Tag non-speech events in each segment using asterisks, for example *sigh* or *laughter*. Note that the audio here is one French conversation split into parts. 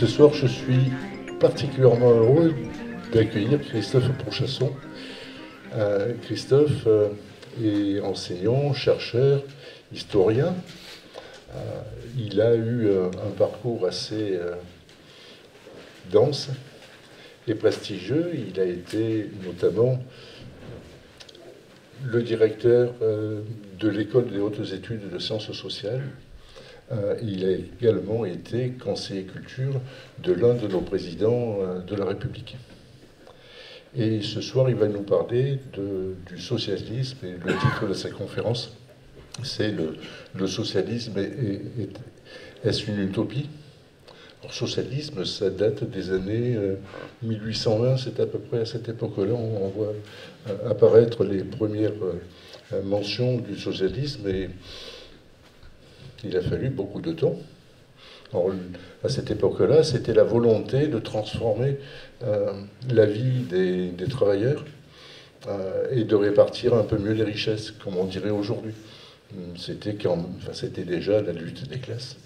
Ce soir, je suis particulièrement heureux d'accueillir Christophe Prochasson. Euh, Christophe euh, est enseignant, chercheur, historien. Euh, il a eu un parcours assez dense et prestigieux. Il a été notamment le directeur de l'école des hautes études de sciences sociales euh, il a également été conseiller culture de l'un de nos présidents euh, de la République. Et ce soir, il va nous parler du socialisme et le titre de sa conférence, c'est le, socialisme est-ce une utopie? Le socialisme, ça date des années 1820, euh, c'est à peu près à cette époque-là, on, voit apparaître les premières mentions du socialisme il a fallu beaucoup de temps. à cette époque-là, c'était la volonté de transformer euh, la vie des, travailleurs euh, et de répartir un peu mieux les richesses, comme on dirait aujourd'hui. C'était déjà la lutte des classes.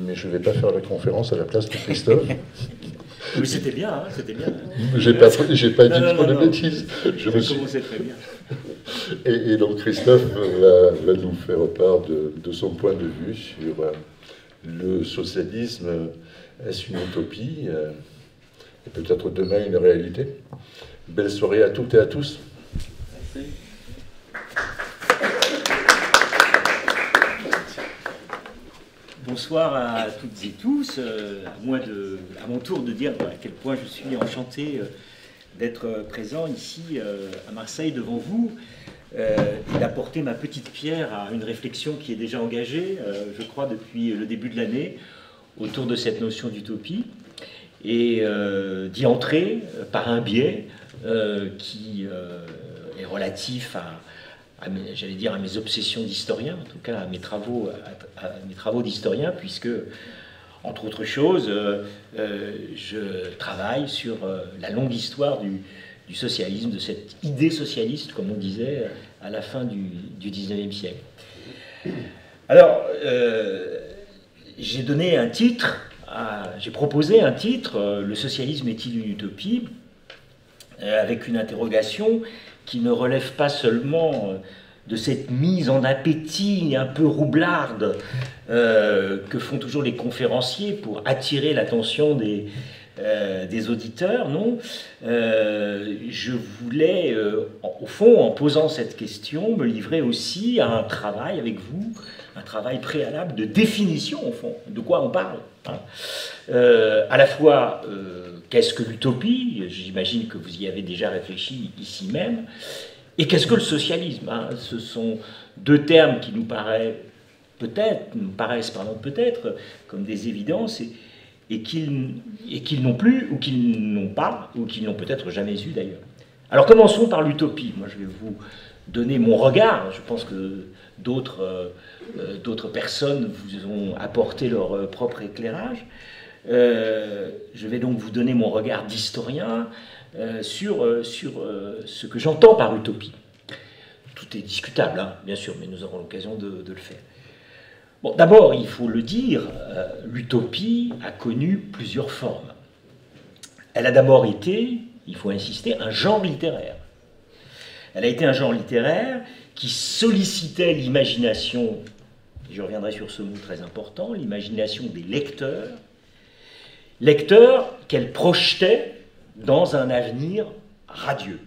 Mais je ne vais pas faire la conférence à la place de Christophe. *laughs* Oui, c'était bien, hein, c'était bien. J'ai pas, pas dit trop de bêtises. Je me suis... très bien. Et, donc Christophe va, nous faire part de, son point de vue sur euh, le socialisme. Est-ce une utopie euh, et peut-être demain une réalité Belle soirée à toutes et à tous. Merci. Bonsoir à toutes et tous. Euh, à, moi à mon tour de dire à quel point je suis enchanté d'être présent ici à Marseille devant vous euh, d'apporter ma petite pierre à une réflexion qui est déjà engagée, euh, je crois, depuis le début de l'année, autour de cette notion d'utopie, et euh, d'y entrer par un biais qui est relatif à, j'allais dire, à mes obsessions d'historien, en tout cas à mes travaux, à, mes travaux d'historien, puisque, entre autres choses, je travaille sur la longue histoire du, socialisme, de cette idée socialiste, comme on disait, à la fin du, du 19e siècle. Alors, euh, j'ai donné un titre, j'ai proposé un titre, euh, Le socialisme est-il une utopie? Euh, avec une interrogation qui ne relève pas seulement de cette mise en appétit un peu roublarde que font toujours les conférenciers pour attirer l'attention des, euh, des auditeurs, non? Euh, je voulais, euh, au fond, en posant cette question, me livrer aussi à un travail avec vous, un travail préalable de définition, au fond, de quoi on parle. Hein. à la fois, qu'est-ce que l'utopie? J'imagine que vous y avez déjà réfléchi ici même. Et qu'est-ce que le socialisme hein? Ce sont deux termes qui nous paraissent peut-être, nous paraissent peut-être comme des évidences. Et, qu'ils n'ont plus, ou qu'ils n'ont pas, ou qu'ils n'ont peut-être jamais eu d'ailleurs. Alors commençons par l'utopie. Moi je vais vous donner mon regard. Je pense que d'autres euh, euh, personnes vous ont apporté leur euh, propre éclairage. Je vais donc vous donner mon regard d'historien sur, sur ce que j'entends par utopie. Tout est discutable, hein, bien sûr, mais nous aurons l'occasion de, de le faire. Bon, D'abord, il faut le dire, euh, l'utopie a connu plusieurs formes. Elle a d'abord été, il faut insister, un genre littéraire. Elle a été un genre littéraire qui sollicitait l'imagination, je reviendrai sur ce mot très important, l'imagination des lecteurs, lecteurs qu'elle projetait dans un avenir radieux.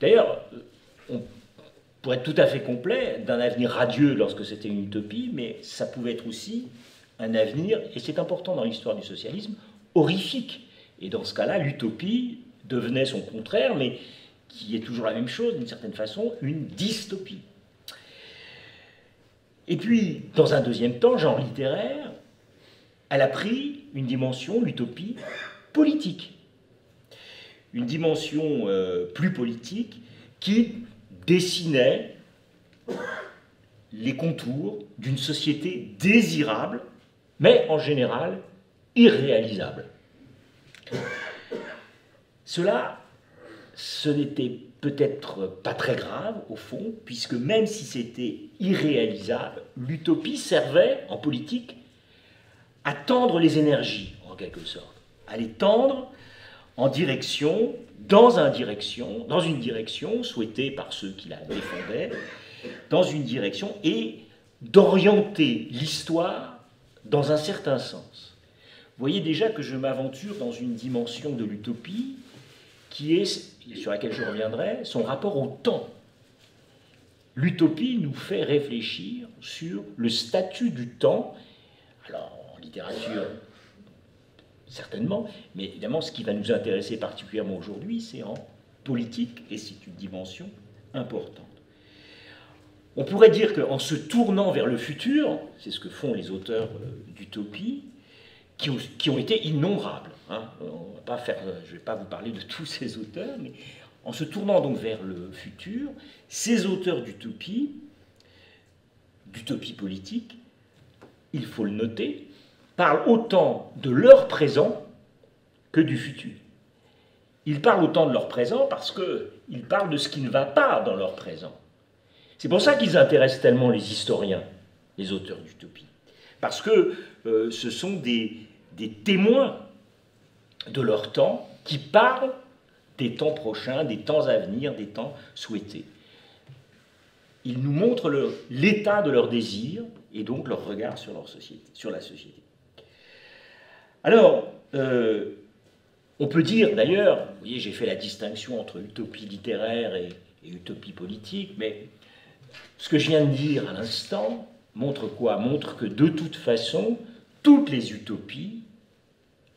D'ailleurs, on pour être tout à fait complet, d'un avenir radieux lorsque c'était une utopie, mais ça pouvait être aussi un avenir, et c'est important dans l'histoire du socialisme, horrifique. Et dans ce cas-là, l'utopie devenait son contraire, mais qui est toujours la même chose, d'une certaine façon, une dystopie. Et puis, dans un deuxième temps, genre littéraire, elle a pris une dimension, l'utopie, politique. Une dimension euh, plus politique qui dessinait les contours d'une société désirable, mais en général irréalisable. Cela, ce n'était peut-être pas très grave au fond, puisque même si c'était irréalisable, l'utopie servait en politique à tendre les énergies, en quelque sorte, à les tendre en direction, dans, un direction, dans une direction souhaitée par ceux qui la défendaient, dans une direction, et d'orienter l'histoire dans un certain sens. Vous voyez déjà que je m'aventure dans une dimension de l'utopie qui est, sur laquelle je reviendrai, son rapport au temps. L'utopie nous fait réfléchir sur le statut du temps. Certainement, mais évidemment, ce qui va nous intéresser particulièrement aujourd'hui, c'est en politique, et c'est une dimension importante. On pourrait dire qu'en se tournant vers le futur, c'est ce que font les auteurs euh, d'utopie, qui ont, été innombrables. Hein. Euh, je ne vais pas vous parler de tous ces auteurs, mais en se tournant donc vers le futur, ces auteurs d'utopie, d'utopie politique, il faut le noter, parlent autant de leur présent que du futur. Ils parlent autant de leur présent parce qu'ils parlent de ce qui ne va pas dans leur présent. C'est pour ça qu'ils intéressent tellement les historiens, les auteurs d'utopie. Parce que euh, ce sont des, des témoins de leur temps qui parlent des temps prochains, des temps à venir, des temps souhaités. Ils nous montrent l'état de leur désir et donc leur regard sur, leur société, sur la société. Alors, euh, on peut dire d'ailleurs, vous voyez, j'ai fait la distinction entre utopie littéraire et, utopie politique, mais ce que je viens de dire à l'instant montre quoi? Montre que de toute façon, toutes les utopies,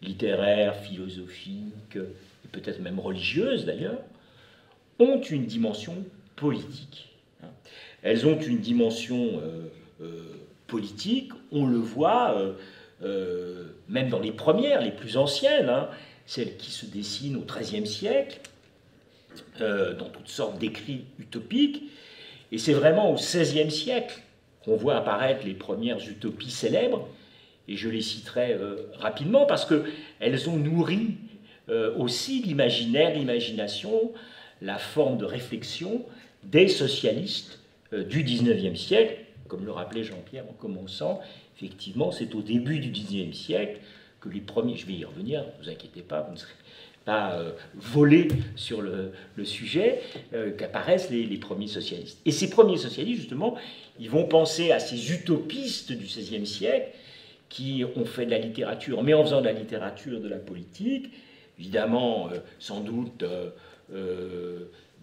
littéraires, philosophiques, et peut-être même religieuses d'ailleurs, ont une dimension politique. Elles ont une dimension euh, euh, politique, on le voit euh, même dans les premières, les plus anciennes, hein, celles qui se dessinent au XIIIe siècle, euh, dans toutes sortes d'écrits utopiques. Et c'est vraiment au XVIe siècle qu'on voit apparaître les premières utopies célèbres, et je les citerai euh, rapidement parce qu'elles ont nourri aussi l'imaginaire, l'imagination, la forme de réflexion des socialistes du XIXe siècle, comme le rappelait Jean-Pierre en commençant, effectivement, c'est au début du XIXe siècle que les premiers, je vais y revenir, ne vous inquiétez pas, vous ne serez pas euh, volé sur le, sujet, euh, qu'apparaissent les, les, premiers socialistes. Et ces premiers socialistes, justement, ils vont penser à ces utopistes du XVIe siècle qui ont fait de la littérature, mais en faisant de la littérature de la politique, évidemment, euh, sans doute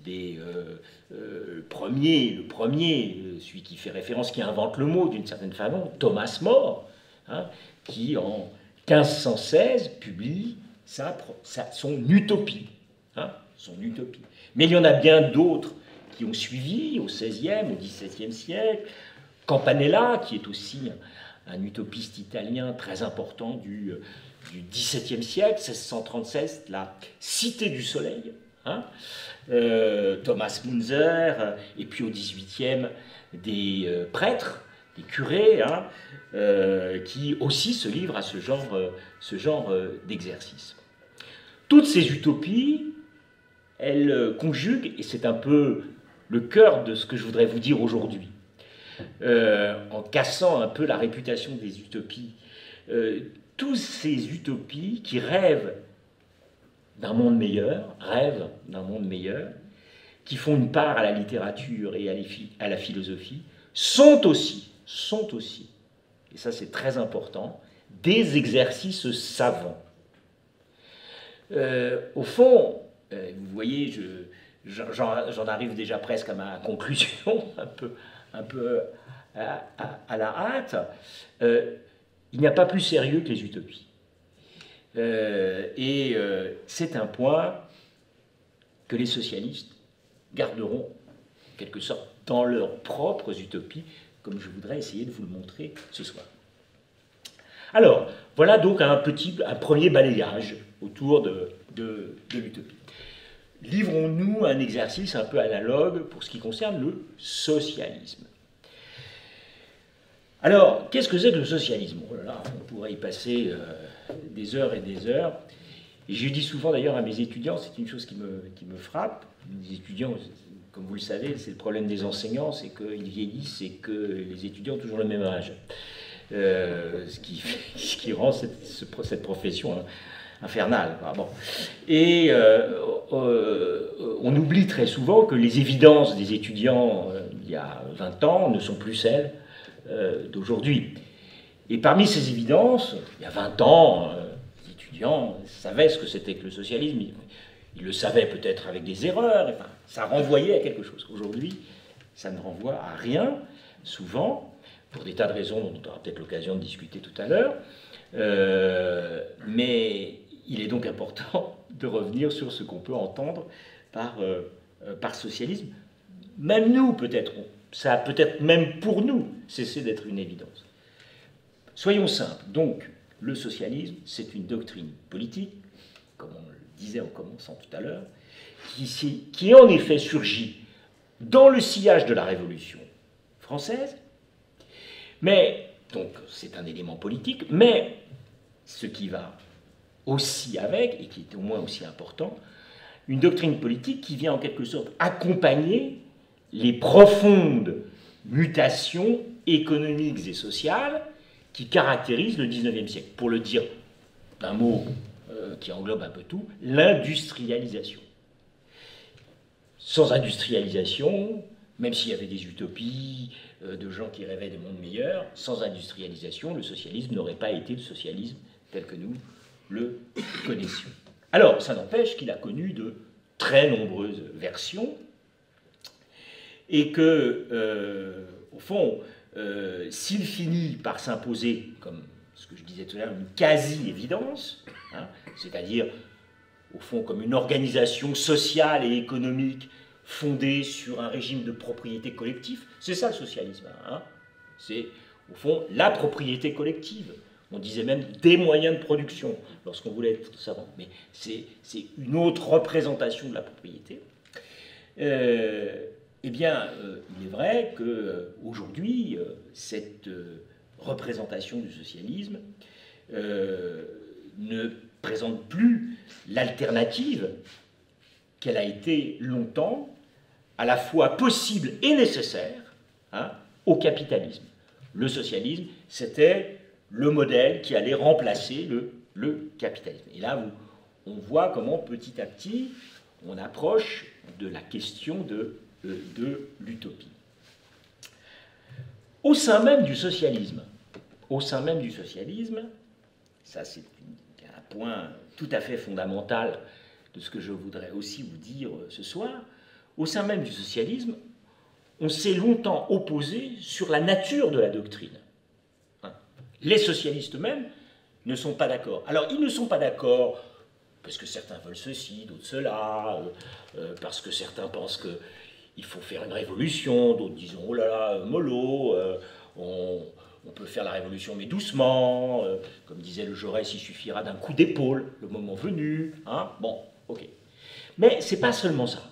des euh, euh, premiers, le premier, celui qui fait référence, qui invente le mot d'une certaine façon, Thomas More, hein, qui en 1516 publie son utopie. Hein, son utopie. Mais il y en a bien d'autres qui ont suivi au XVIe, au XVIIe siècle. Campanella, qui est aussi un, un utopiste italien très important du, du XVIIe siècle, 1636, la Cité du Soleil. Hein, euh, Thomas Munzer, et puis au XVIIIe, des euh, prêtres, des curés, hein, euh, qui aussi se livrent à ce genre, ce genre d'exercice. Toutes ces utopies, elles conjuguent, et c'est un peu le cœur de ce que je voudrais vous dire aujourd'hui, en cassant un peu la réputation des utopies, toutes ces utopies qui rêvent d'un monde meilleur, rêvent d'un monde meilleur, qui font une part à la littérature et à la philosophie, sont aussi, sont aussi, et ça c'est très important, des exercices savants. Euh, au fond, euh, vous voyez, j'en arrive déjà presque à ma conclusion, *laughs* un peu, peu à, la hâte. Euh, il n'y a pas plus sérieux que les utopies. Euh, et euh, c'est un point que les socialistes garderont, en quelque sorte, dans leurs propres utopies, comme je voudrais essayer de vous le montrer ce soir. Alors, voilà donc un, petit, un premier balayage autour de, de, l'utopie. Livrons-nous un exercice un peu analogue pour ce qui concerne le socialisme. Alors, qu'est-ce que c'est que le socialisme? Oh On pourrait y passer euh, des heures et des heures. Et je dis souvent d'ailleurs à mes étudiants, c'est une chose qui me, qui me frappe, les étudiants, comme vous le savez, c'est le problème des enseignants, c'est qu'ils vieillissent et que les étudiants ont toujours le même âge. ce, qui, *laughs* ce, qui, rend cette, profession infernale. Bon. Et on oublie très souvent que les évidences des étudiants il y a 20 ans ne sont plus celles d'aujourd'hui. Et parmi ces évidences, il y a 20 ans, les étudiants savaient ce que c'était que le socialisme. Ils le savaient peut-être avec des erreurs, ça renvoyait à quelque chose. Aujourd'hui, ça ne renvoie à rien, souvent, pour des tas de raisons dont on aura peut-être l'occasion de discuter tout à l'heure. Euh, mais il est donc important *laughs* de revenir sur ce qu'on peut entendre par, euh, euh, par socialisme. Même nous, peut-être, ça a peut-être même pour nous cessé d'être une évidence. Soyons simples. Donc, le socialisme, c'est une doctrine politique, comme on le disait en commençant tout à l'heure, qui, en effet surgit dans le sillage de la Révolution française, mais, donc c'est un élément politique, mais ce qui va aussi avec, et qui est au moins aussi important, une doctrine politique qui vient en quelque sorte accompagner les profondes mutations économiques et sociales qui caractérisent le XIXe siècle. Pour le dire d'un mot euh, qui englobe un peu tout, l'industrialisation. Sans industrialisation, même s'il y avait des utopies euh, de gens qui rêvaient de mondes meilleurs, sans industrialisation, le socialisme n'aurait pas été le socialisme tel que nous le connaissions. Alors, ça n'empêche qu'il a connu de très nombreuses versions et que, euh, au fond, euh, s'il finit par s'imposer, comme ce que je disais tout à l'heure, une quasi-évidence, hein, c'est-à-dire au fond comme une organisation sociale et économique fondée sur un régime de propriété collective. C'est ça le socialisme. Hein. C'est au fond la propriété collective. On disait même des moyens de production lorsqu'on voulait être savant. Mais c'est une autre représentation de la propriété. Euh, eh bien, euh, il est vrai qu'aujourd'hui, euh, cette représentation du socialisme ne présente plus l'alternative qu'elle a été longtemps, à la fois possible et nécessaire, hein, au capitalisme. Le socialisme, c'était le modèle qui allait remplacer le capitalisme. Et là, on voit comment petit à petit, on approche de la question de, de, l'utopie. Au sein même du socialisme, au sein même du socialisme, ça c'est un point tout à fait fondamental de ce que je voudrais aussi vous dire ce soir, au sein même du socialisme, on s'est longtemps opposé sur la nature de la doctrine. Hein? Les socialistes eux-mêmes ne sont pas d'accord. Alors, ils ne sont pas d'accord parce que certains veulent ceci, d'autres cela, euh, euh, parce que certains pensent qu'il faut faire une révolution, d'autres disent oh là là, mollo, euh, on, peut faire la révolution, mais doucement. Euh, comme disait le Jaurès, il suffira d'un coup d'épaule, le moment venu. Hein bon, ok. Mais c'est pas seulement ça.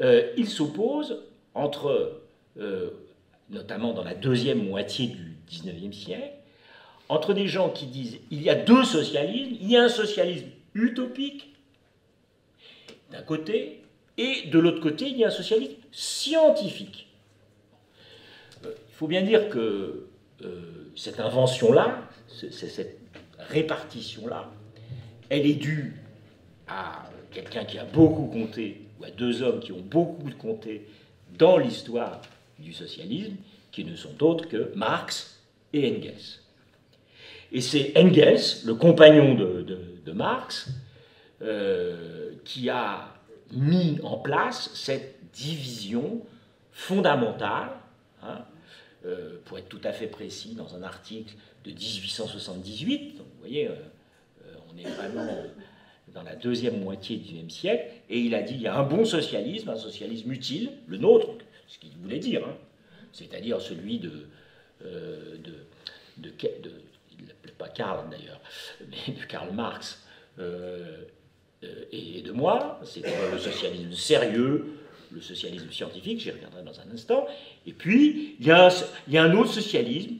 Euh, il s'oppose entre, euh, notamment dans la deuxième moitié du XIXe siècle, entre des gens qui disent il y a deux socialismes, il y a un socialisme utopique d'un côté, et de l'autre côté, il y a un socialisme scientifique. Il faut bien dire que euh, cette invention-là, cette répartition-là, elle est due à quelqu'un qui a beaucoup compté, ou à deux hommes qui ont beaucoup compté dans l'histoire du socialisme, qui ne sont autres que Marx et Engels. Et c'est Engels, le compagnon de, Marx, euh, qui a mis en place cette division fondamentale hein, euh, pour être tout à fait précis, dans un article de 1878. Donc, vous voyez, euh, euh, on est vraiment dans la deuxième moitié du XIXe siècle, et il a dit il y a un bon socialisme, un socialisme utile, le nôtre, ce qu'il voulait dire, hein. c'est-à-dire celui de, de, de, il l'appelait pas Karl d'ailleurs, mais de Karl Marx et de moi, c'est le socialisme sérieux, le socialisme scientifique, j'y reviendrai dans un instant, et puis il y a, un autre socialisme,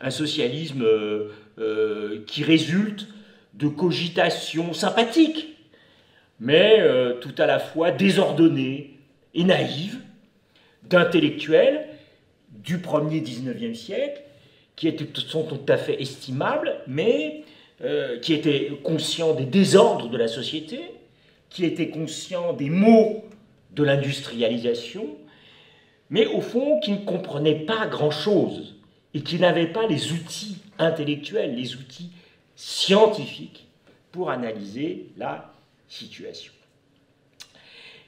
un socialisme euh, euh, qui résulte de cogitations sympathiques, mais euh, tout à la fois désordonnées et naïves, d'intellectuels du premier 19e siècle, qui sont tout à fait estimables, mais euh, qui étaient conscients des désordres de la société, qui étaient conscients des maux de l'industrialisation, mais au fond qui ne comprenaient pas grand-chose et qui n'avaient pas les outils intellectuels, les outils scientifiques pour analyser la situation.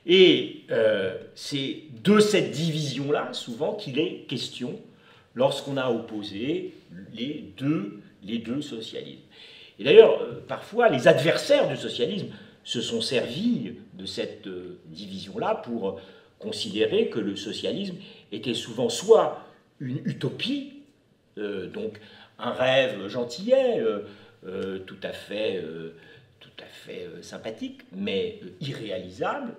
Et euh, c'est de cette division-là, souvent, qu'il est question lorsqu'on a opposé les deux, les deux socialismes. Et d'ailleurs, euh, parfois, les adversaires du socialisme se sont servis de cette euh, division-là pour considérer que le socialisme était souvent soit une utopie, donc un rêve gentillet, tout à fait, tout à fait sympathique, mais irréalisable,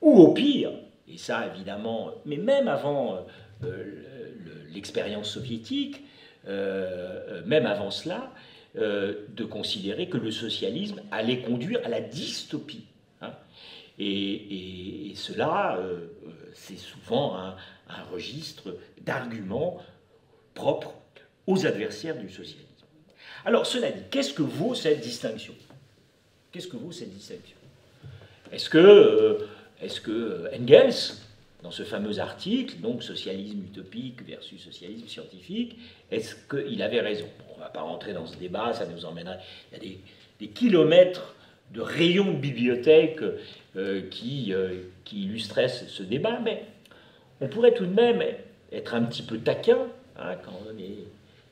ou au pire, et ça évidemment, mais même avant euh, l'expérience soviétique, euh, même avant cela, euh, de considérer que le socialisme allait conduire à la dystopie. Hein. Et, cela, c'est souvent un, registre d'arguments propres aux adversaires du socialisme. Alors, cela dit, qu'est-ce que vaut cette distinction? Qu'est-ce que vaut cette distinction? Est-ce que est-ce que euh, Engels, dans ce fameux article, donc socialisme utopique versus socialisme scientifique, est-ce qu'il avait raison? On ne va pas rentrer dans ce débat, ça nous emmènerait. Il y a des, kilomètres de rayons de bibliothèque euh, qui, euh, ce, débat, mais on pourrait tout de même être un petit peu taquin hein, quand on est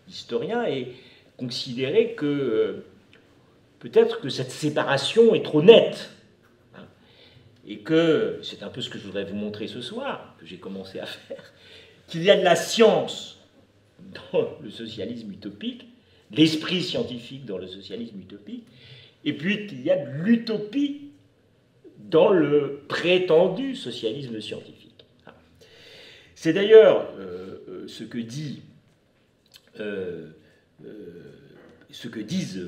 historien et considérer que peut-être que cette séparation est trop nette et que, c'est un peu ce que je voudrais vous montrer ce soir, que j'ai commencé à faire, qu'il y a de la science dans le socialisme utopique, l'esprit scientifique dans le socialisme utopique, et puis qu'il y a de l'utopie dans le prétendu socialisme scientifique. C'est d'ailleurs euh, euh, ce que dit, euh, ce que disent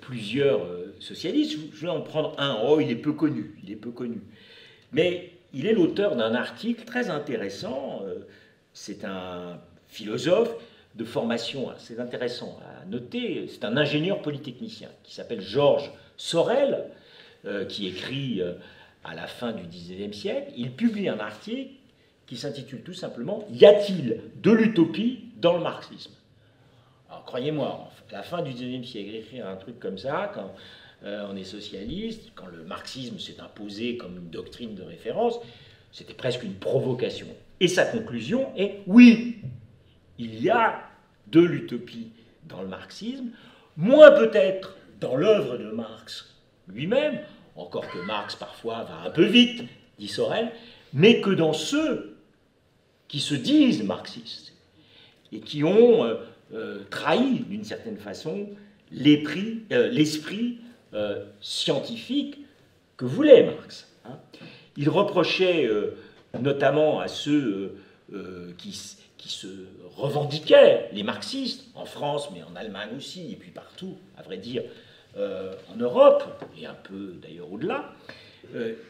plusieurs euh, socialistes. Je vais en prendre un. Oh, il est peu connu. Il est peu connu. Mais il est l'auteur d'un article très intéressant. Euh, c'est un philosophe de formation, c'est intéressant à noter, c'est un ingénieur polytechnicien qui s'appelle Georges Sorel, qui écrit à la fin du XIXe siècle. Il publie un article qui s'intitule tout simplement Y a-t-il de l'utopie dans le marxisme? Alors croyez-moi, à la fin du XIXe siècle, écrire un truc comme ça, quand euh, on est socialiste, quand le marxisme s'est imposé comme une doctrine de référence, c'était presque une provocation. Et sa conclusion est oui, il y a de l'utopie dans le marxisme, moins peut-être dans l'œuvre de Marx lui-même, encore que Marx parfois va un peu vite, dit Sorel, mais que dans ceux qui se disent marxistes et qui ont euh, euh, trahi d'une certaine façon l'esprit scientifique que voulait Marx. Hein. Il reprochait notamment à ceux qui, qui, se revendiquaient, les marxistes, en France, mais en Allemagne aussi, et puis partout, à vrai dire, en Europe, et un peu d'ailleurs au-delà,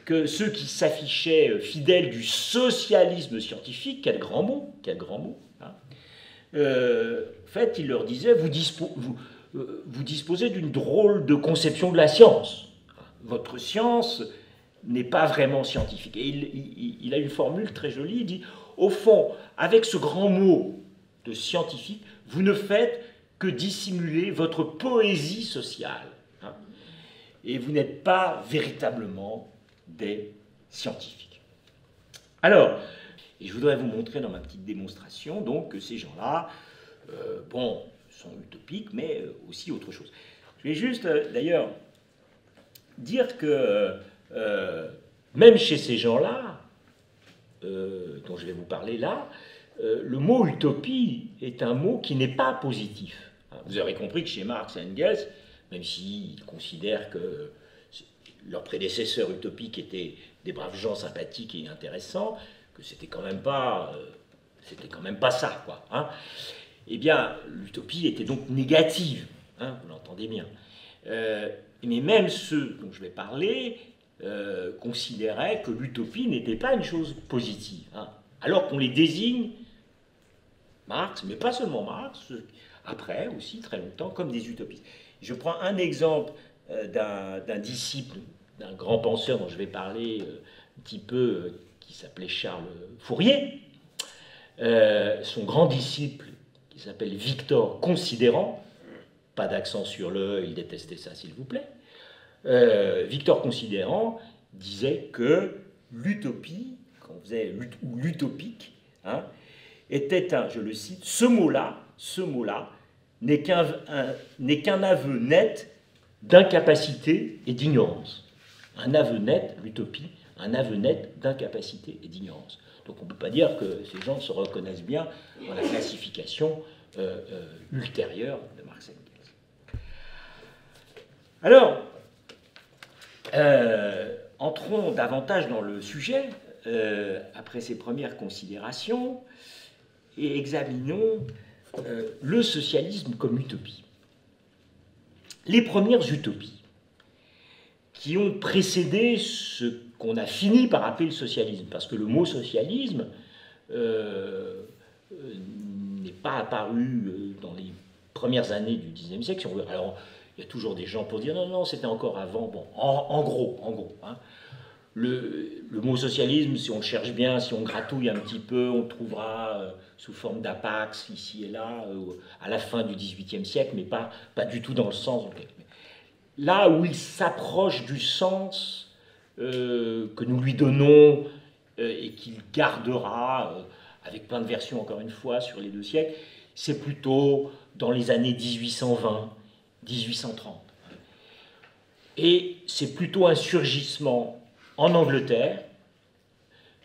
que ceux qui s'affichaient fidèles du socialisme scientifique, quel grand mot, quel grand mot, hein, euh, en fait, il leur disait, vous, euh, vous, disposez d'une drôle de conception de la science. Votre science n'est pas vraiment scientifique. Et il, a une formule très jolie, il dit, au fond, avec ce grand mot de scientifique, vous ne faites que dissimuler votre poésie sociale. Hein. et vous n'êtes pas véritablement des scientifiques. Alors, et je voudrais vous montrer dans ma petite démonstration donc que ces gens-là, euh, bon, sont utopiques, mais euh, aussi autre chose. Je vais juste, euh, d'ailleurs, dire que même chez ces gens-là, dont je vais vous parler là, le mot utopie est un mot qui n'est pas positif. Vous aurez compris que chez Marx et Engels, même s'ils considèrent que leurs prédécesseurs utopiques étaient des braves gens sympathiques et intéressants, que c'était quand même pas, euh, c'était quand même pas ça, quoi. Hein. Eh bien, l'utopie était donc négative, hein, vous l'entendez bien. Euh, mais même ceux dont je vais parler euh, considéraient que l'utopie n'était pas une chose positive, hein, alors qu'on les désigne Marx, mais pas seulement Marx, après aussi, très longtemps, comme des utopistes. Je prends un exemple euh, d'un disciple, d'un grand penseur dont je vais parler un petit peu, qui s'appelait Charles Fourier. son grand disciple, qui s'appelle Victor Considérant, pas d'accent sur le, il détestait ça s'il vous plaît, Victor Considérant disait que l'utopie, qu'on faisait, ou l'utopique, hein, était un, je le cite, ce mot-là, ce mot-là, n'est qu'un aveu net d'incapacité et d'ignorance. Un aveu net, l'utopie, un aveu net d'incapacité et d'ignorance. Donc on ne peut pas dire que ces gens se reconnaissent bien dans la classification euh, euh, ultérieure de Marx Engels. Alors, euh, entrons davantage dans le sujet, après ces premières considérations, et examinons le socialisme comme utopie les premières utopies qui ont précédé ce qu'on a fini par appeler le socialisme, parce que le mot socialisme euh, euh, n'est pas apparu euh, dans les premières années du XIXe siècle. Alors, il y a toujours des gens pour dire non, non, c'était encore avant. Bon, en, gros, en gros. Hein. Le, mot socialisme, si on le cherche bien, si on gratouille un petit peu, on le trouvera sous forme d'apax ici et là, à la fin du XVIIIe siècle, mais pas, pas du tout dans le sens. Là où il s'approche du sens que nous lui donnons euh, et qu'il gardera, avec plein de versions encore une fois sur les deux siècles, c'est plutôt dans les années 1820, 1830. Et c'est plutôt un surgissement en Angleterre,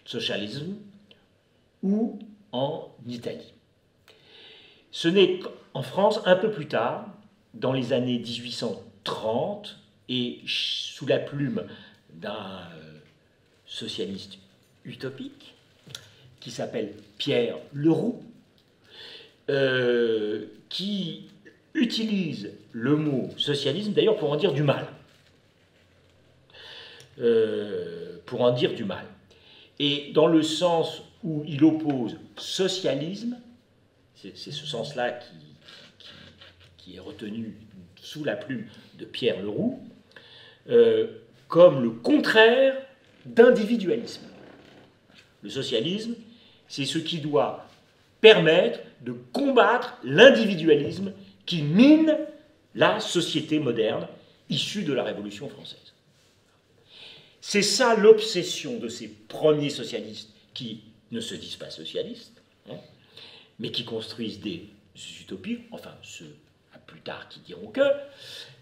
socialisme, ou en Italie. Ce n'est qu'en France, un peu plus tard, dans les années 1830, et sous la plume d'un euh, socialiste utopique, qui s'appelle Pierre Leroux, euh, qui utilise le mot socialisme d'ailleurs pour en dire du mal. Euh, pour en dire du mal. Et dans le sens où il oppose socialisme, c'est ce sens-là qui, est retenu sous la plume de Pierre Leroux, comme le contraire d'individualisme. Le socialisme, c'est ce qui doit permettre de combattre l'individualisme qui mine la société moderne issue de la Révolution française. C'est ça l'obsession de ces premiers socialistes qui ne se disent pas socialistes, hein, mais qui construisent des utopies, enfin ceux plus tard qui diront que,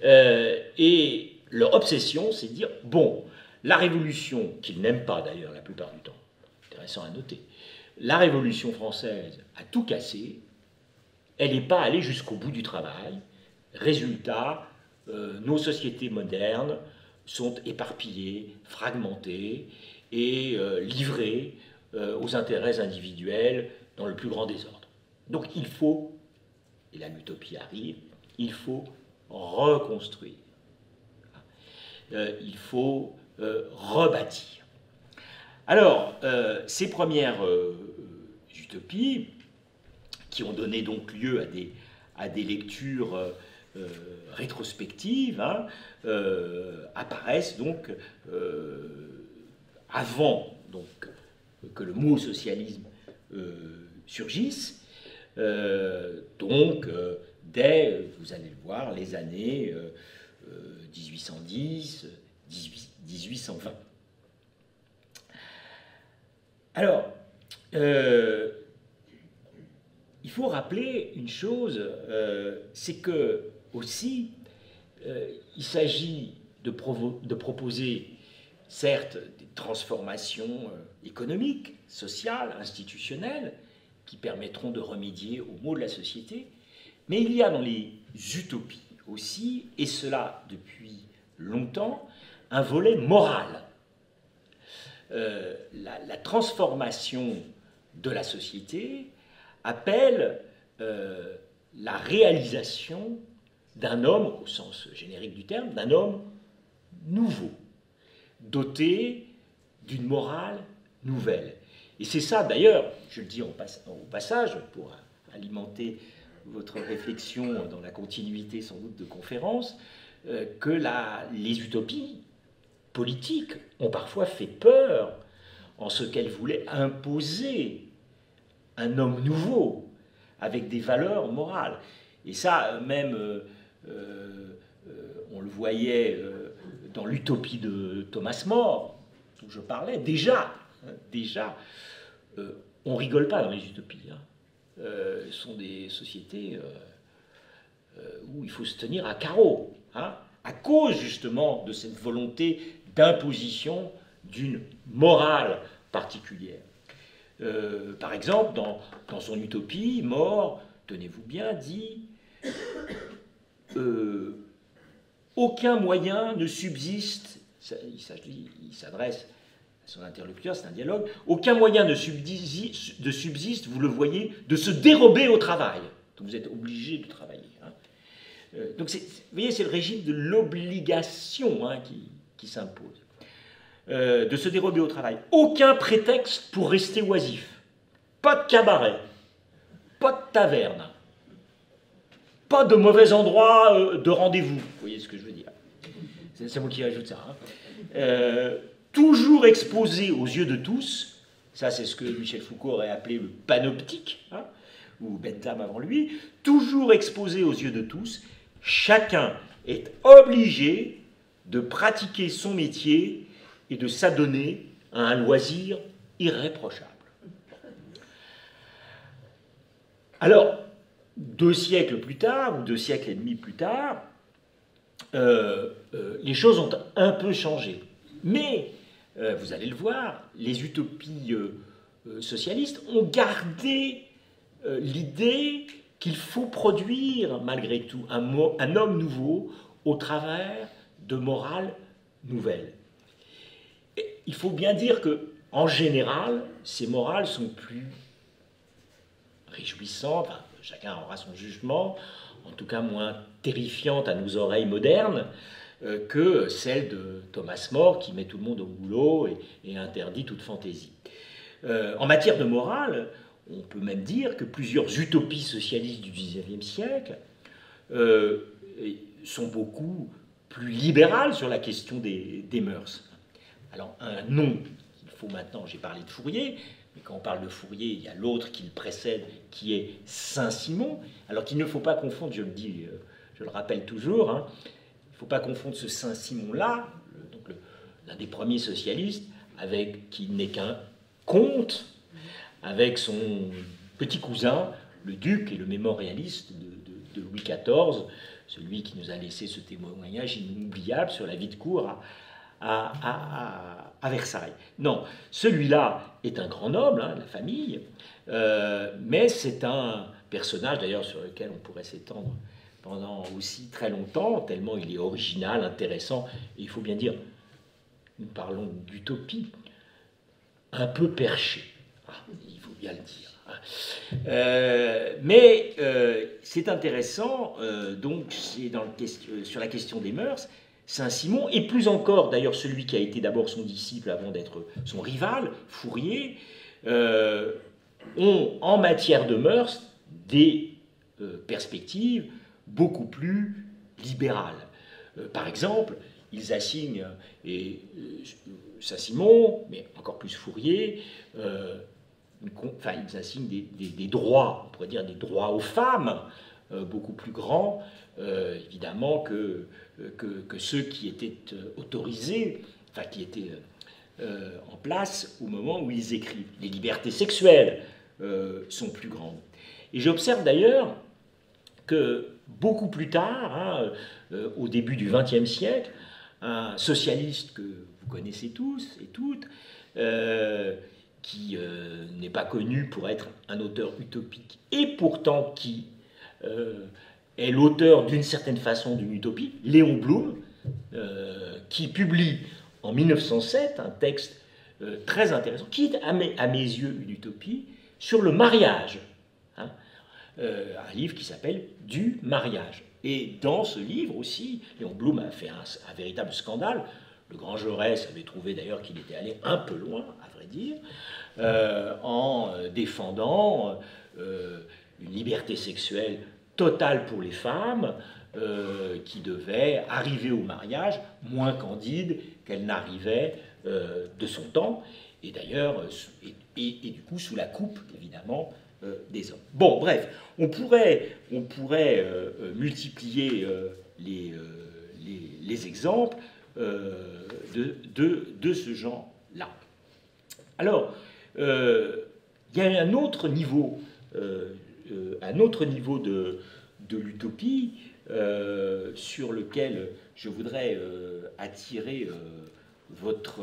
euh, et leur obsession, c'est de dire, bon, la révolution, qu'ils n'aiment pas d'ailleurs la plupart du temps, intéressant à noter, la révolution française a tout cassé, elle n'est pas allée jusqu'au bout du travail, résultat, euh, nos sociétés modernes sont éparpillées, fragmentées et euh, livrées euh, aux intérêts individuels dans le plus grand désordre. Donc il faut, et là l'utopie arrive, il faut reconstruire. Euh, il faut euh, rebâtir. Alors, ces premières utopies, qui ont donné donc lieu à des, lectures rétrospectives, hein, apparaissent donc avant donc, que le mot socialisme euh, surgisse. Euh, donc, euh, dès, vous allez le voir, les années 1810, 1820. Alors, il faut rappeler une chose, c'est que aussi, il s'agit de, proposer certes des transformations euh, économiques, sociales, institutionnelles, qui permettront de remédier aux maux de la société, mais il y a dans les utopies aussi, et cela depuis longtemps, un volet moral. Euh, la, transformation de la société appelle euh, la réalisation d'un homme, au sens générique du terme, d'un homme nouveau, doté d'une morale nouvelle. Et c'est ça, d'ailleurs, je le dis au, passage, pour alimenter votre réflexion dans la continuité sans doute de conférences, euh, que la, les utopies politiques ont parfois fait peur en ce qu'elles voulaient imposer un homme nouveau avec des valeurs morales. Et ça, même, euh, euh, on le voyait dans l'utopie de Thomas More, dont je parlais, déjà, hein, déjà, on rigole pas dans les utopies. Hein. Euh, sont des sociétés euh, euh, où il faut se tenir à carreau, hein, à cause justement de cette volonté d'imposition d'une morale particulière. par exemple, dans, dans, son utopie, Mort, tenez-vous bien, dit aucun moyen ne subsiste, il s'adresse son interlocuteur, c'est un dialogue. Aucun moyen de subsiste, de subsiste, vous le voyez, de se dérober au travail. Donc vous êtes obligé de travailler. Hein. Euh, donc vous voyez, c'est le régime de l'obligation hein, qui, qui s'impose. Euh, de se dérober au travail. Aucun prétexte pour rester oisif. Pas de cabaret. Pas de taverne. Pas de mauvais endroit euh, de rendez-vous. Vous voyez ce que je veux dire C'est moi qui rajoute ça. Hein toujours exposé aux yeux de tous, ça c'est ce que Michel Foucault aurait appelé le panoptique, hein, ou Bentham avant lui, toujours exposé aux yeux de tous, chacun est obligé de pratiquer son métier et de s'adonner à un loisir irréprochable. Alors, deux siècles plus tard, ou deux siècles et demi plus tard, euh, euh, les choses ont un peu changé. Mais euh, vous allez le voir, les utopies euh, euh, socialistes ont gardé l'idée qu'il faut produire malgré tout un, homme nouveau au travers de morales nouvelles. il faut bien dire que, en général, ces morales sont plus réjouissantes, chacun aura son jugement, en tout cas moins terrifiantes à nos oreilles modernes, que celle de Thomas More, qui met tout le monde au boulot et, interdit toute fantaisie. Euh, en matière de morale, on peut même dire que plusieurs utopies socialistes du XIXe siècle euh, sont beaucoup plus libérales sur la question des, des mœurs. Alors, un nom qu'il faut maintenant, j'ai parlé de Fourier, mais quand on parle de Fourier, il y a l'autre qui le précède, qui est Saint-Simon, alors qu'il ne faut pas confondre, je le dis, je le rappelle toujours, hein, faut pas confondre ce Saint-Simon-là, l'un des premiers socialistes, avec qui n'est qu'un comte, avec son petit cousin, le duc et le mémorialiste de, Louis XIV, celui qui nous a laissé ce témoignage inoubliable sur la vie de cour à, Versailles. Non, celui-là est un grand noble hein, de la famille, euh, mais c'est un personnage d'ailleurs sur lequel on pourrait s'étendre pendant aussi très longtemps, tellement il est original, intéressant, et il faut bien dire, nous parlons d'utopie, un peu perché, ah, il faut bien le dire. Hein. Euh, mais euh, c'est intéressant, euh, donc c'est dans sur la question des mœurs, Saint-Simon, et plus encore d'ailleurs celui qui a été d'abord son disciple avant d'être son rival, Fourier, ont en matière de mœurs des perspectives beaucoup plus libérale. Euh, par exemple, ils assignent, et euh, Saint-Simon, mais encore plus Fourier, euh, ils assignent des, droits, on pourrait dire des droits aux femmes, beaucoup plus grands, évidemment, que, que, ceux qui étaient autorisés, enfin, qui étaient en place au moment où ils écrivent. Les libertés sexuelles sont plus grandes. Et j'observe d'ailleurs que beaucoup plus tard, hein, euh, au début du XXe siècle, un socialiste que vous connaissez tous et toutes, euh, qui euh, n'est pas connu pour être un auteur utopique, et pourtant qui est l'auteur d'une certaine façon d'une utopie, Léon Blum, qui publie en 1907 un texte très intéressant, qui est à mes, à mes yeux une utopie, sur le mariage. Euh, un livre qui s'appelle Du mariage. Et dans ce livre aussi, Léon Blum a fait un, véritable scandale. Le grand Jaurès avait trouvé d'ailleurs qu'il était allé un peu loin, à vrai dire, euh, en défendant euh, une liberté sexuelle totale pour les femmes, qui devait arriver au mariage moins candide qu'elle n'arrivait de son temps, et d'ailleurs, et, du coup sous la coupe, évidemment, des hommes. Bon, bref, on pourrait, on pourrait multiplier les, les, exemples de, ce genre-là. Alors, euh, il y a un autre niveau, euh, euh, un autre niveau de, l'utopie sur lequel je voudrais attirer votre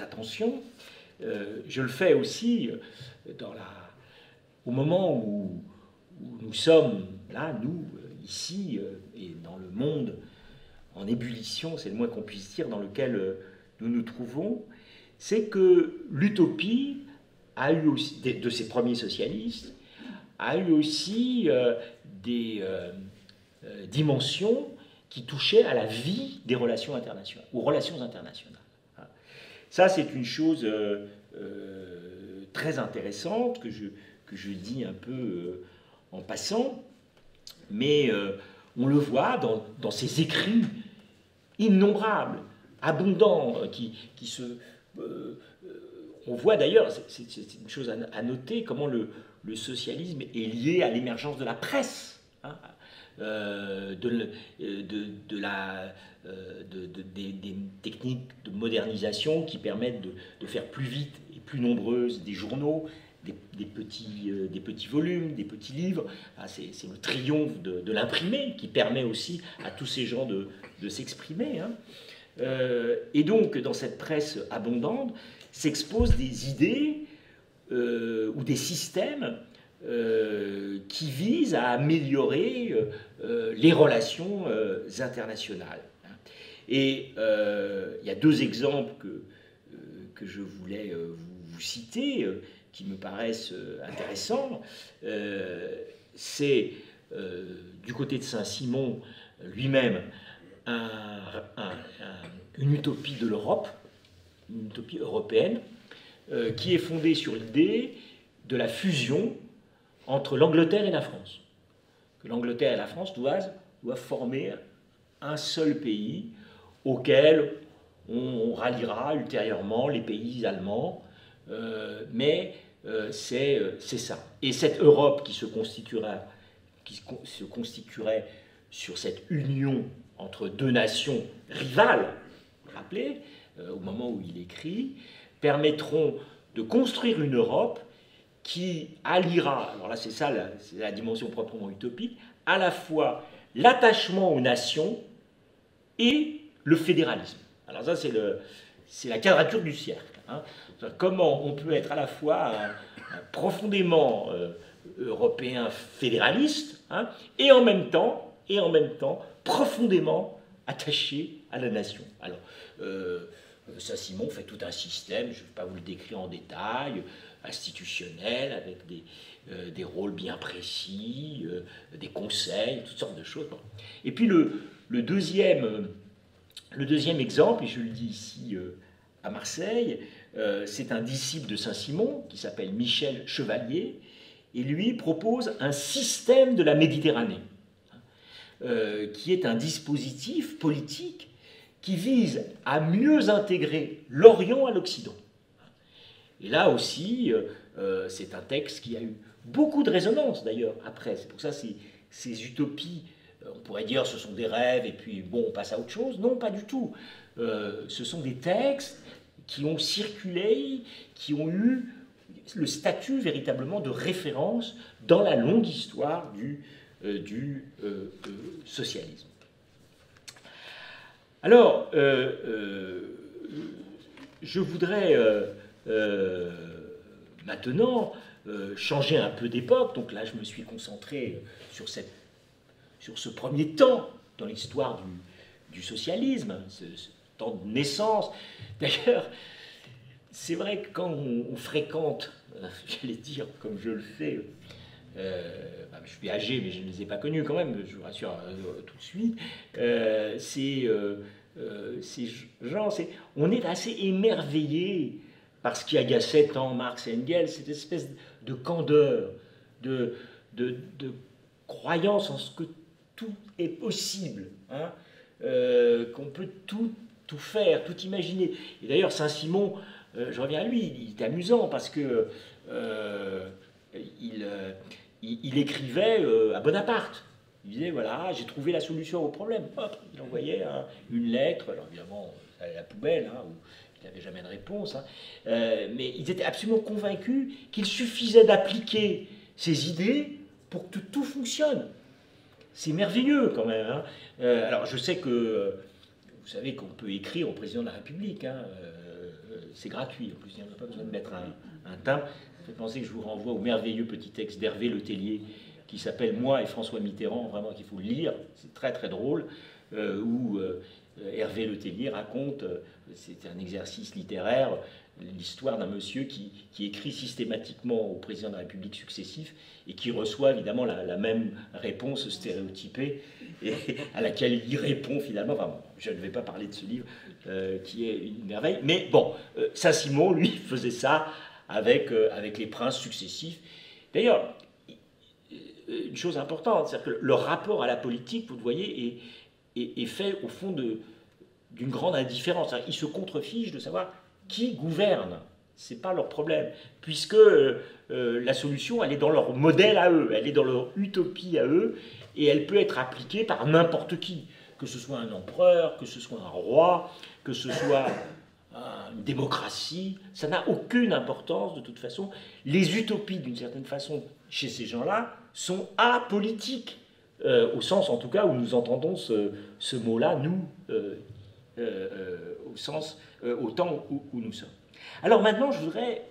attention. je le fais aussi dans la, au moment où, nous sommes là, nous, ici, et dans le monde en ébullition, c'est le moins qu'on puisse dire, dans lequel nous nous trouvons, c'est que l'utopie a eu aussi, de ses premiers socialistes, a eu aussi euh, des euh, euh, dimensions qui touchaient à la vie des relations internationales, aux relations internationales. Ça, c'est une chose très intéressante que je, que je dis un peu en passant, mais on le voit dans, dans écrits innombrables, abondants, qui, qui se euh, on voit d'ailleurs, c'est une chose à, noter, comment le, socialisme est lié à l'émergence de la presse. Hein, euh, de, de, la, euh, des, techniques de modernisation qui permettent de, faire plus vite et plus nombreuses des journaux, des, petits, des petits volumes, des petits livres. Ah, c'est le triomphe de, l'imprimé qui permet aussi à tous ces gens de, s'exprimer. Hein. Euh, et donc, dans cette presse abondante, s'exposent des idées euh, ou des systèmes euh, qui visent à améliorer les relations internationales. Et il y a deux exemples que, que je voulais vous, citer, qui me paraissent intéressants. C'est du côté de Saint-Simon lui-même une utopie de l'Europe, une utopie européenne, euh, qui est fondée sur l'idée de la fusion entre l'Angleterre et la France. Que l'Angleterre et la France doivent, doivent, former un seul pays auquel on, ralliera ultérieurement les pays allemands, euh, mais euh, c'est ça. Et cette Europe qui se constituerait, qui se constituerait sur cette union entre deux nations rivales, rappelez, euh, au moment où il écrit, permettront de construire une Europe qui alliera, alors là c'est ça la, la dimension proprement utopique, à la fois l'attachement aux nations et le fédéralisme. Alors ça c'est la quadrature du cercle. Hein. Comment on peut être à la fois profondément euh, européen fédéraliste hein, et en même temps, et en même temps profondément attaché à la nation. Alors, euh, Saint-Simon fait tout un système, je ne vais pas vous le décrire en détail, institutionnel, avec des, euh, des rôles bien précis, euh, des conseils, toutes sortes de choses. Et puis le, deuxième, le deuxième exemple, et je le dis ici à Marseille, c'est un disciple de Saint-Simon qui s'appelle Michel Chevalier, et lui propose un système de la Méditerranée. Euh, qui est un dispositif politique qui vise à mieux intégrer l'Orient à l'Occident. Et là aussi, euh, euh, c'est un texte qui a eu beaucoup de résonance d'ailleurs après. C'est pour ça ces, ces utopies, on pourrait dire ce sont des rêves et puis bon, on passe à autre chose. Non, pas du tout. ce sont des textes qui ont circulé, qui ont eu le statut véritablement de référence dans la longue histoire du, euh, euh, euh, socialisme. Alors, je voudrais maintenant changer un peu d'époque. Donc là, je me suis concentré sur, cette, sur ce premier temps dans l'histoire du, socialisme, temps de naissance. D'ailleurs, c'est vrai que quand on fréquente, *laughs* j'allais dire comme je le fais, euh, bah, je suis âgé, mais je ne les ai pas connus quand même, je vous rassure euh, tout de suite, euh, c'est ces gens, on est assez émerveillé par ce qui agaçait tant Marx et Engels, cette espèce de candeur, de, de, croyance en ce que tout est possible, hein, euh, qu'on peut tout, tout faire, tout imaginer. Et d'ailleurs, Saint-Simon, euh, je reviens à lui, il est amusant parce que il, il, écrivait à Bonaparte. Il disait voilà, j'ai trouvé la solution au problème. Hop, il envoyait une lettre, alors évidemment, à la poubelle, hein, il n'avait jamais de réponse, hein. euh, mais ils étaient absolument convaincus qu'il suffisait d'appliquer ces idées pour que tout fonctionne. C'est merveilleux quand même. Hein. Euh, alors je sais que vous savez qu'on peut écrire au président de la République, euh, c'est gratuit, en plus il n'y a pas besoin de mettre un, un timbre. Fait penser que je vous renvoie au merveilleux petit texte d'Hervé Letellier qui s'appelle Moi et François Mitterrand, vraiment qu'il faut lire, c'est très très drôle, où Hervé Letellier raconte c'est un exercice littéraire, l'histoire d'un monsieur qui, écrit systématiquement au président de la République successif et qui reçoit évidemment la, même réponse stéréotypée à laquelle il répond finalement. Enfin, je ne vais pas parler de ce livre euh, qui est une merveille, mais bon, euh, Saint-Simon, lui, *laughs* faisait ça avec, euh, avec les princes successifs. D'ailleurs, une chose importante, c'est que le rapport à la politique, vous le voyez, est, fait au fond d'une grande indifférence. Ils se contrefichent de savoir qui gouverne. Ce n'est pas leur problème, puisque la solution, elle est dans leur modèle à eux, elle est dans leur utopie à eux, et elle peut être appliquée par n'importe qui, que ce soit un empereur, que ce soit un roi, que ce soit une démocratie, ça n'a aucune importance de toute façon. Les utopies, d'une certaine façon, chez ces gens-là, sont apolitiques, euh, au sens en tout cas où nous entendons ce, ce mot-là, nous, euh, euh, au sens, au temps où, nous sommes. Alors maintenant, je voudrais,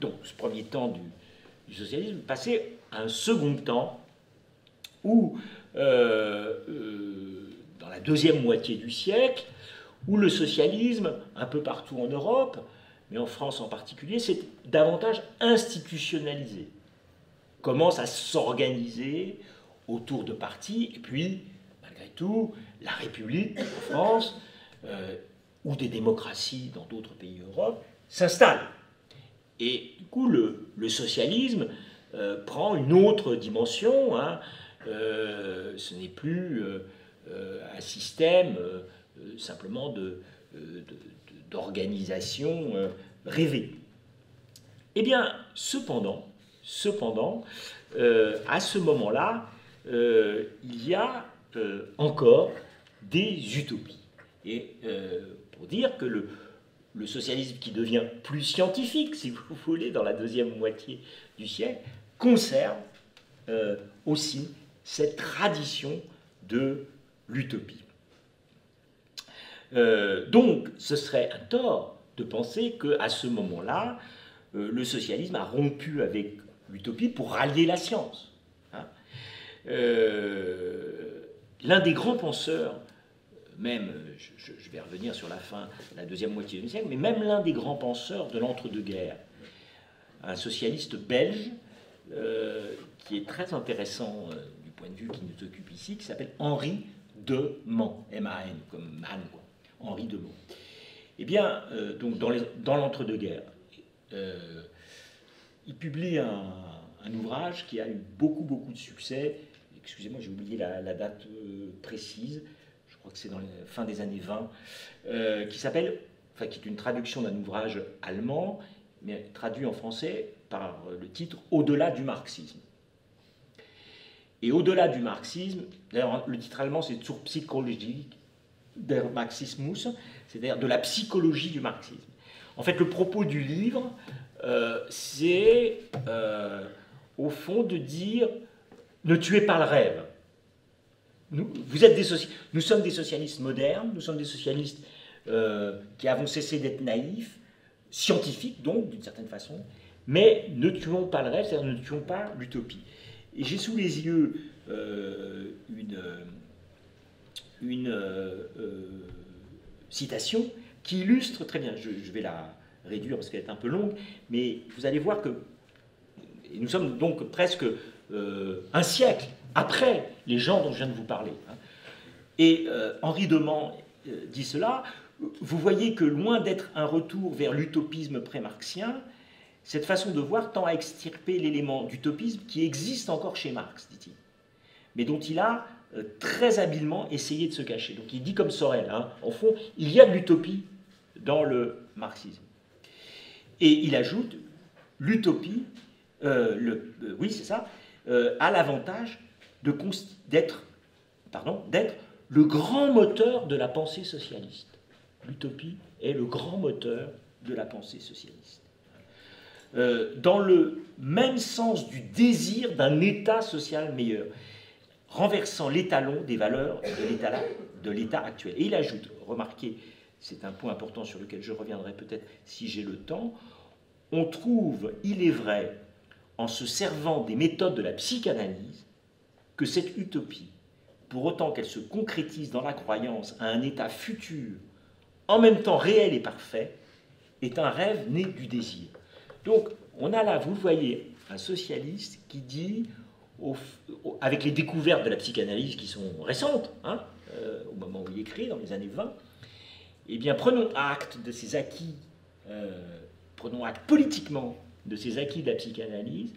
donc ce premier temps du, socialisme, passer à un second temps où, deuxième moitié du siècle, où le socialisme, un peu partout en Europe, mais en France en particulier, s'est davantage institutionnalisé, commence à s'organiser autour de partis, et puis, malgré tout, la République en France euh, ou des démocraties dans d'autres pays d'Europe s'installent. Et du coup, le, socialisme euh, prend une autre dimension. Hein. Euh, ce n'est plus un système simplement d'organisation de, rêvée. Eh bien, cependant, cependant à ce moment-là, il y a encore des utopies et euh, pour dire que le, socialisme qui devient plus scientifique, si vous *laughs* voulez, dans la deuxième moitié du siècle, conserve euh, aussi cette tradition de l'utopie. Euh, donc, ce serait un tort de penser qu'à ce moment-là, le socialisme a rompu avec l'utopie pour rallier la science. Hein. L'un des grands penseurs même, je, vais revenir sur la fin, la deuxième moitié du siècle, mais même l'un des grands penseurs de l'entre-deux-guerres, un socialiste belge, euh, qui est très intéressant euh, du point de vue qui nous occupe ici, qui s'appelle Henri de Mans, M-A-N, comme man, Henri de Mans. Eh bien, euh, donc dans l'entre-deux-guerres, il publie un, ouvrage qui a eu beaucoup, beaucoup de succès. Excusez-moi, j'ai oublié la date précise que c'est dans la fin des années 20, euh, qui s'appelle, enfin qui est une traduction d'un ouvrage allemand, mais traduit en français par le titre Au-delà du marxisme. Et au-delà du marxisme, d'ailleurs le titre allemand c'est Zur Psychologie der Marxismus, c'est-à-dire de la psychologie du marxisme. En fait, le propos du livre, euh, c'est euh, au fond de dire ne tuez pas le rêve. Nous, sommes des socialistes modernes, nous sommes des socialistes euh, qui avons cessé d'être naïfs, scientifiques donc, d'une certaine façon, mais ne tuons pas le rêve, c'est-à-dire ne tuons pas l'utopie. Et j'ai sous les yeux euh, une, une euh, citation qui illustre très bien, je, vais la réduire parce qu'elle est un peu longue, mais vous allez voir que et nous sommes donc presque un siècle après les gens dont je viens de vous parler. Hein. Et euh, Henri Demand euh, dit cela, vous voyez que loin d'être un retour vers l'utopisme pré-marxien, cette façon de voir tend à extirper l'élément d'utopisme qui existe encore chez Marx, dit-il, mais dont il a euh, très habilement essayé de se cacher. Donc il dit comme Sorel, hein, au fond, il y a de l'utopie dans le marxisme. Et il ajoute, l'utopie, euh, euh, oui c'est ça, a l'avantage d'être le grand moteur de la pensée socialiste. L'utopie est le grand moteur de la pensée socialiste. Dans le même sens du désir d'un État social meilleur renversant l'étalon des valeurs de l'État actuel. Et il ajoute, remarquez, c'est un point important sur lequel je reviendrai peut-être si j'ai le temps, on trouve, il est vrai, en se servant des méthodes de la psychanalyse, que cette utopie, pour autant qu'elle se concrétise dans la croyance à un état futur, en même temps réel et parfait, est un rêve né du désir. Donc, on a là, vous le voyez, un socialiste qui dit avec les découvertes de la psychanalyse qui sont récentes, hein, euh, au moment où il écrit, dans les années 20, eh bien, prenons acte de ces acquis, euh, prenons acte politiquement de ces acquis de la psychanalyse,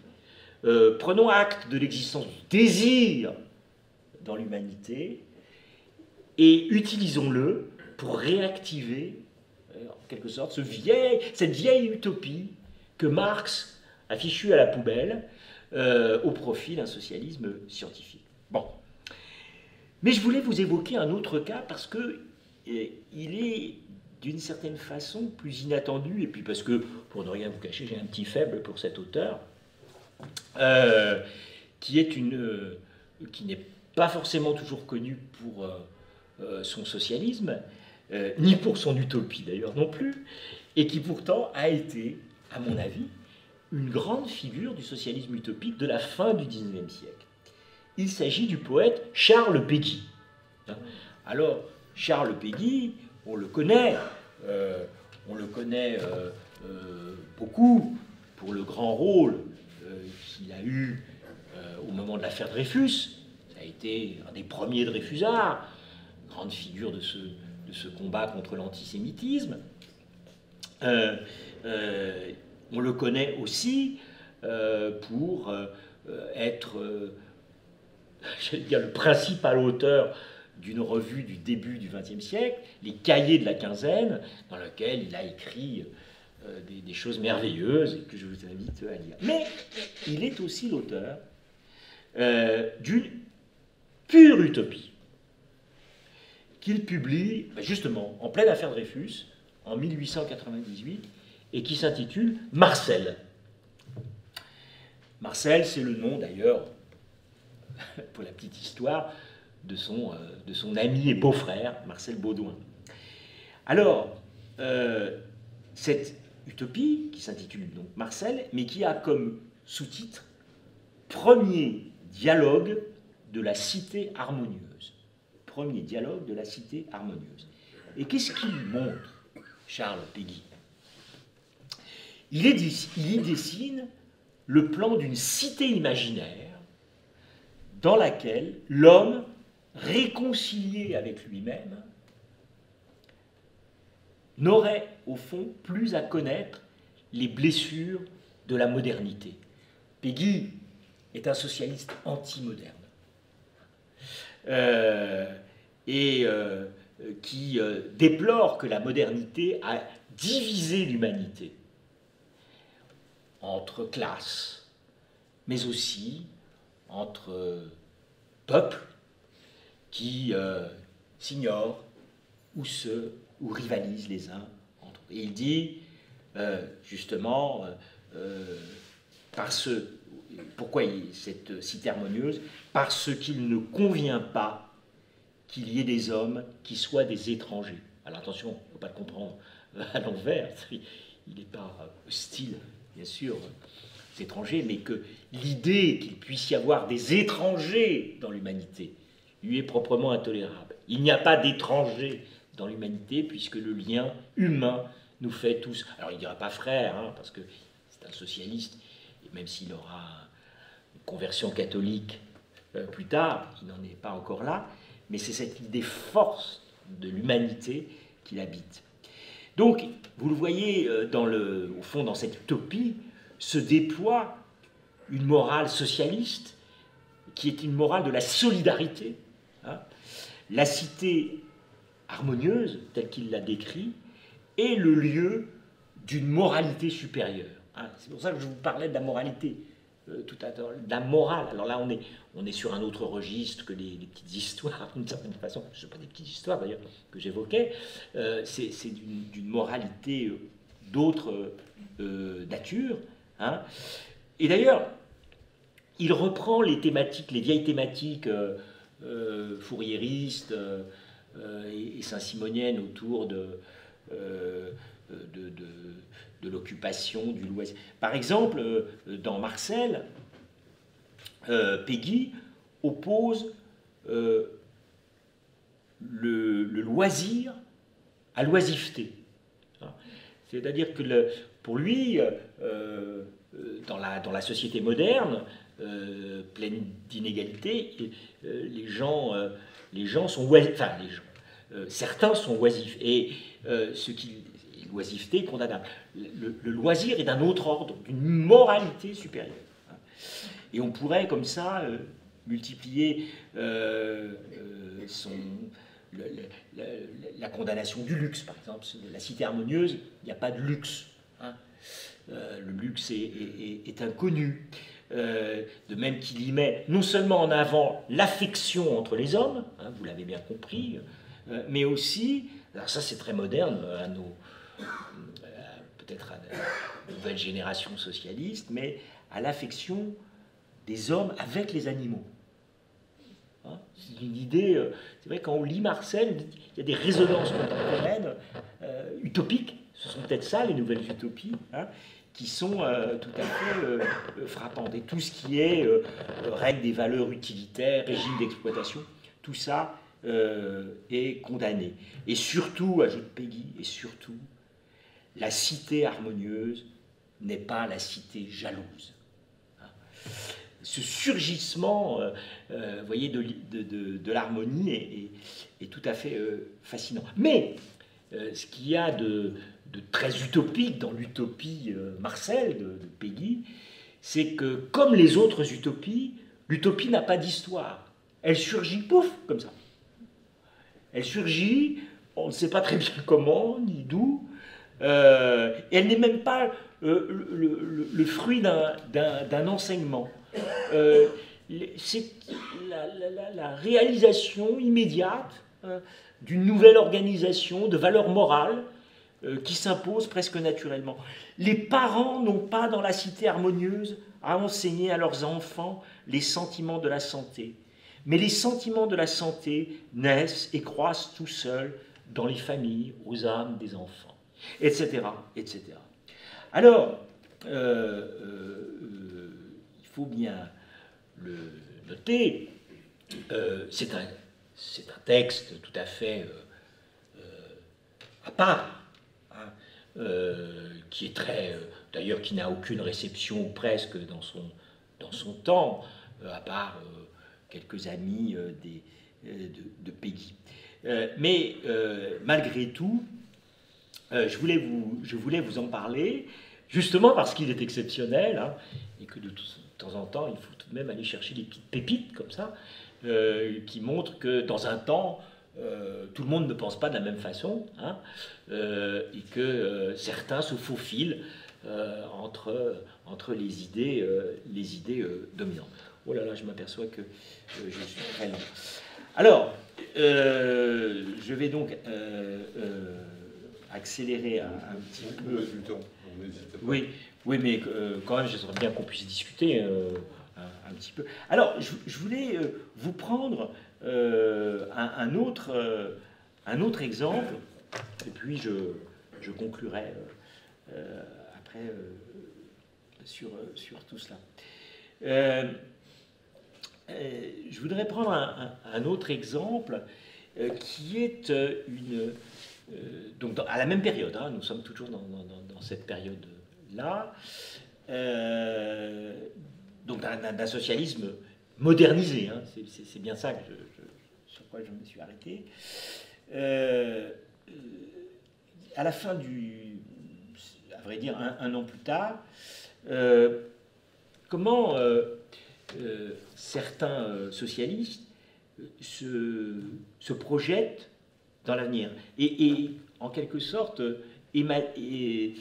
euh, prenons acte de l'existence du désir dans l'humanité et utilisons-le pour réactiver, en quelque sorte, cette vieille utopie Marx a fichue à la poubelle euh, au profit d'un socialisme scientifique. Bon. Mais je voulais vous évoquer un autre cas parce que euh, il est d'une certaine façon plus inattendu, et puis parce que, pour ne rien vous cacher, j'ai un petit faible pour cet auteur, euh, qui est une, qui n'est pas forcément toujours connu pour son socialisme, ni pour son utopie d'ailleurs non plus, et qui pourtant a été, à mon avis, une grande figure du socialisme utopique de la fin du XIXe siècle. Il s'agit du poète Charles Péguy. Alors, Charles Péguy, on le connaît, euh, on le connaît euh, euh, beaucoup pour le grand rôle qu'il a eu au moment de l'affaire Dreyfus. Ça a été un des premiers Dreyfusards, grande figure de ce, de ce combat contre l'antisémitisme. On le connaît aussi euh, pour euh, être, euh, *laughs* dire, le principal auteur d'une revue du début du XXe siècle, les Cahiers de la quinzaine, dans lequel il a écrit des, choses merveilleuses et que je vous invite à lire. Mais il est aussi l'auteur d'une pure utopie qu'il publie ben, justement en pleine affaire Dreyfus en 1898 et qui s'intitule Marcel. Marcel, c'est le nom d'ailleurs, *laughs* pour la petite histoire, de son, euh, de son ami et beau-frère, Marcel Baudouin. Alors, euh, cette utopie, qui s'intitule donc Marcel, mais qui a comme sous-titre Premier dialogue de la cité harmonieuse. Premier dialogue de la cité harmonieuse. Et qu'est-ce qu'il montre, Charles Péguy il, y dessine le plan d'une cité imaginaire dans laquelle l'homme, réconcilié avec lui-même, n'aurait au fond plus à connaître les blessures de la modernité. Peggy est un socialiste anti-moderne euh, et euh, qui euh, déplore que la modernité a divisé l'humanité entre classes, mais aussi entre peuples qui euh, s'ignorent ou se ou rivalisent les uns entre eux. Et il dit euh, justement euh, parce pourquoi cette cité harmonieuse Parce qu'il ne convient pas qu'il y ait des hommes qui soient des étrangers. Alors attention, il ne faut pas le comprendre *laughs* à l'envers. Il n'est pas hostile bien sûr, étrangers, mais que l'idée qu'il puisse y avoir des étrangers dans l'humanité lui est proprement intolérable. Il n'y a pas d'étrangers dans l'humanité puisque le lien humain nous fait tous. Alors il ne dira pas frère, hein, parce que c'est un socialiste, et même s'il aura une conversion catholique euh, plus tard, il n'en est pas encore là, mais c'est cette idée force de l'humanité qu'il habite. Donc, vous le voyez, euh, au fond, dans cette utopie, se déploie une morale socialiste qui est une morale de la solidarité. Hein. La cité harmonieuse, telle qu'il l'a décrit, est le lieu d'une moralité supérieure. Hein. C'est pour ça que je vous parlais de la moralité euh, tout à de la morale. Alors là, on est, on est sur un autre registre que les, petites histoires, *laughs* d'une certaine façon. Ce ne sont pas des petites histoires d'ailleurs que j'évoquais. Euh, c'est d'une moralité euh, d'autres natures. Hein. Et d'ailleurs, il reprend les thématiques, les vieilles thématiques fourriéristes et, saint-simoniennes autour de l'occupation, du loisir. Par exemple, euh, dans Marcel, euh, Peggy oppose euh, le, loisir à l'oisiveté. Hein. C'est-à-dire que pour lui, dans, la, société moderne, pleine d'inégalités, les gens, les gens sont oisifs, enfin les gens, certains sont oisifs. Et ce qui l'oisiveté condamnable. Le, loisir est d'un autre ordre, d'une moralité supérieure. Et on pourrait comme ça euh, multiplier euh, euh, son, la, condamnation du luxe, par exemple. La cité harmonieuse, il n'y a pas de luxe. Hein. le luxe est, inconnu. de même qu'il y met non seulement en avant l'affection entre les hommes, hein, vous l'avez bien compris, mais aussi, alors ça c'est très moderne à nos, peut-être à la nouvelle génération socialiste, mais à l'affection des hommes avec les animaux. Hein, c'est une idée, euh, c'est vrai, quand on lit Marcel, il y a des résonances contemporaines euh, utopiques, ce sont peut-être ça les nouvelles utopies, hein, qui sont euh, tout à fait frappantes. Et tout ce qui est règle des valeurs utilitaires, régime d'exploitation, tout ça est condamné. Et surtout, ajoute Peggy, et surtout, la cité harmonieuse n'est pas la cité jalouse. Ce surgissement, euh, euh, voyez, de, de, l'harmonie est, tout à fait euh, fascinant. Mais ce qu'il y a de, très utopique dans l'utopie Marcel de, Peggy, c'est que comme les autres utopies, l'utopie n'a pas d'histoire. Elle surgit, pouf, comme ça. Elle surgit, on ne sait pas très bien *laughs* comment, ni d'où, euh, elle n'est même pas euh, le, fruit d'un enseignement. Euh, c'est la, réalisation immédiate hein, d'une nouvelle organisation de valeurs morales qui s'impose presque naturellement. Les parents n'ont pas dans la cité harmonieuse à enseigner à leurs enfants les sentiments de la santé. Mais les sentiments de la santé naissent et croissent tout seuls dans les familles, aux âmes des enfants etc. etc. Alors, euh, euh, il faut bien le noter, euh, c'est un, un, texte tout à fait à part, hein, qui est très, d'ailleurs, qui n'a aucune réception presque dans son, dans son temps, à part quelques amis de, de, Peggy. mais malgré tout, euh, je, voulais vous, je voulais vous en parler, justement parce qu'il est exceptionnel, hein, et que de, temps en temps, il faut tout de même aller chercher des petites pépites comme ça, euh, qui montrent que dans un temps, euh, tout le monde ne pense pas de la même façon, hein, et que certains se faufilent entre, entre les idées, les idées dominantes. Oh là là, je m'aperçois que je suis très lent. Alors, je vais donc accélérer un, petit peu. Oui, oui, mais euh, quand même, j'aimerais bien qu'on puisse discuter euh, un, petit peu. Alors, je, voulais euh, vous prendre un, autre, un autre exemple, et puis je, je conclurai après sur, sur tout cela. je voudrais prendre un, un autre exemple qui est une, euh, donc à la même période, hein, nous sommes toujours dans, cette période-là, euh, donc d'un socialisme modernisé, hein, c'est bien ça sur quoi je me suis arrêté. Euh, à la fin du, à vrai dire un, an plus tard, comment certains socialistes se projettent dans l'avenir et, en quelque sorte imagine,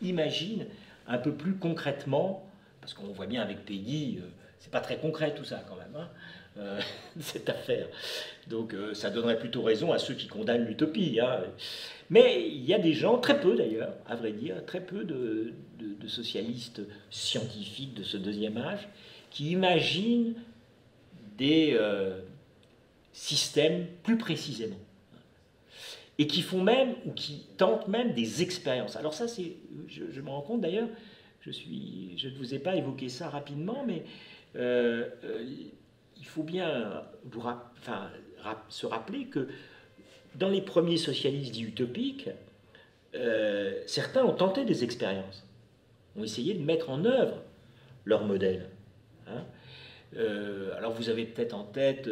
imagine un peu plus concrètement, parce qu'on voit bien avec Peggy, euh, c'est pas très concret tout ça quand même, hein, euh, *laughs* cette affaire. Donc euh, ça donnerait plutôt raison à ceux qui condamnent l'utopie. Hein. Mais il y a des gens, très peu d'ailleurs, à vrai dire, très peu de, de, socialistes scientifiques de ce deuxième âge, qui imaginent des systèmes plus précisément et qui font même ou qui tentent même des expériences. Alors ça, c'est, je, me rends compte d'ailleurs, je suis, je ne vous ai pas évoqué ça rapidement, mais euh, euh, il faut bien vous, enfin, se rappeler que dans les premiers socialistes dits utopiques, euh, certains ont tenté des expériences, ont essayé de mettre en œuvre leur modèle. Hein. alors vous avez peut-être en tête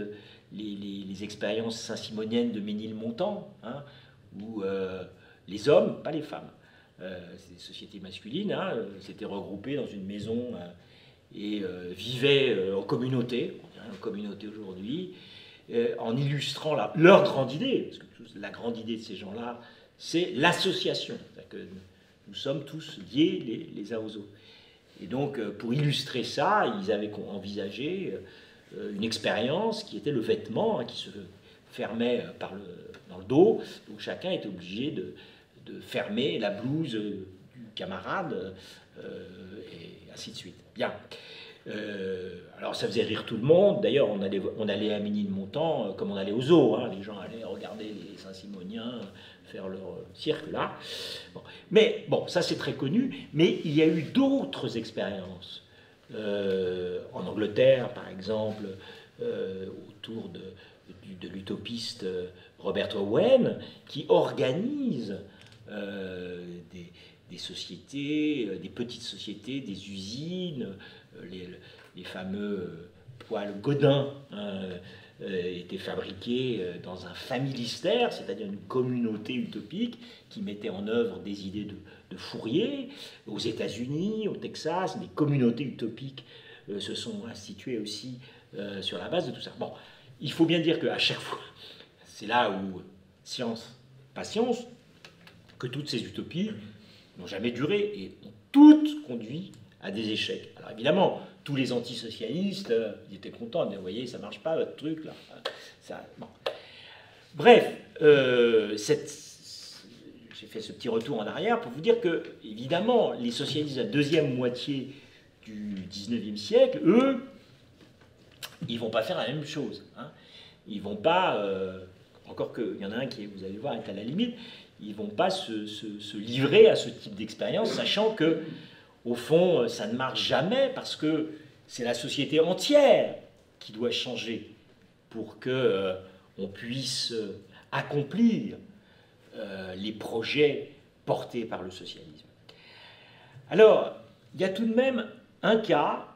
les, expériences saint-simoniennes de Ménilmontant, hein, où euh, les hommes, pas les femmes, euh, c'est des sociétés masculines, hein, s'étaient regroupés dans une maison euh, et vivaient en communauté, en communauté aujourd'hui, en illustrant leur grande idée, parce que la grande idée de ces gens-là, c'est l'association, que nous sommes tous liés les, les uns aux autres. Et donc, pour illustrer ça, ils avaient envisagé euh, une expérience qui était le vêtement hein, qui se fermait euh, par le, dans le dos. Donc chacun était obligé de, de fermer la blouse du camarade et ainsi de suite. Bien. alors ça faisait rire tout le monde. D'ailleurs, on allait, on allait à Mini-de-Montant comme on allait aux zoo. Hein. Les gens allaient regarder les Saint-Simoniens faire leur cirque là. Mais bon, ça c'est très connu. Mais il y a eu d'autres expériences euh, en Angleterre, par exemple, euh, autour de, l'utopiste euh, Robert Owen, qui organise des, sociétés, des petites sociétés, des usines, les, les fameux poils Godin. Hein, étaient fabriqués dans un familistère, c'est-à-dire une communauté utopique qui mettait en œuvre des idées de, Fourier. Aux États-Unis, au Texas, des communautés utopiques euh, se sont instituées aussi euh, sur la base de tout ça. Bon, il faut bien dire qu'à chaque fois, *laughs* c'est là où science, patience, que toutes ces utopies n'ont jamais duré et ont toutes conduit à des échecs. Alors évidemment, tous les antisocialistes, euh, ils étaient contents, vous voyez, ça marche pas votre truc là. Ça, Bref, cette, j'ai fait ce petit retour en arrière pour vous dire que, évidemment, les socialistes de la deuxième moitié du 19e siècle, eux, ils vont pas faire la même chose. Hein. Ils vont pas, euh, encore qu'il y en a un qui, vous allez voir, est à la limite, ils vont pas se, se livrer à ce type d'expérience, sachant que, au fond, ça ne marche jamais parce que c'est la société entière qui doit changer pour que euh, on puisse euh, accomplir euh, les projets portés par le socialisme. Alors, il y a tout de même un cas,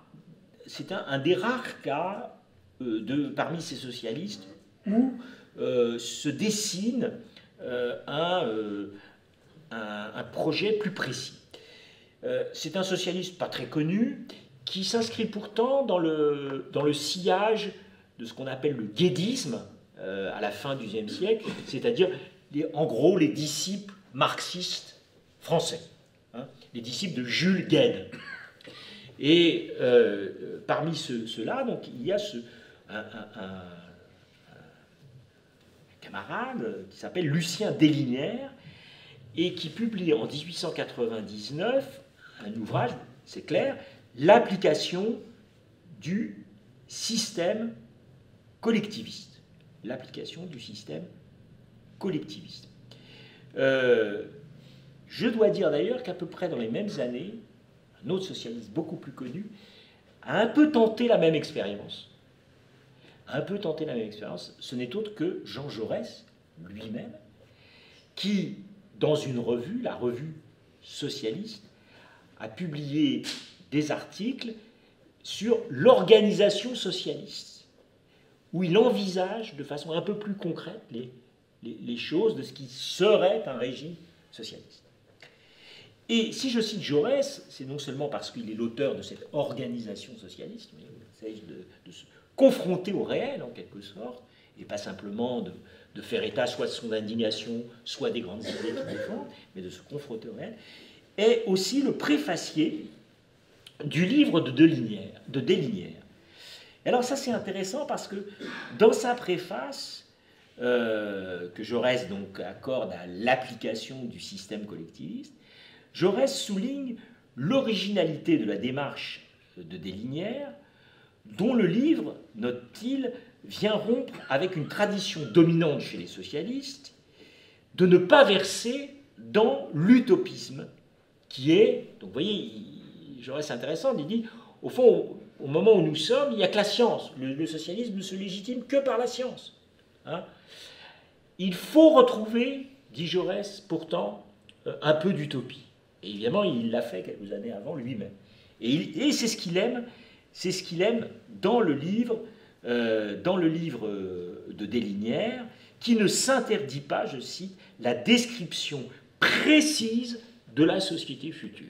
c'est un, des rares cas euh, de, parmi ces socialistes où euh, se dessine un, un, projet plus précis. c'est un socialiste pas très connu qui s'inscrit pourtant dans le, dans le sillage de ce qu'on appelle le guédisme à la fin du XIe siècle, c'est-à-dire en gros les disciples marxistes français, hein, les disciples de Jules Gued. Et euh, parmi ceux-là, donc, il y a un, camarade qui s'appelle Lucien Deslignères et qui publie en 1899 un ouvrage, c'est clair, l'application du système collectiviste. L'application du système collectiviste. Euh, je dois dire d'ailleurs qu'à peu près dans les mêmes années, un autre socialiste beaucoup plus connu a un peu tenté la même expérience. Un peu tenté la même expérience. Ce n'est autre que Jean Jaurès lui-même, qui, dans une revue, la revue socialiste, a publié des articles sur l'organisation socialiste, où il envisage de façon un peu plus concrète les les, choses de ce qui serait un régime socialiste. Et si je cite Jaurès, c'est non seulement parce qu'il est l'auteur de cette organisation socialiste, mais il s'agit de, se confronter au réel en quelque sorte, et pas simplement de, faire état soit de son indignation, soit des grandes idées qu'il défend, mais de se confronter au réel, est aussi le préfacier du livre de Delinière. De alors ça c'est intéressant parce que dans sa préface, euh, que Jaurès donc accorde à l'application du système collectiviste, Jaurès souligne l'originalité de la démarche de Deslignières, dont le livre, note-t-il, vient rompre avec une tradition dominante chez les socialistes de ne pas verser dans l'utopisme, qui est, donc vous voyez, Jaurès intéressant, il dit, au fond, au moment où nous sommes, il n'y a que la science. Le, socialisme ne se légitime que par la science. Hein. Il faut retrouver, dit Jaurès, pourtant, euh, un peu d'utopie. Et évidemment, il l'a fait quelques années avant lui-même. Et, c'est ce qu'il aime, c'est ce qu'il aime dans le livre, euh, euh, de Deslignières, qui ne s'interdit pas, je cite, la description précise de la société future.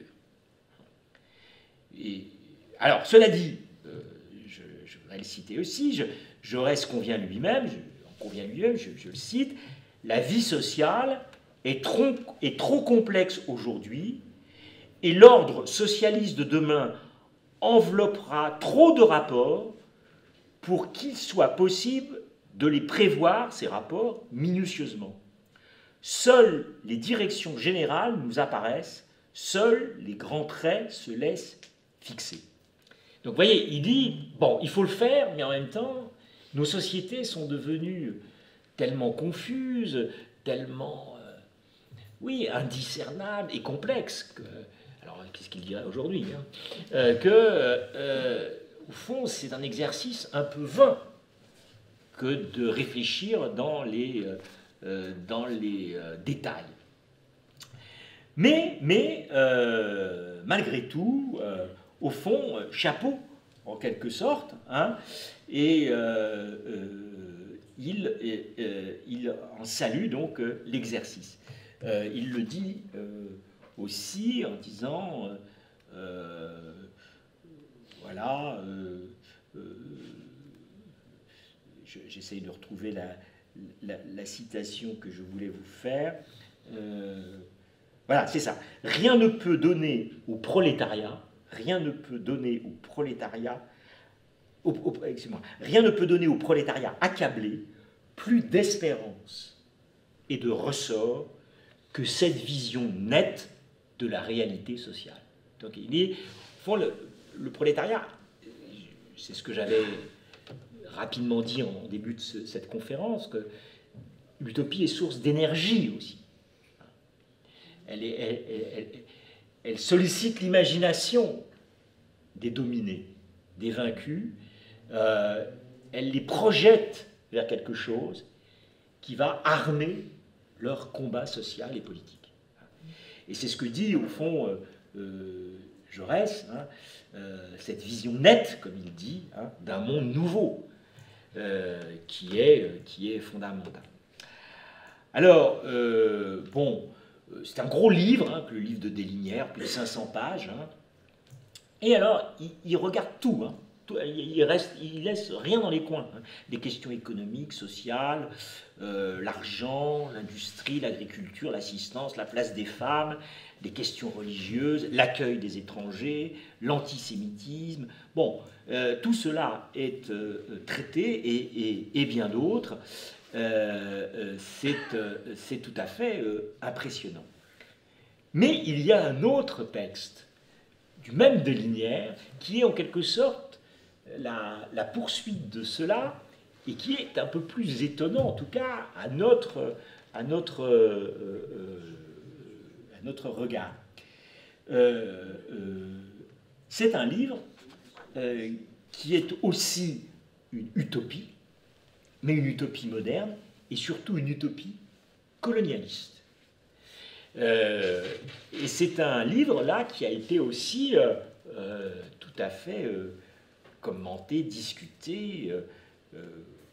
Alors, cela dit, euh, je, voudrais le citer aussi, je, Jaurès convient lui-même, je, convient lui-même, je, le cite, la vie sociale est trop, est trop complexe aujourd'hui et l'ordre socialiste de demain enveloppera trop de rapports pour qu'il soit possible de les prévoir, ces rapports, minutieusement. Seules les directions générales nous apparaissent, seuls les grands traits se laissent fixer. Donc vous voyez, il dit, bon, il faut le faire, mais en même temps, nos sociétés sont devenues tellement confuses, tellement, euh, oui, indiscernables et complexes, alors qu'est-ce qu'il dirait aujourd'hui, hein, euh, que, euh, au fond, c'est un exercice un peu vain que de réfléchir dans les, dans les détails. Mais, mais malgré tout, au fond, chapeau, en quelque sorte, hein, et euh, euh, il, il, en salue donc l'exercice. il le dit aussi en disant, voilà, j'essaye de retrouver la, citation que je voulais vous faire. voilà, c'est ça. Rien ne peut donner au prolétariat rien ne peut donner au prolétariat, rien ne peut donner au prolétariat accablé plus d'espérance et de ressort que cette vision nette de la réalité sociale. Donc il est, fond, le, prolétariat, c'est ce que j'avais rapidement dit en début de cette conférence, que l'utopie est source d'énergie aussi. Elle sollicite l'imagination des dominés, des vaincus, euh, elle les projette vers quelque chose qui va armer leur combat social et politique. Et c'est ce que dit au fond euh, euh, Jaurès, hein, cette vision nette, comme il dit, hein, d'un monde nouveau, qui, est, qui est fondamental. Alors, bon, c'est un gros livre, hein, le livre de Deslignières, plus de 500 pages. Et alors, il, regarde tout. Il, reste, il laisse rien dans les coins. Les questions économiques, sociales, euh, l'argent, l'industrie, l'agriculture, l'assistance, la place des femmes, les questions religieuses, l'accueil des étrangers, l'antisémitisme. Bon, euh, tout cela est traité et bien d'autres. Euh, euh, euh, c'est tout à fait impressionnant. Mais il y a un autre texte du même de Linière qui est en quelque sorte la, poursuite de cela et qui est un peu plus étonnant, en tout cas à notre, à notre regard. c'est un livre qui est aussi une utopie, mais une utopie moderne et surtout une utopie colonialiste. Euh, et c'est un livre là qui a été aussi euh, euh, tout à fait commenté, discuté,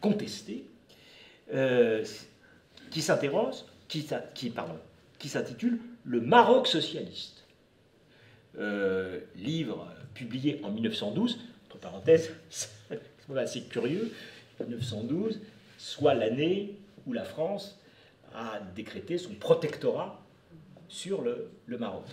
contesté, qui s'interroge, qui, qui, pardon, qui s'intitule Le Maroc socialiste. livre publié en 1912, entre parenthèses, *laughs* c'est assez curieux, 1912, soit l'année où la France a décrété son protectorat sur le, Maroc.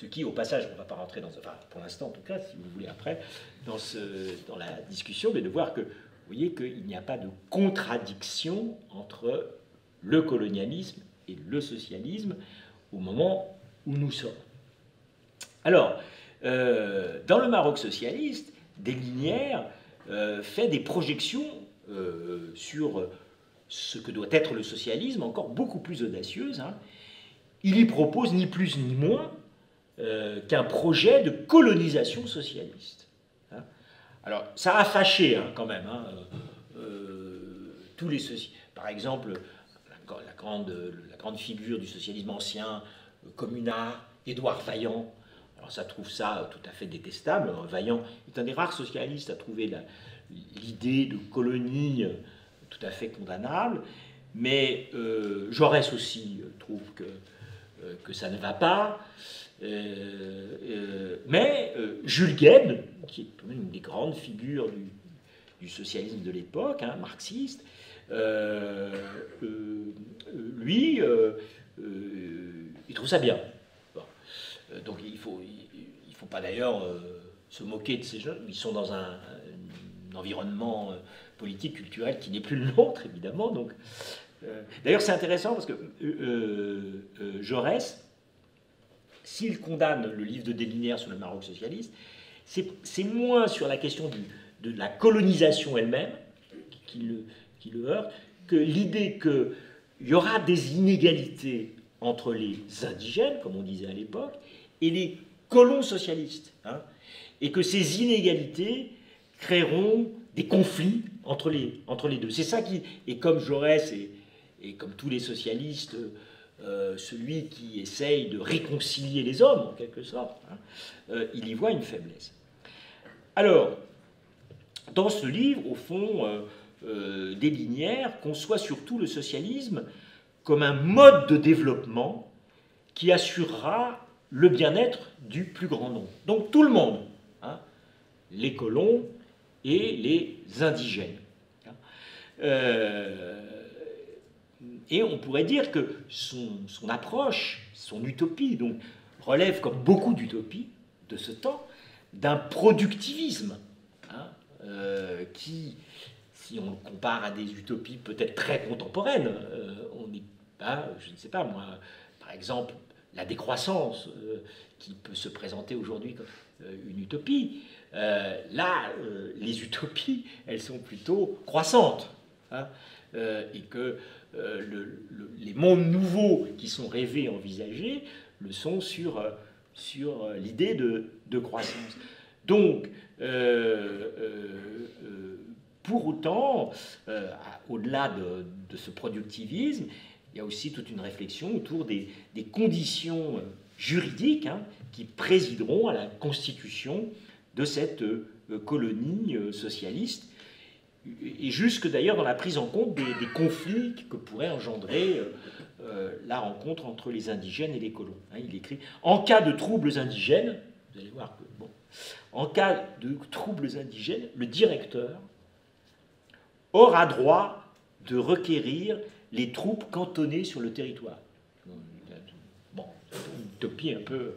Ce qui, au passage, on ne va pas rentrer dans, pour l'instant en tout cas, si vous voulez après, dans la discussion, mais de voir que, vous voyez qu'il n'y a pas de contradiction entre le colonialisme et le socialisme au moment où nous sommes. Alors, euh, dans le Maroc socialiste, Deslignières euh, fait des projections euh, sur ce que doit être le socialisme, encore beaucoup plus audacieuses. Hein. Il y propose ni plus ni moins qu'un projet de colonisation socialiste. Hein. Alors, ça a fâché hein, quand même tous les Par exemple, la grande, la grande figure du socialisme ancien, communard, Édouard Vaillant, alors ça trouve ça tout à fait détestable. Vaillant est un des rares socialistes à trouver l'idée de colonie euh, tout à fait condamnable. Mais euh, Jaurès aussi euh, trouve que, que ça ne va pas. Mais Jules Guesde, qui est une des grandes figures du, socialisme de l'époque, hein, marxiste, lui, il trouve ça bien. Euh, donc il ne faut, il, faut pas d'ailleurs euh, se moquer de ces jeunes. Ils sont dans un, environnement euh, politique, culturel qui n'est plus le nôtre, évidemment. Donc, d'ailleurs, c'est intéressant parce que Jaurès, s'il condamne le livre de Deslinéaires sur le Maroc socialiste, c'est moins sur la question de la colonisation elle-même qui le, heurte que l'idée qu'il y aura des inégalités entre les indigènes, comme on disait à l'époque, et les colons socialistes. Hein, et que ces inégalités créeront des conflits entre les, entre les deux. C'est ça qui. Et comme Jaurès et, et comme tous les socialistes, euh, celui qui essaye de réconcilier les hommes, en quelque sorte, hein, euh, il y voit une faiblesse. Alors, dans ce livre, au fond, euh, des Lignières conçoit surtout le socialisme comme un mode de développement qui assurera le bien-être du plus grand nombre. Donc tout le monde, hein, les colons et les indigènes. Hein. Euh, et on pourrait dire que son, approche, son utopie, donc, relève comme beaucoup d'utopies de ce temps, d'un productivisme hein, euh, qui, si on le compare à des utopies peut-être très contemporaines, euh, on n'est je ne sais pas moi, par exemple, la décroissance euh, qui peut se présenter aujourd'hui comme une utopie. Là, les utopies, elles sont plutôt croissantes. Hein, et que les mondes nouveaux qui sont rêvés, envisagés, le sont sur, sur l'idée de, croissance. Donc, pour autant, au-delà de, de, ce productivisme, il y a aussi toute une réflexion autour des, conditions euh, juridiques hein, qui présideront à la constitution de cette euh, colonie euh, socialiste, et jusque d'ailleurs dans la prise en compte des, conflits que pourrait engendrer la rencontre entre les indigènes et les colons. Hein, il écrit En cas de troubles indigènes, vous allez voir que, bon, en cas de troubles indigènes, le directeur aura droit de requérir les troupes cantonnées sur le territoire. Bon, une utopie un peu,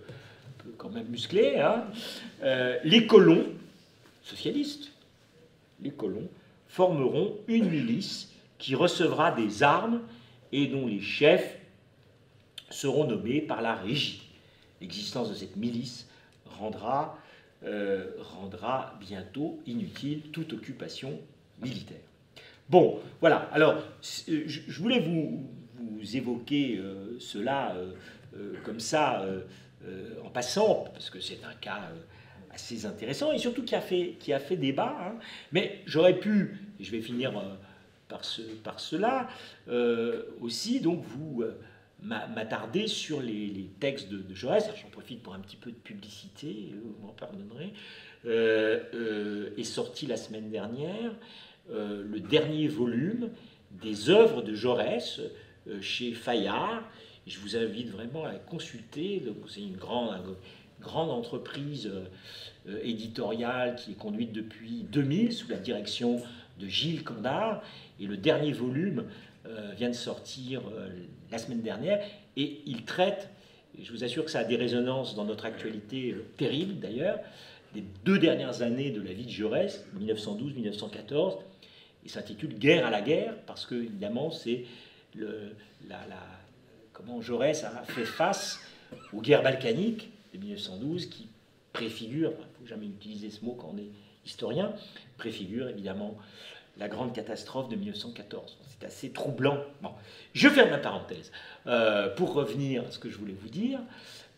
quand même musclée. Hein. Euh, les colons, socialistes, les colons, formeront une milice qui recevra des armes et dont les chefs seront nommés par la régie. L'existence de cette milice rendra, euh, rendra bientôt inutile toute occupation militaire. Bon, voilà. Alors, euh, je voulais vous, évoquer euh, cela comme ça en passant, parce que c'est un cas assez intéressant et surtout qui a fait, qui a fait débat. Hein. Mais j'aurais pu, et je vais finir par, ce, par cela, aussi donc vous m'attarder sur les, textes de, de Jaurès. J'en profite pour un petit peu de publicité, vous m'en pardonnerez. est sorti la semaine dernière. Euh, le dernier volume des œuvres de Jaurès euh, chez Fayard. Je vous invite vraiment à consulter. C'est une grande, grande entreprise éditoriale qui est conduite depuis 2000 sous la direction de Gilles Candard. Et le dernier volume vient de sortir la semaine dernière et il traite, et je vous assure que ça a des résonances dans notre actualité terrible d'ailleurs, des deux dernières années de la vie de Jaurès, 1912-1914. Il s'intitule Guerre à la guerre, parce que, évidemment, c'est comment Jaurès a fait face aux guerres balkaniques de 1912, qui préfigurent, il ne faut jamais utiliser ce mot quand on est historien, préfigure évidemment la grande catastrophe de 1914. C'est assez troublant. Bon, je ferme la parenthèse. Euh, pour revenir à ce que je voulais vous dire,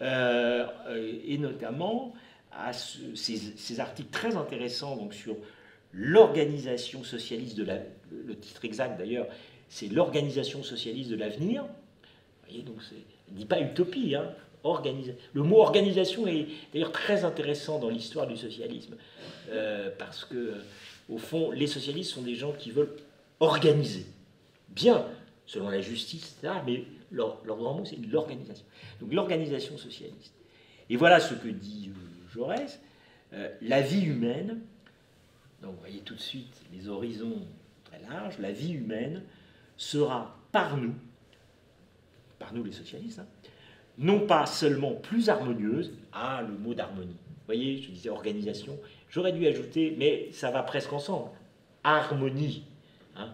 euh, et notamment à ces, articles très intéressants donc, sur l'organisation socialiste de la... Le titre exact d'ailleurs, c'est l'organisation socialiste de l'avenir. Vous voyez, donc ne dit pas utopie. Hein, Le mot organisation est d'ailleurs très intéressant dans l'histoire du socialisme, euh, parce que, au fond, les socialistes sont des gens qui veulent organiser. Bien, selon la justice, etc., mais leur, grand mot, c'est l'organisation. Donc l'organisation socialiste. Et voilà ce que dit euh, Jaurès, euh, la vie humaine, donc vous voyez tout de suite les horizons très larges, la vie humaine sera par nous, par nous les socialistes, hein, non pas seulement plus harmonieuse, ah le mot d'harmonie, vous voyez, je disais organisation, j'aurais dû ajouter, mais ça va presque ensemble, harmonie, hein.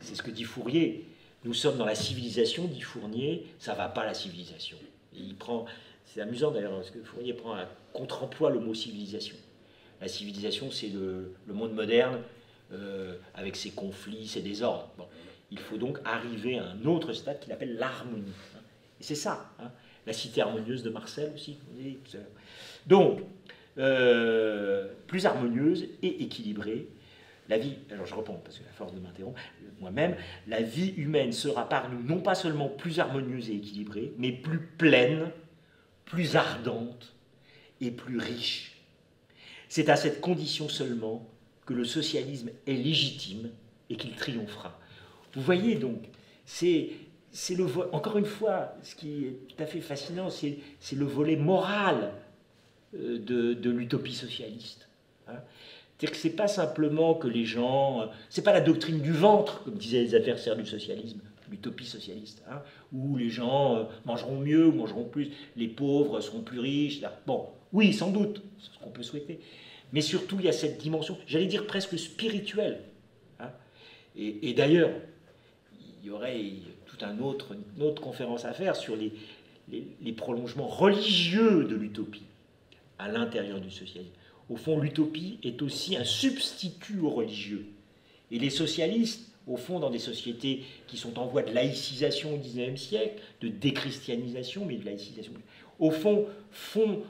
c'est ce que dit Fourier, nous sommes dans la civilisation, dit Fournier, ça va pas la civilisation. il prend, c'est amusant d'ailleurs, parce que Fourier prend un contre-emploi le mot civilisation. La civilisation, c'est le, monde moderne, euh, avec ses conflits, ses désordres. Il faut donc arriver à un autre stade qu'il appelle l'harmonie. Et c'est ça, hein. La cité harmonieuse de Marcel aussi. Donc, euh, plus harmonieuse et équilibrée. La vie, alors je reprends parce que la force de m'interrompre moi-même, la vie humaine sera par nous non pas seulement plus harmonieuse et équilibrée, mais plus pleine, plus ardente, plus riche. C'est à cette condition seulement que le socialisme est légitime et qu'il triomphera. Vous voyez donc, c'est c'est le encore une fois, ce qui est tout à fait fascinant, c'est le volet moral euh, de, de l'utopie socialiste. Hein. C'est-à-dire que c'est pas simplement que les gens, euh, c'est pas la doctrine du ventre, comme disaient les adversaires du socialisme, l'utopie socialiste, hein, où les gens euh, mangeront mieux mangeront plus, les pauvres seront plus riches. Bon, oui, sans doute, c'est ce qu'on peut souhaiter. Mais surtout, il y a cette dimension, j'allais dire presque spirituelle. Hein. Et, d'ailleurs, il y aurait toute un autre, une autre conférence à faire sur les, prolongements religieux de l'utopie à l'intérieur du socialisme. Au fond, l'utopie est aussi un substitut au religieux. Et les socialistes, au fond, dans des sociétés qui sont en voie de laïcisation au XIXe siècle, de déchristianisation, mais de laïcisation, au fond, font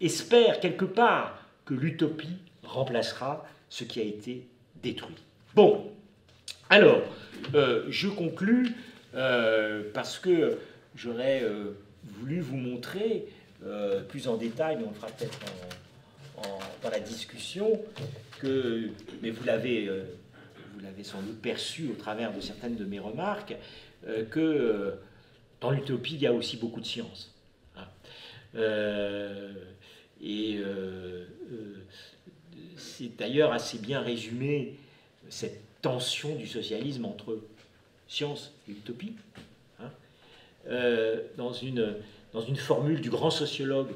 espère quelque part que l'utopie remplacera ce qui a été détruit. Bon, alors, euh, je conclus euh, parce que j'aurais euh, voulu vous montrer plus en détail, mais on le fera peut-être dans la discussion, mais vous l'avez, vous l'avez sans doute perçu au travers de certaines de mes remarques, que dans l'utopie, il y a aussi beaucoup de science. Hein. Et euh, euh, c'est d'ailleurs assez bien résumé cette tension du socialisme entre science et utopie. Hein. Euh, dans, une, dans une formule du grand sociologue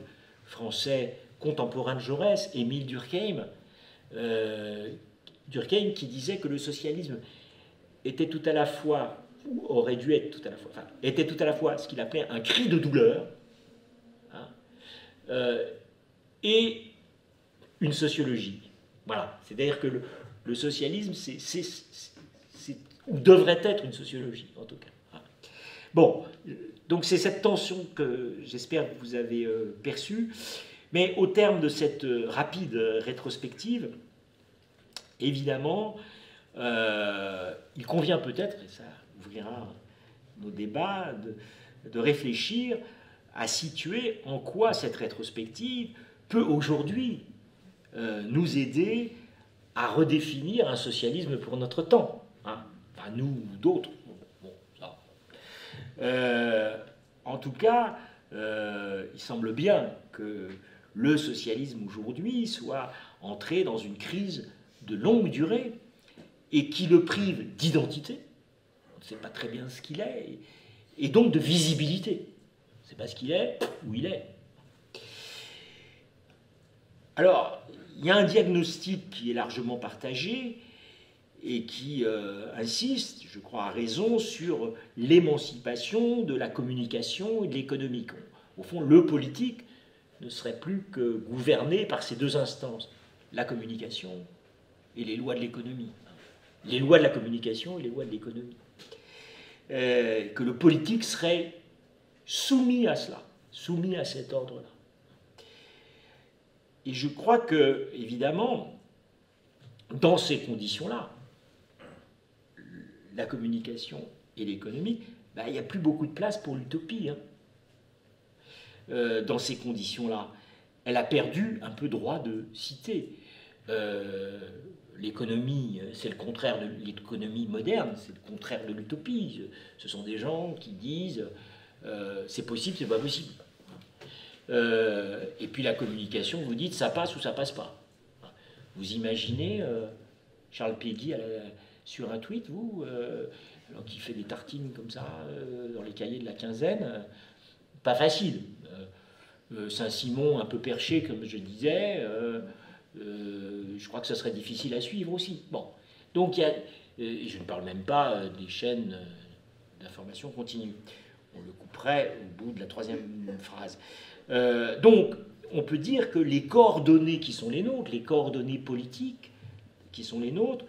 français contemporain de Jaurès, Émile Durkheim, Durkheim qui disait que le socialisme était tout à la fois, ou aurait dû être tout à la fois, enfin, était tout à la fois ce qu'il appelait un cri de douleur, hein, et une sociologie. Voilà. C'est-à-dire que le, socialisme, c'est, devrait être une sociologie, en tout cas. Bon, donc c'est cette tension que j'espère que vous avez euh, perçue. Mais au terme de cette euh, rapide rétrospective, évidemment, euh, il convient peut-être, et ça ouvrira nos débats, de, réfléchir à situer en quoi cette rétrospective peut aujourd'hui euh, nous aider à redéfinir un socialisme pour notre temps. Nous ou d'autres. Euh, en tout cas, euh, il semble bien que le socialisme aujourd'hui soit entré dans une crise de longue durée et qui le prive d'identité, on ne sait pas très bien ce qu'il est, et donc de visibilité. On ne sait pas ce qu'il est, où il est. Alors, il y a un diagnostic qui est largement partagé et qui euh, insiste, je crois à raison, sur l'émancipation de la communication et de l'économie. Au fond, le politique ne serait plus que gouverné par ces deux instances, la communication et les lois de l'économie. Les lois de la communication et les lois de l'économie. Euh, que le politique serait soumis à cela, soumis à cet ordre-là. Et je crois que, évidemment, dans ces conditions-là, la communication et l'économie, bah, il n'y a plus beaucoup de place pour l'utopie. Hein. Euh, dans ces conditions-là, elle a perdu un peu droit de citer. Euh, l'économie, c'est le contraire de l'économie moderne, c'est le contraire de l'utopie. Ce sont des gens qui disent euh, c'est possible, c'est pas possible. et puis la communication, vous dites ça passe ou ça passe pas. Vous imaginez Charles Péguy sur un tweet, vous, alors qui fait des tartines comme ça dans les cahiers de la quinzaine, pas facile. Euh, Saint-Simon un peu perché, comme je disais, euh, euh, je crois que ça serait difficile à suivre aussi. Bon, donc il y a, je ne parle même pas des chaînes d'information continue. On le couperait au bout de la troisième phrase. donc, on peut dire que les coordonnées qui sont les nôtres, les coordonnées politiques qui sont les nôtres,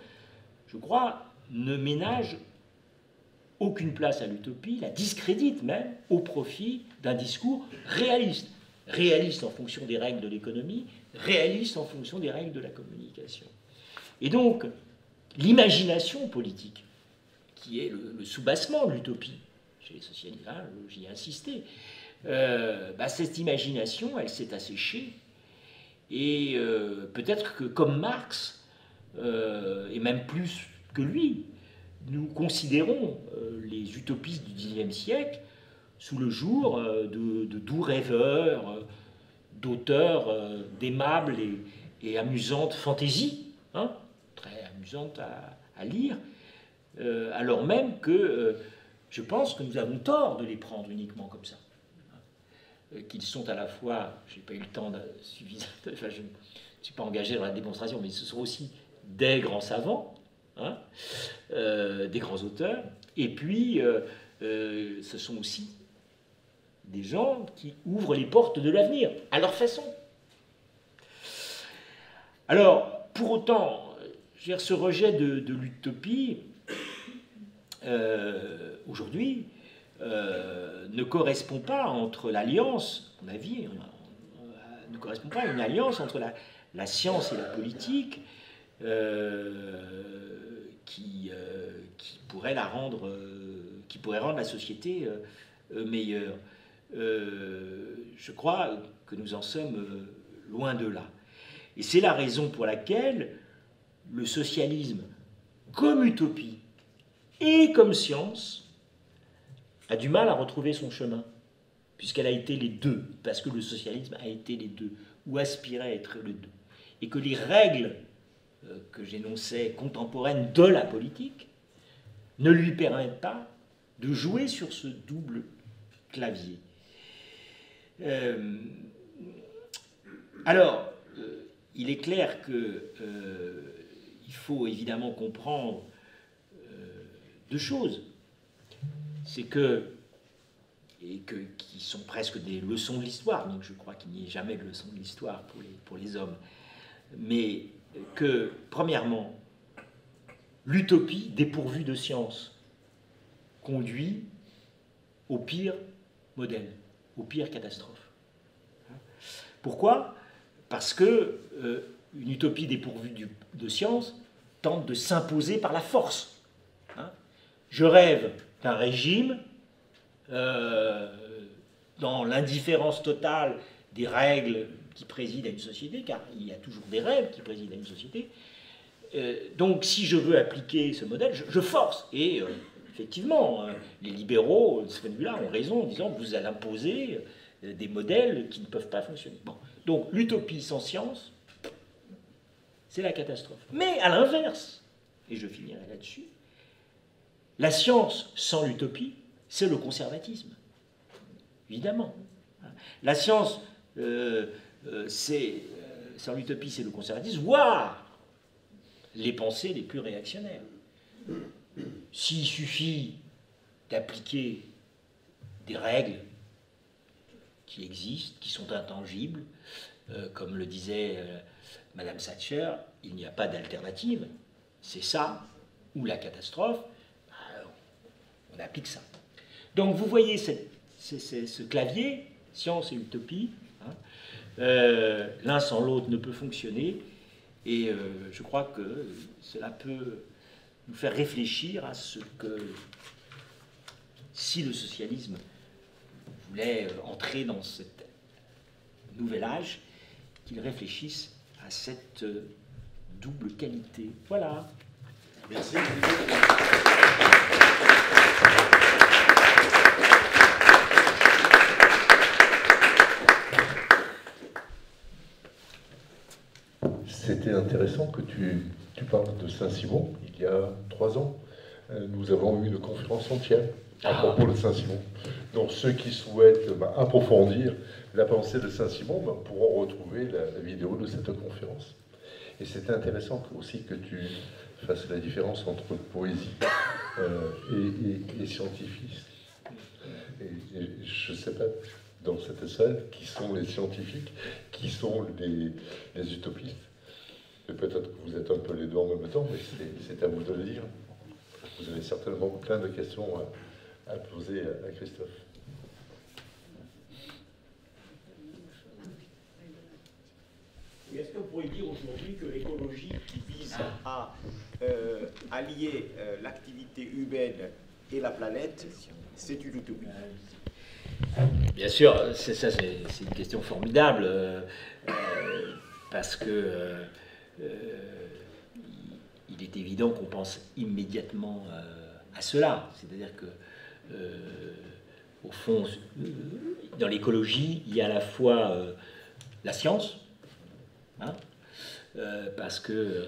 je crois, ne ménagent aucune place à l'utopie, la discrédite même au profit d'un discours réaliste. Réaliste en fonction des règles de l'économie, réaliste en fonction des règles de la communication. Et donc, l'imagination politique, qui est le, soubassement de l'utopie, chez les socialistes, hein, j'y ai insisté, euh, bah, cette imagination, elle s'est asséchée. Et euh, peut-être que comme Marx, euh, et même plus que lui, nous considérons les utopistes du XIXe siècle sous le jour euh, de, doux rêveurs, euh, d'auteurs euh, d'aimables et, amusantes fantaisies, hein, très amusantes à, lire, alors même que je pense que nous avons tort de les prendre uniquement comme ça. Qu'ils sont à la fois, je n'ai pas eu le temps de, suffisant, *laughs* enfin, je ne suis pas engagé dans la démonstration, mais ce sont aussi des grands savants, hein, des grands auteurs, et puis ce sont aussi des gens qui ouvrent les portes de l'avenir, à leur façon. Alors, pour autant, ce rejet de, l'utopie, euh, aujourd'hui, euh, ne correspond pas entre l'alliance, mon avis, euh, ne correspond pas à une alliance entre la, science et la politique qui, qui, pourrait la rendre, qui pourrait rendre la société meilleure. Euh, je crois que nous en sommes euh, loin de là. Et c'est la raison pour laquelle le socialisme, comme utopie et comme science, a du mal à retrouver son chemin, puisqu'elle a été les deux, parce que le socialisme a été les deux, ou aspirait à être les deux. Et que les règles euh, que j'énonçais contemporaines de la politique ne lui permettent pas de jouer sur ce double clavier. Euh, alors, euh, il est clair qu'il euh, faut évidemment comprendre deux choses. C'est que, et que, qui sont presque des leçons de l'histoire, donc je crois qu'il n'y ait jamais de leçons de l'histoire pour les, pour les hommes, mais que, premièrement, l'utopie dépourvue de science conduit au pire modèle aux pires catastrophes. Pourquoi? Parce que euh, une utopie dépourvue de science tente de s'imposer par la force. Hein. Je rêve d'un régime euh, dans l'indifférence totale des règles qui président à une société, car il y a toujours des règles qui président à une société. Euh, donc si je veux appliquer ce modèle, je, force. Et effectivement, hein, les libéraux, de ce point de vue-là, ont raison en disant vous allez imposer euh, des modèles qui ne peuvent pas fonctionner. Bon, Donc l'utopie sans science, c'est la catastrophe. Mais à l'inverse, et je finirai là-dessus, la science sans l'utopie, c'est le conservatisme. Évidemment. La science, euh, euh, c'est, euh, sans l'utopie, c'est le conservatisme, voire les pensées les plus réactionnaires. S'il suffit d'appliquer des règles qui existent, qui sont intangibles, comme le disait Madame Thatcher, il n'y a pas d'alternative. C'est ça ou la catastrophe. Bah, on applique ça. Donc vous voyez ce clavier, science et utopie. Euh, l'un sans l'autre ne peut fonctionner. Et euh, je crois que cela peut nous faire réfléchir à ce que, si le socialisme voulait euh, entrer dans ce nouvel âge, qu'il réfléchisse à cette double qualité. Voilà. Merci. C'était intéressant que tu, parles de Saint-Simon. Il y a trois ans, euh, nous avons eu une conférence entière à ah. propos de Saint-Simon. Donc ceux qui souhaitent bah, approfondir la pensée de Saint-Simon bah, pourront retrouver la, vidéo de cette conférence. Et c'était intéressant aussi que tu fasses la différence entre poésie euh, et, scientifique. Et, je ne sais pas dans cette salle qui sont les scientifiques, qui sont les utopistes? Peut-être que vous êtes un peu les deux en même temps, mais c'est à vous de le dire. Vous avez certainement plein de questions à, poser à, Christophe. Est-ce que vous pourriez dire aujourd'hui que l'écologie qui vise à euh, allier euh, l'activité humaine et la planète, c'est une utopie? Bien sûr, c'est ça, c'est une question formidable euh, parce que euh, il est évident qu'on pense immédiatement euh, à cela. C'est-à-dire que, euh, au fond, dans l'écologie, il y a à la fois la science, hein, parce que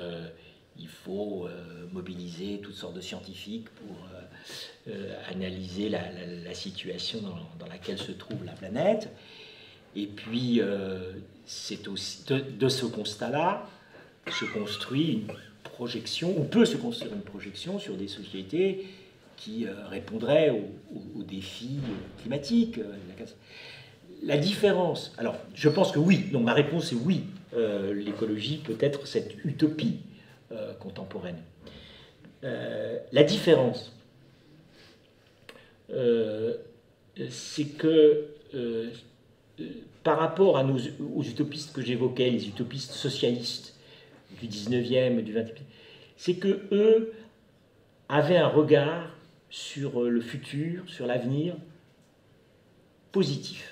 il faut mobiliser toutes sortes de scientifiques pour analyser la, situation dans, laquelle se trouve la planète. Et puis, c'est aussi de ce constat-là se construit une projection, ou peut se construire une projection sur des sociétés qui euh, répondraient aux, défis climatiques. Euh, la différence, alors je pense que oui, donc ma réponse est oui, euh, l'écologie peut être cette utopie contemporaine. la différence, c'est que par rapport à nos, aux utopistes que j'évoquais, les utopistes socialistes, du 19e, du 20e, c'est que eux avaient un regard sur euh, le futur, sur l'avenir, positif.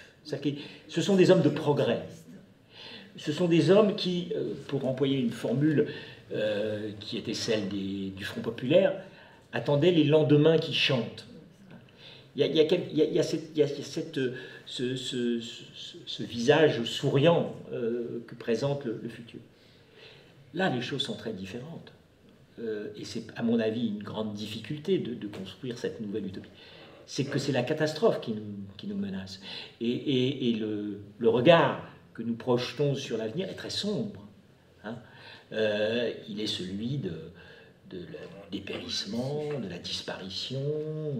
Ce sont des hommes de progrès. Ce sont des hommes qui, euh, pour employer une formule euh, qui était celle du Front populaire, attendaient les lendemains qui chantent. Il y a, ce, visage souriant que présente le futur. Là, les choses sont très différentes. Euh, et c'est, à mon avis, une grande difficulté de, construire cette nouvelle utopie. C'est que c'est la catastrophe qui nous, menace. Et, le, regard que nous projetons sur l'avenir est très sombre. Hein. Euh, il est celui de, de dépérissement, de la disparition,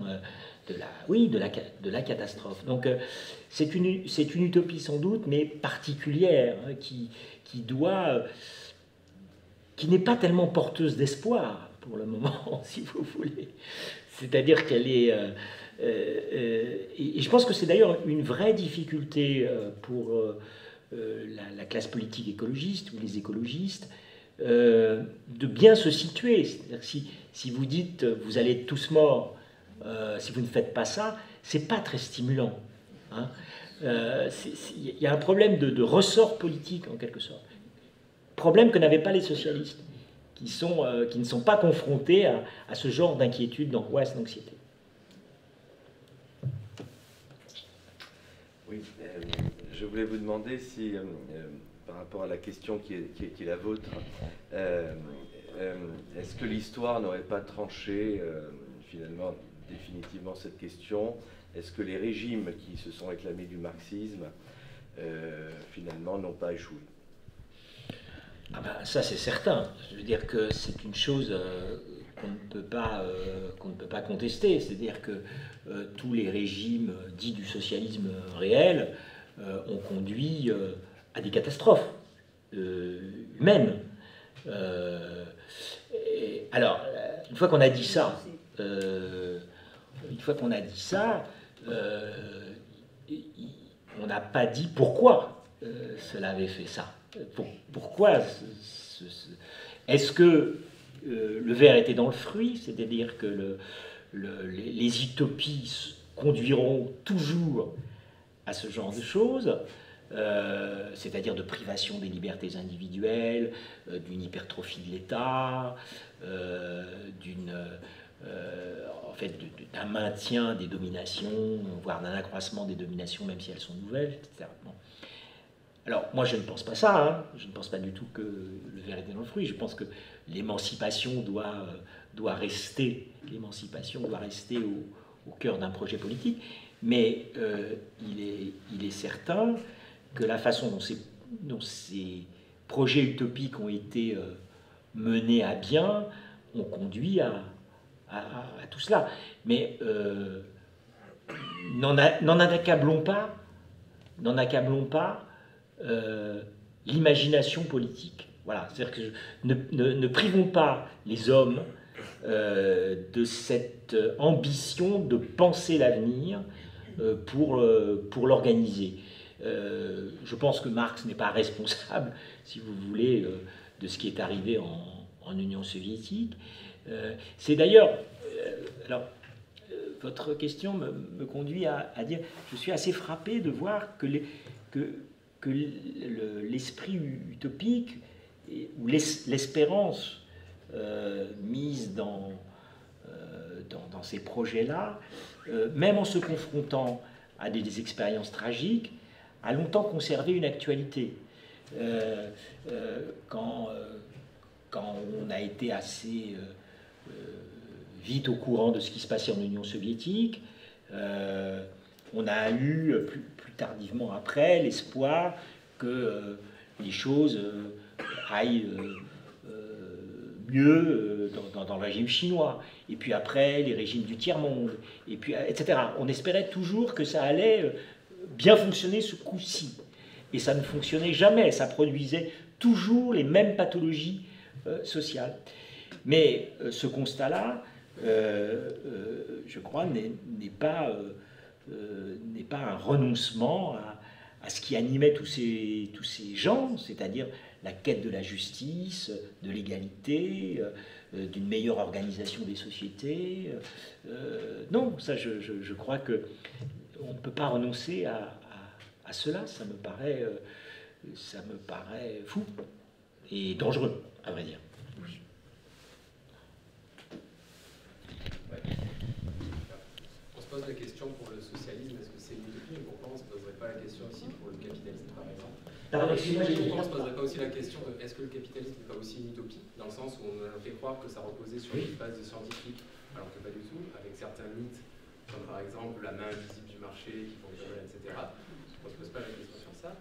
euh, de la, oui, de la, catastrophe. Donc c'est une, c'est une utopie sans doute, mais particulière, hein, qui doit qui n'est pas tellement porteuse d'espoir pour le moment, *laughs* si vous voulez. C'est-à-dire qu'elle est... Euh, euh, euh, et je pense que c'est d'ailleurs une vraie difficulté pour la, classe politique écologiste ou les écologistes de bien se situer. C'est-à-dire si, vous dites vous allez être tous morts si vous ne faites pas ça, c'est pas très stimulant. Hein. Il y a un problème de ressort politique en quelque sorte. Problème que n'avaient pas les socialistes, qui, sont, euh, qui ne sont pas confrontés à, ce genre d'inquiétude, d'angoisse, d'anxiété. Oui, euh, je voulais vous demander si, par rapport à la question qui est, qui est, la vôtre, est-ce que l'histoire n'aurait pas tranché finalement définitivement cette question? Est-ce que les régimes qui se sont réclamés du marxisme finalement n'ont pas échoué? Ah ben, ça c'est certain. Je veux dire que c'est une chose euh, qu'on ne peut pas euh, qu'on ne peut pas contester. C'est-à-dire que euh, tous les régimes dits du socialisme réel ont conduit à des catastrophes humaines. alors, une fois qu'on a dit ça, une fois qu'on a dit ça, on n'a pas dit pourquoi cela avait fait ça pourquoi Est-ce que euh, le verre était dans le fruit, c'est-à-dire que les, utopies conduiront toujours à ce genre de choses, euh, c'est-à-dire de privation des libertés individuelles, euh, d'une hypertrophie de l'État, d'un maintien des dominations, voire d'un accroissement des dominations, même si elles sont nouvelles, etc. Alors, moi, je ne pense pas ça. Hein. Je ne pense pas du tout que le verre était dans le fruit. Je pense que l'émancipation doit, euh, doit rester, l'émancipation doit rester au, cœur d'un projet politique. Mais euh, il, est, certain que la façon dont ces, projets utopiques ont été euh, menés à bien ont conduit à, à, tout cela. Mais n'en accablons pas, n'en accablons pas euh, l'imagination politique. Voilà, c'est-à-dire que ne, privons pas les hommes euh, de cette ambition de penser l'avenir euh, pour, pour l'organiser. je pense que Marx n'est pas responsable, si vous voulez, de ce qui est arrivé en, Union soviétique. C'est d'ailleurs, alors, votre question me, me conduit à, à, dire, je suis assez frappé de voir que, les, que que l'esprit utopique ou l'espérance euh, mise dans, euh, dans, ces projets-là, euh, même en se confrontant à des, expériences tragiques, a longtemps conservé une actualité. quand, quand on a été assez vite au courant de ce qui se passait en Union soviétique, on a eu plus, tardivement après l'espoir que euh, les choses euh, aillent euh, mieux dans, le régime chinois, et puis après les régimes du tiers-monde, et etc. On espérait toujours que ça allait bien fonctionner ce coup-ci. Et ça ne fonctionnait jamais, ça produisait toujours les mêmes pathologies sociales. Mais ce constat-là, je crois, n'est pas euh, n'est pas un renoncement à, ce qui animait tous ces, tous ces gens, c'est-à-dire la quête de la justice, de l'égalité, euh, d'une meilleure organisation des sociétés. Euh, non, ça, je, je, crois que on ne peut pas renoncer à, à, cela. Ça me paraît, ça me paraît fou et dangereux, à vrai dire. Pose la question pour la question aussi pour le capitalisme, par exemple? Pourquoi on ne se poserait pas aussi la question de est-ce que le capitalisme n'est pas aussi une utopie, dans le sens où on a fait croire que ça reposait sur une base scientifique, alors que pas du tout, avec certains mythes, comme par exemple la main invisible du marché qui fonctionne, etc. On ne se pose pas la question sur ça.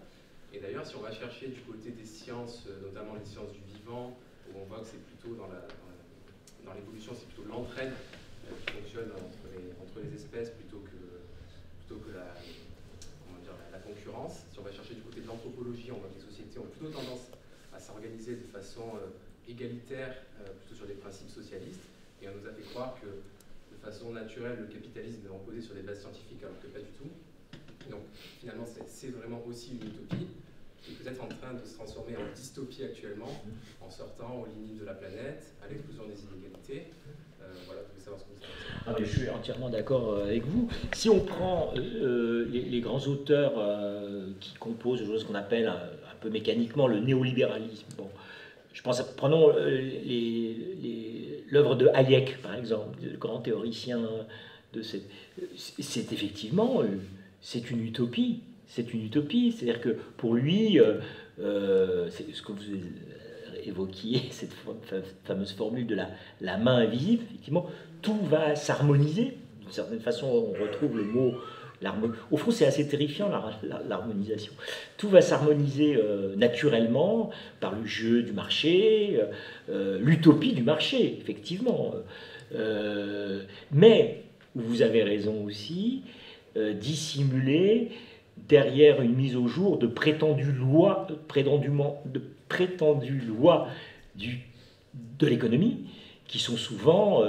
Et d'ailleurs, si on va chercher du côté des sciences, notamment les sciences du vivant, où on voit que c'est plutôt dans l'évolution, c'est plutôt l'entraide euh, qui fonctionne entre les, espèces plutôt que, plutôt que la, si on va chercher du côté de l'anthropologie, on voit que les sociétés ont plutôt tendance à s'organiser de façon euh, égalitaire, euh, plutôt sur des principes socialistes. Et on nous a fait croire que de façon naturelle, le capitalisme est reposé sur des bases scientifiques, alors que pas du tout. Donc finalement, c'est vraiment aussi une utopie est peut-être en train de se transformer en dystopie actuellement, en sortant aux limites de la planète, à l'explosion des inégalités. Euh, voilà, je voulais savoir ce que vous ah, je suis entièrement d'accord euh, avec vous. Si on prend euh, les, grands auteurs qui composent ce qu'on appelle un, peu mécaniquement le néolibéralisme, bon, je pense, prenons l'œuvre de Hayek, par exemple, le grand théoricien de cette. C'est effectivement, c'est une utopie. C'est une utopie. C'est-à-dire que pour lui, euh, euh, c'est ce que vous évoquiez, *laughs* cette fameuse formule de la, la main invisible, effectivement, tout va s'harmoniser. D'une certaine façon, on retrouve le mot au fond, c'est assez terrifiant l'harmonisation. Tout va s'harmoniser euh, naturellement par le jeu du marché, l'utopie du marché, effectivement. mais, vous avez raison aussi, dissimuler derrière une mise au jour de prétendues lois, prétendument, de prétendues lois de l'économie, qui sont souvent,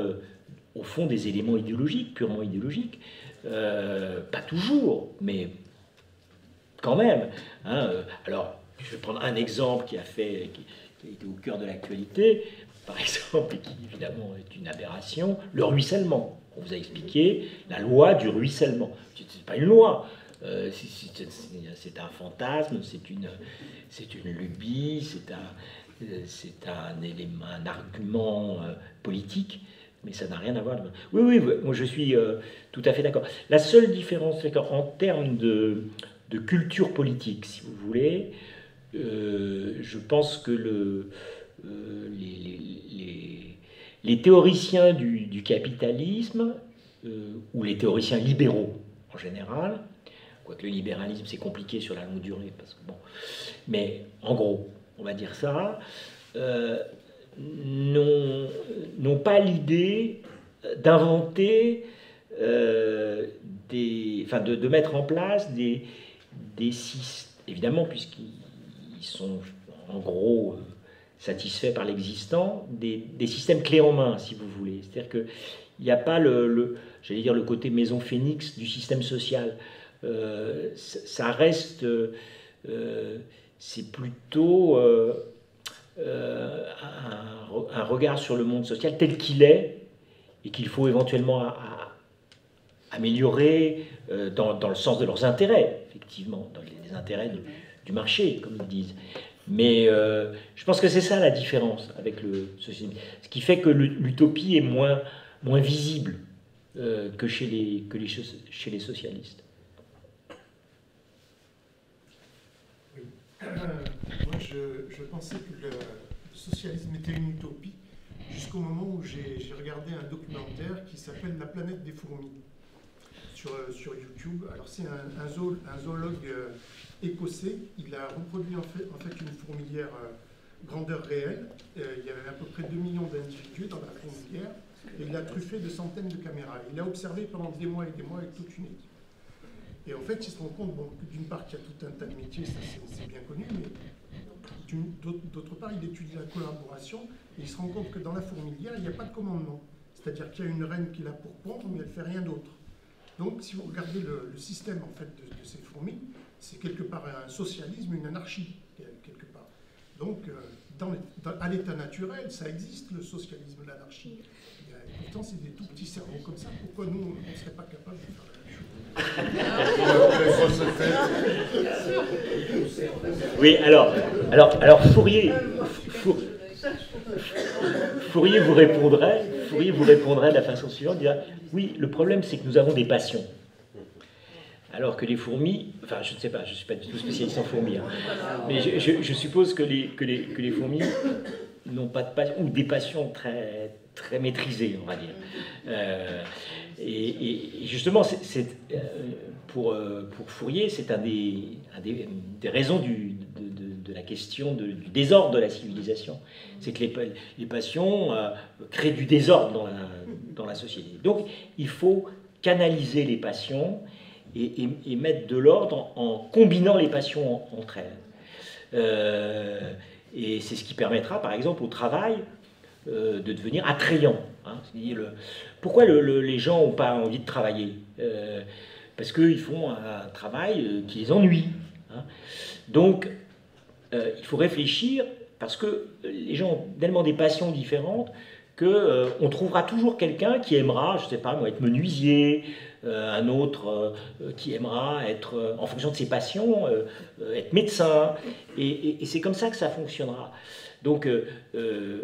au fond, des éléments idéologiques, purement idéologiques. Euh, pas toujours, mais quand même. Hein, euh, alors, je vais prendre un exemple qui a fait, qui, a été au cœur de l'actualité, par exemple, et qui évidemment est une aberration, le ruissellement. On vous a expliqué la loi du ruissellement. Ce n'est pas une loi, euh, c'est un fantasme, c'est une, une lubie, c'est un, c'est un élément, un argument politique mais ça n'a rien à voir. Oui, oui, moi je suis euh, tout à fait d'accord. La seule différence, c'est qu'en termes de, culture politique, si vous voulez, euh, je pense que le, euh, les, théoriciens du, capitalisme, ou les théoriciens libéraux en général, quoique le libéralisme c'est compliqué sur la longue durée, parce que bon, mais en gros, on va dire ça, n'ont pas l'idée d'inventer euh, des, enfin de, mettre en place des, des systèmes, évidemment puisqu'ils sont en gros euh, satisfaits par l'existant, des, systèmes clés en main, si vous voulez. C'est-à-dire qu'il n'y a pas le, dire, le côté maison phénix du système social. Euh, ça reste, c'est plutôt euh, un, regard sur le monde social tel qu'il est et qu'il faut éventuellement améliorer euh, dans, le sens de leurs intérêts, effectivement, dans les, intérêts du marché, comme ils disent. Mais euh, je pense que c'est ça la différence avec le socialisme. Ce qui fait que l'utopie est moins, visible que, chez les socialistes. Moi, je, pensais que le socialisme était une utopie jusqu'au moment où j'ai regardé un documentaire qui s'appelle La planète des fourmis sur, sur YouTube. Alors, c'est un, un, zoologue euh, écossais. Il a reproduit en fait, une fourmilière euh, grandeur réelle. Euh, il y avait à peu près 2 millions d'individus dans la fourmilière et il a truffé de centaines de caméras. Il a observé pendant des mois et des mois avec toute une équipe. Et en fait, il se rend compte, d'une part, qu'il y a tout un tas de métiers, ça c'est bien connu, mais d'autre part, il étudie la collaboration et il se rend compte que dans la fourmilière, il n'y a pas de commandement. C'est-à-dire qu'il y a une reine qui est là pour pondre, mais elle ne fait rien d'autre. Donc, si vous regardez le, système en fait de, ces fourmis, c'est quelque part un socialisme, une anarchie. Donc, euh, dans, à l'état naturel, ça existe, le socialisme, l'anarchie. Pourtant, c'est des tout petits cerveaux comme ça. Pourquoi nous, on ne serait pas capable de faire *laughs* oui, alors, alors, alors Fourier, Fourier vous répondrait, Fourier vous répondrait de la façon suivante, dire, oui, le problème c'est que nous avons des passions. Alors que les fourmis, enfin je ne sais pas, je ne suis pas du tout spécialiste en fourmis, hein, mais je, suppose que les, que les, que les fourmis n'ont pas de passion, ou des passions très, très maîtrisées, on va dire. Euh, et, justement, euh, pour, euh, pour, Fourier, c'est un des, des, raisons du, de, la question du désordre de la civilisation. C'est que les, les passions créent du désordre dans la, dans la société. Donc, il faut canaliser les passions et, et mettre de l'ordre en, combinant les passions entre elles. et c'est ce qui permettra, par exemple, au travail de devenir attrayant. Hein, le, pourquoi les gens n'ont pas envie de travailler? Euh, Parce qu'ils font un travail euh, qui les ennuie. Hein. Donc, euh, il faut réfléchir, parce que les gens ont tellement des passions différentes qu'on on trouvera toujours quelqu'un qui aimera, je ne sais pas moi, être menuisier, un autre qui aimera être, en fonction de ses passions, être médecin. Et, et c'est comme ça que ça fonctionnera. Donc,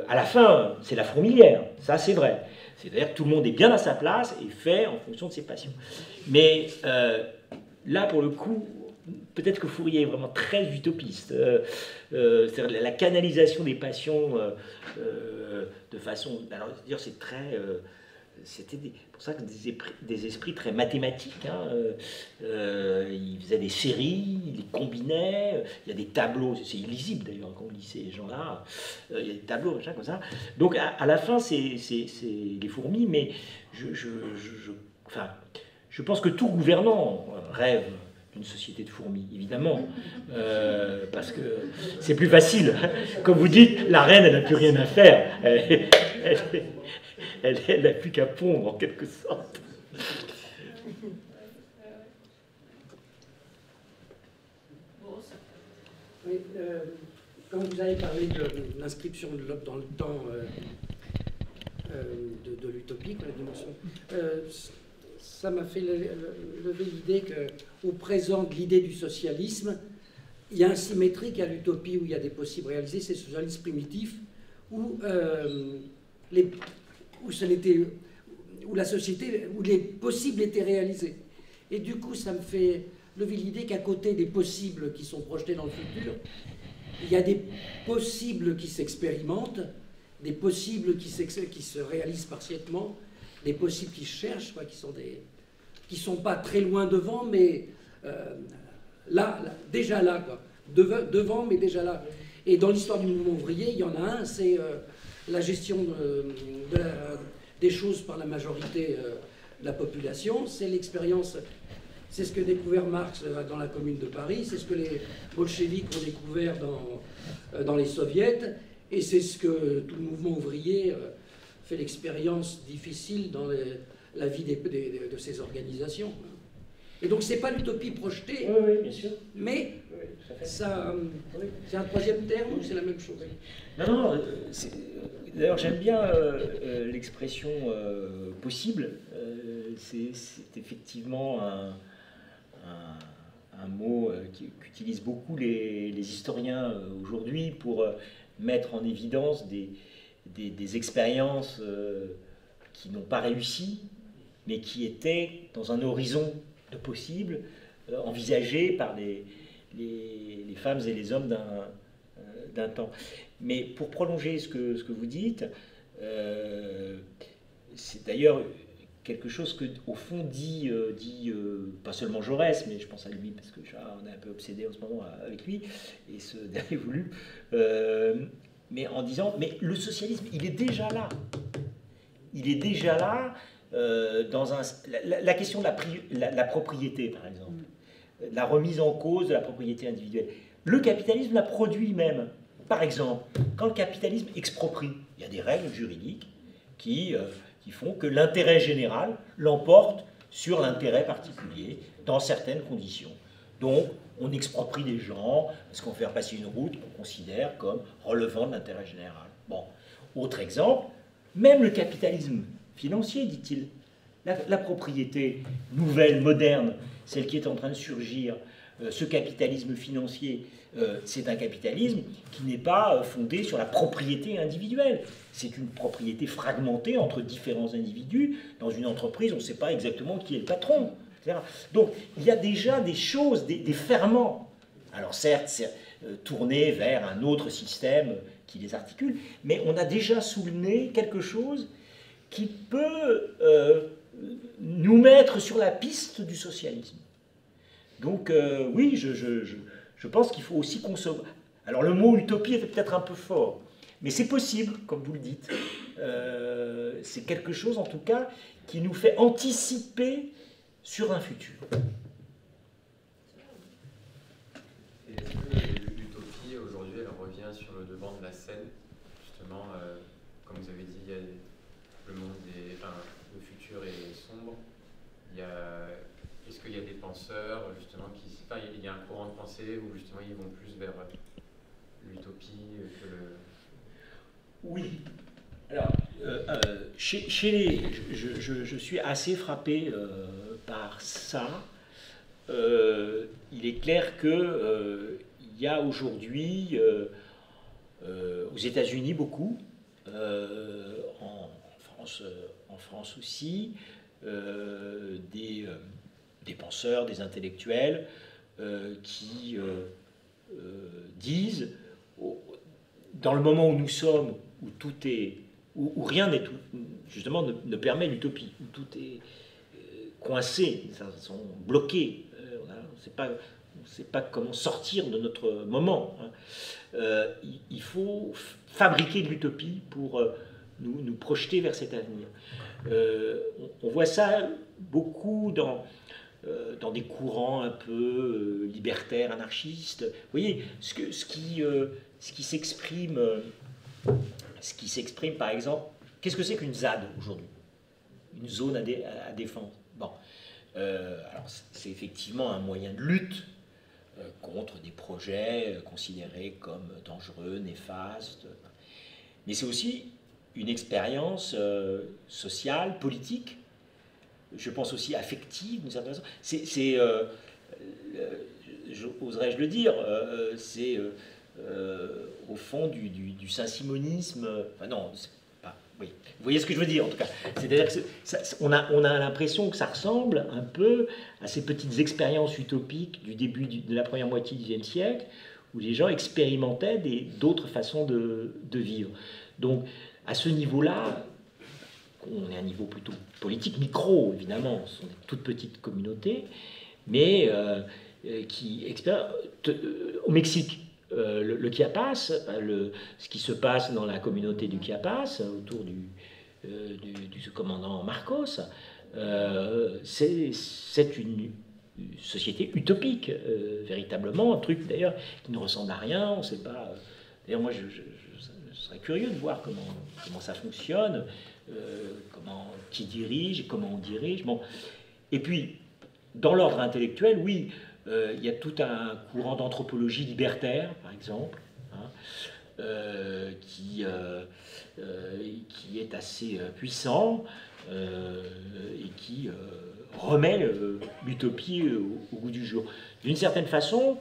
à la fin, c'est la fourmilière, ça c'est vrai. C'est-à-dire que tout le monde est bien à sa place et fait en fonction de ses passions. Mais euh, là, pour le coup, peut-être que Fourier est vraiment très utopiste. c'est-à-dire la canalisation des passions de façon. Alors, c'est très c'était pour ça que des, esprits très mathématiques. Hein, euh, euh, ils faisaient des séries, ils les combinaient. Il y a des tableaux, c'est illisible d'ailleurs quand on lit ces gens-là. Euh, il y a des tableaux, machin, comme ça. Donc à, la fin, c'est les fourmis, mais je pense que tout gouvernant rêve d'une société de fourmis, évidemment, parce que c'est plus facile. Comme vous dites, la reine, elle n'a plus rien à faire elle n'a plus qu'à pondre en quelque sorte. Euh, quand vous avez parlé de l'inscription dans le temps euh, euh, de, l'utopie, la dimension, ça m'a fait lever l'idée qu'au présent de l'idée du socialisme, il y a un symétrique à l'utopie où il y a des possibles réalisés, c'est le socialisme primitif, où les, où, ce où la société, où les possibles étaient réalisés. Et du coup, ça me fait lever l'idée qu'à côté des possibles qui sont projetés dans le futur, il y a des possibles qui s'expérimentent, des possibles qui, qui, se réalisent partiellement, des possibles qui cherchent, qui sont des, qui sont pas très loin devant, mais euh, là, déjà là, quoi. devant, mais déjà là. Et dans l'histoire du mouvement ouvrier, il y en a un, c'est euh, la gestion des choses par la majorité euh, de la population. C'est l'expérience, c'est ce que découvert Marx dans la Commune de Paris, c'est ce que les bolcheviks ont découvert dans, dans les soviets, et c'est ce que tout le mouvement ouvrier fait l'expérience difficile dans la vie de ces organisations. Et donc c'est pas l'utopie projetée, bien sûr. mais ça, c'est un troisième terme ou c'est la même chose? Non, non, D'ailleurs, j'aime bien euh, euh, l'expression euh, possible. c'est effectivement un, mot qu'utilisent beaucoup les, historiens aujourd'hui pour mettre en évidence des, des, expériences qui n'ont pas réussi, mais qui étaient dans un horizon de possible envisagé par les, les, femmes et les hommes d'un temps. Mais pour prolonger ce que, ce que vous dites, euh, c'est d'ailleurs quelque chose que, au fond, dit, euh, dit euh, pas seulement Jaurès, mais je pense à lui parce que est un peu obsédé en ce moment avec lui et ce *laughs* dernier voulu, mais en disant, mais le socialisme, il est déjà là. Il est déjà là dans un, la, question de la, la, propriété, par exemple, la remise en cause de la propriété individuelle. Le capitalisme l'a produit même. Par exemple, quand le capitalisme exproprie, il y a des règles juridiques qui, euh, qui font que l'intérêt général l'emporte sur l'intérêt particulier dans certaines conditions. Donc, on exproprie des gens parce qu'on fait passer une route qu'on considère comme relevant de l'intérêt général. Bon, autre exemple, même le capitalisme financier, dit-il, la, propriété nouvelle, moderne, celle qui est en train de surgir, euh, ce capitalisme financier, euh, c'est un capitalisme qui n'est pas euh, fondé sur la propriété individuelle. C'est une propriété fragmentée entre différents individus. Dans une entreprise, on ne sait pas exactement qui est le patron. Donc il y a déjà des choses, des, ferments. Alors certes, c'est tourné vers un autre système qui les articule, mais on a déjà soulevé quelque chose qui peut nous mettre sur la piste du socialisme. Donc oui, je, pense qu'il faut aussi consommer. Alors le mot utopie est peut-être un peu fort, mais c'est possible, comme vous le dites. Euh, c'est quelque chose, en tout cas, qui nous fait anticiper sur un futur. Est-ce que l'utopie, aujourd'hui, elle revient sur le devant de la scène Justement, euh, comme vous avez dit, il y a le monde des... Enfin, le futur est sombre. Il y a... Est-ce qu'il y a des penseurs, justement, qui il y a un courant de pensée où justement ils vont plus vers l'utopie que le... Oui. Alors, euh, euh, chez, chez, les, je, je, je, suis assez frappé euh, par ça. il est clair que il y a aujourd'hui, aux États-Unis beaucoup, en, France, en France aussi, des, penseurs, des intellectuels qui disent, dans le moment où nous sommes, où tout est, où, rien n'est tout, justement ne, permet l'utopie, où tout est coincé, sont bloqués, on ne sait pas on ne sait pas comment sortir de notre moment. Hein. Euh, il faut fabriquer de l'utopie pour euh, nous, projeter vers cet avenir. Euh, on, voit ça beaucoup dans, dans des courants un peu libertaires, anarchistes. Vous voyez, ce, que, ce qui, ce qui s'exprime, ce qui s'exprime par exemple, qu'est-ce que c'est qu'une ZAD aujourd'hui? Une zone à, défendre. Bon. alors c'est effectivement un moyen de lutte euh, contre des projets euh, considérés comme dangereux, néfastes. Mais c'est aussi une expérience euh, sociale, politique, je pense aussi affective d'une certaine façon. C'est, oserais-je le dire, c'est au fond du, du, saint-simonisme. Enfin, non, Vous voyez ce que je veux dire en tout cas. C'est-à-dire qu'on a, on a l'impression que ça ressemble un peu à ces petites expériences utopiques du début de la première moitié du XXe siècle, où les gens expérimentaient d'autres façons de, vivre. Donc à ce niveau-là, on est à un niveau plutôt politique, micro évidemment, ce sont des toutes petites communautés, mais euh, euh, qui expérimentent. Euh, au Mexique, euh, le, Chiapas, le, ce qui se passe dans la communauté du Chiapas, autour du, euh, du, commandant Marcos, euh, c'est une société utopique, véritablement, un truc d'ailleurs qui ne ressemble à rien, on sait pas. D'ailleurs, moi, je, serais curieux de voir comment, comment ça fonctionne, comment, qui dirige, comment on dirige. Bon. Et puis, dans l'ordre intellectuel, oui, euh, il y a tout un courant d'anthropologie libertaire, par exemple, hein, euh, qui, euh, qui est assez puissant et qui remet l'utopie au, goût du jour. D'une certaine façon,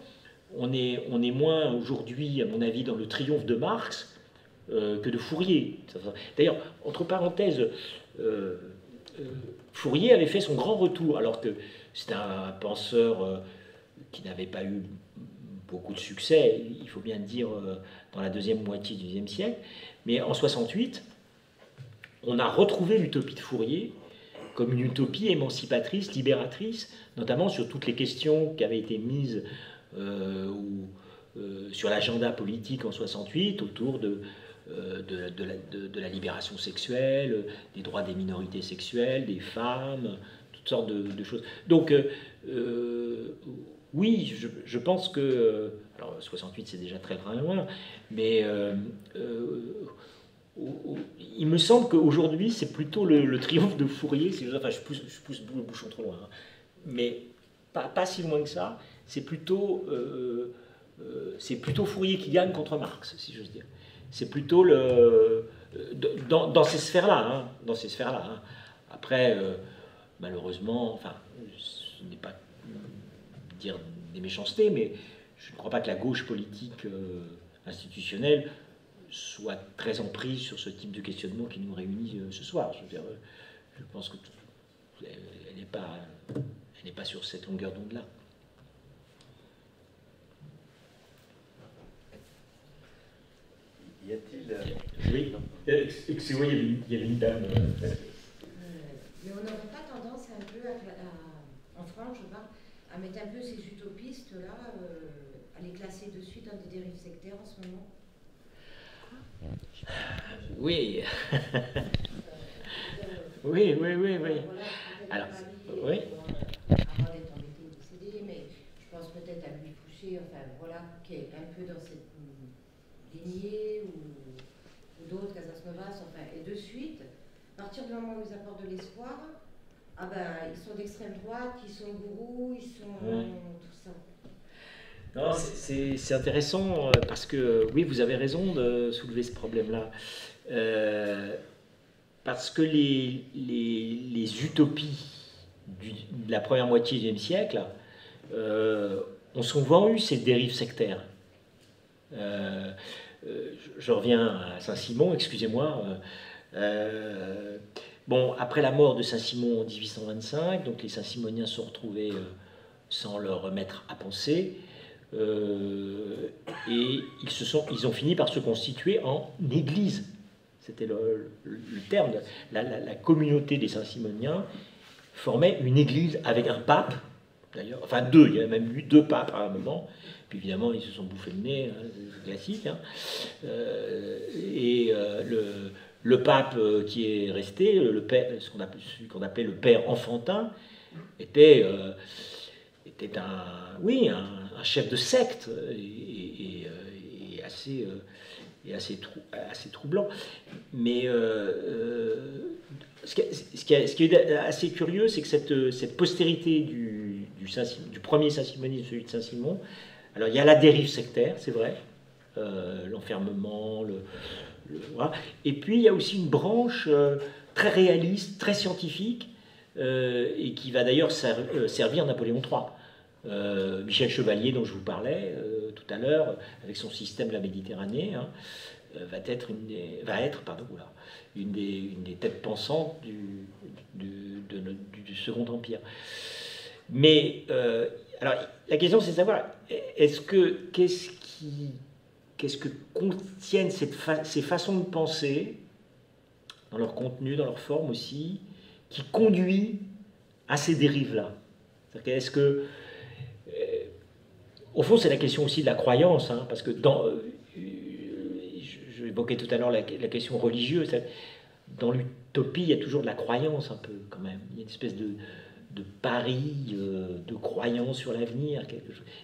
on est, on est moins aujourd'hui, à mon avis, dans le triomphe de Marx que de Fourier. D'ailleurs, entre parenthèses, Fourier avait fait son grand retour, alors que c'est un penseur qui n'avait pas eu beaucoup de succès, il faut bien le dire, euh, dans la deuxième moitié du XIXe siècle. Mais en 68, on a retrouvé l'utopie de Fourier comme une utopie émancipatrice, libératrice, notamment sur toutes les questions qui avaient été mises euh, euh, sur l'agenda politique en 68 autour de, de, la, libération sexuelle, des droits des minorités sexuelles, des femmes, toutes sortes de, choses. Donc, oui, je, pense que. Alors, 68, c'est déjà très, loin, mais euh, euh, il me semble qu'aujourd'hui, c'est plutôt le, triomphe de Fourier. Enfin, je pousse, je pousse le bouchon trop loin, hein. mais pas, pas, si loin que ça. C'est plutôt, euh, c'est plutôt Fourier qui gagne contre Marx, si j'ose dire. C'est plutôt le. Dans, ces sphères-là, hein, dans sphères-là. Hein. Après, malheureusement, enfin, ce n'est pas dire des méchancetés, mais je ne crois pas que la gauche politique euh, institutionnelle soit très emprise sur ce type de questionnement qui nous réunit euh, ce soir. Je, veux dire, euh, je pense que elle n'est pas, elle n'est pas sur cette longueur d'onde-là. Y a-t-il. Oui, excusez-moi, il y avait une dame. mais on n'aurait pas tendance un peu à, en France, je parle, à mettre un peu ces utopistes-là, euh, à les classer de suite dans des dérives sectaires en ce moment *laughs* Oui. oui, oui, oui, oui. Alors, oui. Avant d'être embêté décédé, mais je pense peut-être à lui toucher, enfin voilà, qui est un peu dans cette lignée ou, ou d'autres, Casas Novas, enfin, et de suite, à partir du moment où ils apportent de l'espoir, ah ben, ils sont d'extrême droite, ils sont gourous, ils sont tout ça. Non, c'est intéressant euh, parce que oui, vous avez raison de soulever ce problème-là. Euh, parce que les, les, utopies de la première moitié du XXe siècle euh, ont souvent eu ces dérives sectaires. je, reviens à Saint-Simon, excusez-moi. Bon, après la mort de Saint-Simon en 1825, donc les Saint-Simoniens sont retrouvés euh, sans leur remettre à penser. et ils, ont fini par se constituer en église. C'était le, terme. La, communauté des Saint-Simoniens formait une église avec un pape, d'ailleurs, enfin deux, il y a même eu deux papes à un moment, puis évidemment ils se sont bouffés le nez, hein, classique, hein. et le, le pape euh, qui est resté, le père, ce qu'on appelait, le père enfantin, était, euh, était un, oui, un, chef de secte et, assez, et assez, euh, assez, troublant. Mais ce, qui, est, assez curieux, c'est que cette, cette postérité du, du, du premier Saint-Simonisme, celui de Saint-Simon, alors il y a la dérive sectaire, c'est vrai, l'enfermement, le et puis il y a aussi une branche euh, très réaliste, très scientifique, euh, et qui va d'ailleurs euh, servir Napoléon III. Michel Chevalier, dont je vous parlais tout à l'heure, avec son système de la Méditerranée, hein, va être une des, va être, pardon, une, des, têtes pensantes du, du, Second Empire. Mais alors, la question, c'est de savoir, est-ce que qu'est-ce qui qu'est-ce que contiennent ces façons de penser, dans leur contenu, dans leur forme aussi, qui conduit à ces dérives-là Est-ce que. Euh, au fond, c'est la question aussi de la croyance, hein, parce que dans. Euh, je, évoquais tout à l'heure la, la, question religieuse. Dans l'utopie, il y a toujours de la croyance un peu, quand même. Il y a une espèce de, de pari, euh, de croyance sur l'avenir.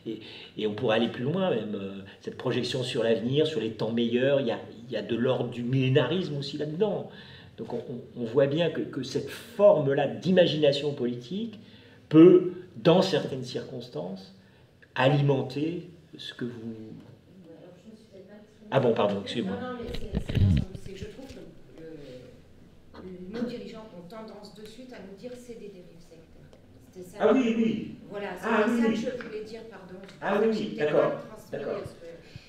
Et, on pourrait aller plus loin, même euh, cette projection sur l'avenir, sur les temps meilleurs, il y a, il y a de l'ordre du millénarisme aussi là-dedans. Donc on, voit bien que, que cette forme-là d'imagination politique peut, dans certaines circonstances, alimenter ce que vous... Ah bon, pardon, excusez-moi. Non, non, c'est que je trouve que nos dirigeants ont tendance de suite à nous dire c'est des dérives ah oui, oui. Voilà, c'est ah, ça que je voulais dire, pardon. Ah oui, oui, d'accord. D'accord.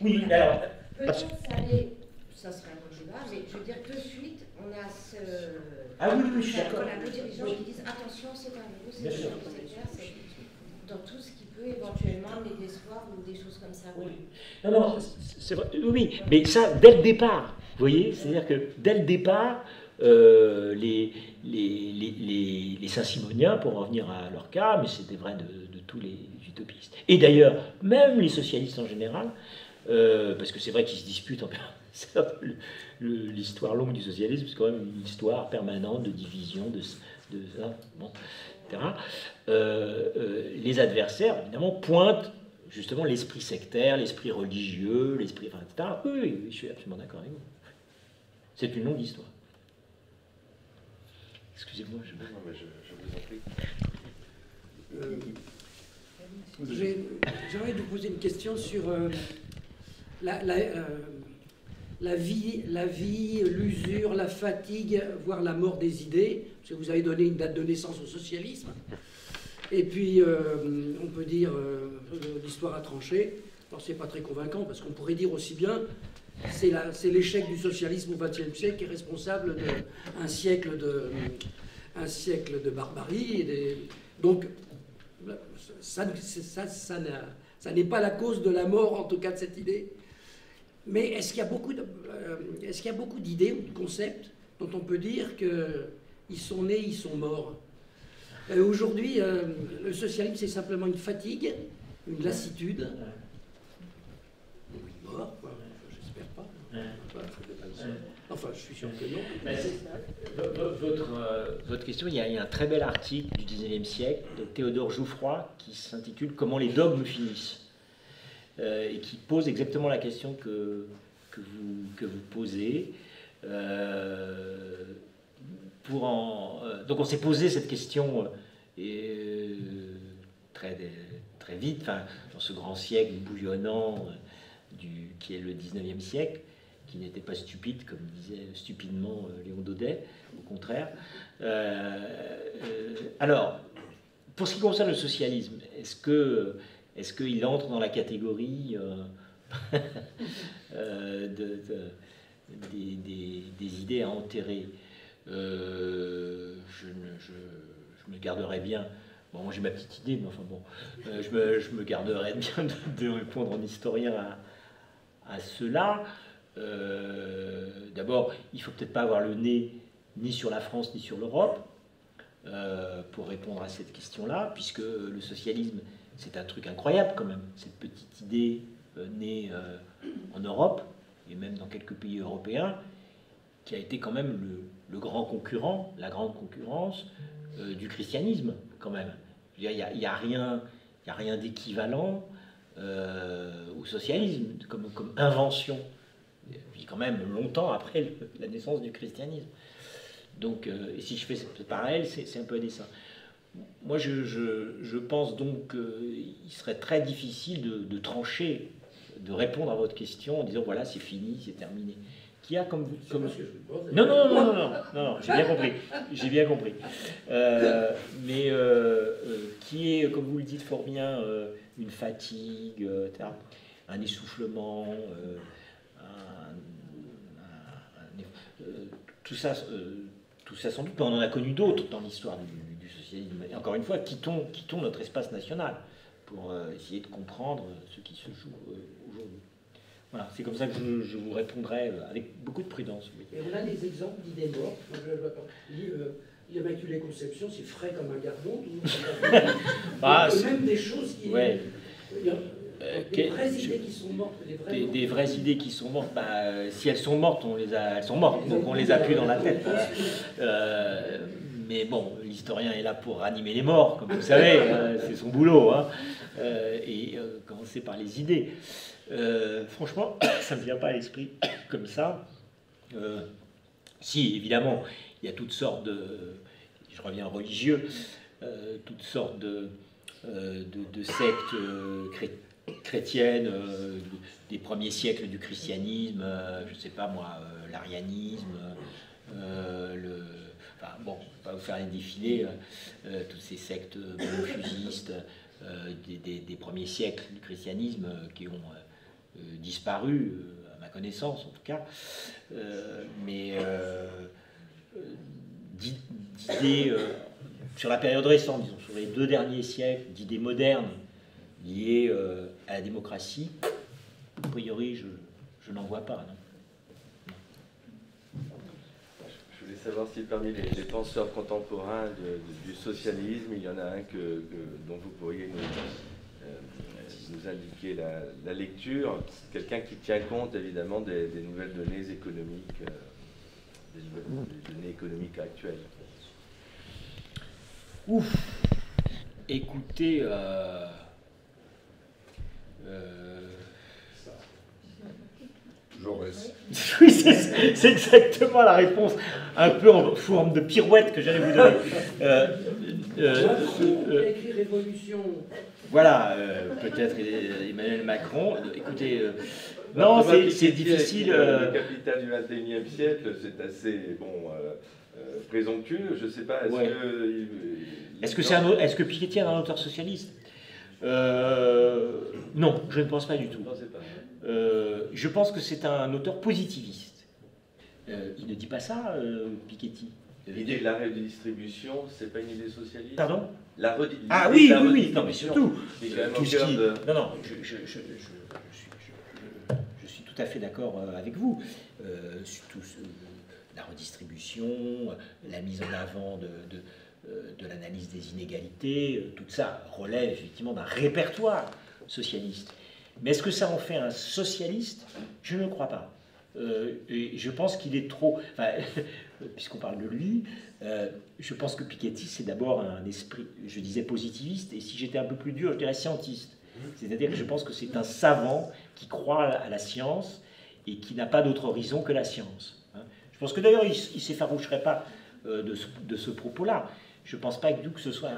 Oui, alors. Peut-être ça allait, ça serait un débat, mais je veux dire, de suite, on a ce. Ah oui, oui, je suis d'accord. On a nos dirigeants qui disent attention, c'est un nouveau, c'est c'est dans tout ce qui peut éventuellement amener des soirs ou des choses comme ça. Oui. Non, non, c'est vrai. Oui, mais ça, dès le départ, vous voyez, c'est-à-dire que dès le départ, euh, les, Saint-Simoniens, pour revenir à leur cas, mais c'était vrai de, tous les utopistes. Et d'ailleurs, même les socialistes en général, euh, parce que c'est vrai qu'ils se disputent en *laughs* l'histoire longue du socialisme, c'est quand même une histoire permanente de division, de, de bon, etc. Euh, les adversaires, évidemment, pointent justement l'esprit sectaire, l'esprit religieux, l'esprit, enfin, etc. Oui, je suis absolument d'accord avec vous. C'est une longue histoire. Excusez-moi, je... vous en prie. Euh, j'aimerais vous poser une question sur euh, la, euh, la, vie, la vie, l'usure, la fatigue, voire la mort des idées. Parce que vous avez donné une date de naissance au socialisme. Et puis, on peut dire l'histoire a tranché. Alors, c'est pas très convaincant parce qu'on pourrait dire aussi bien c'est l'échec du socialisme au XXe siècle qui est responsable d'un siècle de, barbarie. Donc, ça, n'est pas la cause de la mort, en tout cas, de cette idée. Mais est-ce qu'il y a beaucoup euh, d'idées ou de concepts dont on peut dire qu'ils sont nés, ils sont morts? Euh, Aujourd'hui, euh, le socialisme, c'est simplement une fatigue, une lassitude. Une mort. Enfin, je suis sûr que non. Votre, euh, votre, question, il y, a, un très bel article du 19e siècle de Théodore Jouffroy qui s'intitule Comment les dogmes finissent euh, et qui pose exactement la question que, vous, posez. Euh, donc on s'est posé cette question très, vite, dans ce grand siècle bouillonnant qui est le 19e siècle n'était pas stupide, comme disait stupidement euh, Léon Daudet, au contraire. Euh, euh, alors, pour ce qui concerne le socialisme, est-ce que est-ce qu'il entre dans la catégorie *laughs* de, des, idées à enterrer je, me garderai bien Bon, j'ai ma petite idée, mais enfin bon, je, me, je, garderai bien de, répondre en historien à cela. D'abord, il faut peut-être pas avoir le nez ni sur la France ni sur l'Europe pour répondre à cette question-là, puisque le socialisme, c'est un truc incroyable quand même, cette petite idée née en Europe, et même dans quelques pays européens, qui a été quand même le, grand concurrent, la grande concurrence euh, du christianisme, quand même. Il n'y a, a, rien, rien d'équivalent euh, au socialisme comme invention, puis quand même longtemps après la naissance du christianisme. Donc, euh, et si je fais ce parallèle, c'est un peu à dessin. Moi, je, je, pense donc qu'il serait très difficile de, de trancher de répondre à votre question en disant voilà, c'est fini, c'est terminé. Qui a comme vous. Comme... Non, non, non, non, non, non, j'ai bien compris. J'ai bien compris. Euh, mais euh, qui est, comme vous le dites fort bien, une fatigue, un essoufflement, tout ça. tout ça sans doute, mais on en a connu d'autres dans l'histoire du, socialisme. Et encore une fois, quittons, quittons notre espace national pour essayer de comprendre ce qui se joue voilà, c'est comme ça que je, vous répondrai euh, avec beaucoup de prudence. Et on a des exemples d'idées mortes. Euh, L'Immaculée Conception, c'est frais comme un gardon. *laughs* ah, même des choses qui. Ouais. Euh, des vraies idées qui sont mortes. Des, vraies idées qui sont mortes, bah, si elles sont mortes, on les a, elles sont mortes, donc on les a plus dans la tête. mais bon, l'historien est là pour animer les morts, comme vous savez, *laughs* c'est son boulot, hein, et commencer par les idées. Euh, franchement, *coughs* ça ne me vient pas à l'esprit *coughs* comme ça. Euh, si, évidemment, il y a toutes sortes de, je reviens religieux, euh, toutes sortes de, de, sectes chrétiennes des premiers siècles du christianisme, je ne sais pas moi, l'arianisme, le... Enfin, bon, pas vous faire les défilés, toutes ces sectes monofusistes des, des, premiers siècles du christianisme qui ont euh, disparu, euh, à ma connaissance en tout cas, euh, mais d'idées sur la période récente, disons, sur les deux derniers siècles, d'idées modernes liées à la démocratie, a priori, je, n'en vois pas. Je voulais savoir si parmi les, penseurs contemporains du socialisme, il y en a un que, dont vous pourriez nous, nous indiquer la, lecture, quelqu'un qui tient compte évidemment des, nouvelles données économiques, euh, des, données économiques actuelles. Ouf Écoutez, euh, euh, *laughs* oui, c'est exactement la réponse, un peu en forme de pirouette que j'allais vous donner. Euh, euh, écrit Révolution voilà, euh, peut-être Emmanuel Macron. Écoutez, euh, non, c'est difficile. Le capital du 21e siècle, c'est assez bon. Euh, présomptueux, je ne sais pas. Est-ce que, est-ce que, c'est un, est-ce que Piketty est un auteur socialiste? Non, je ne pense pas du tout. je pense que c'est un auteur positiviste. il ne dit pas ça, Piketty. L'idée de la redistribution, c'est pas une idée socialiste? Pardon? La Ah oui, oui, oui, non, mais surtout. tout ce qui... Non, non, je, je, je, je, suis tout à fait d'accord euh, avec vous. Euh, surtout la redistribution, la mise en avant de, de, euh, de l'analyse des inégalités, tout ça relève effectivement d'un répertoire socialiste. Mais est-ce que ça en fait un socialiste? Je ne crois pas. et je pense qu'il est trop. Enfin, *laughs* puisqu'on parle de lui, euh, je pense que Piketty, c'est d'abord un esprit, je disais positiviste, et si j'étais un peu plus dur, je dirais scientiste. C'est-à-dire que je pense que c'est un savant qui croit à la science et qui n'a pas d'autre horizon que la science. Hein. Je pense que d'ailleurs, il ne s'effaroucherait pas euh, de ce, propos-là. Je ne pense pas que ce soit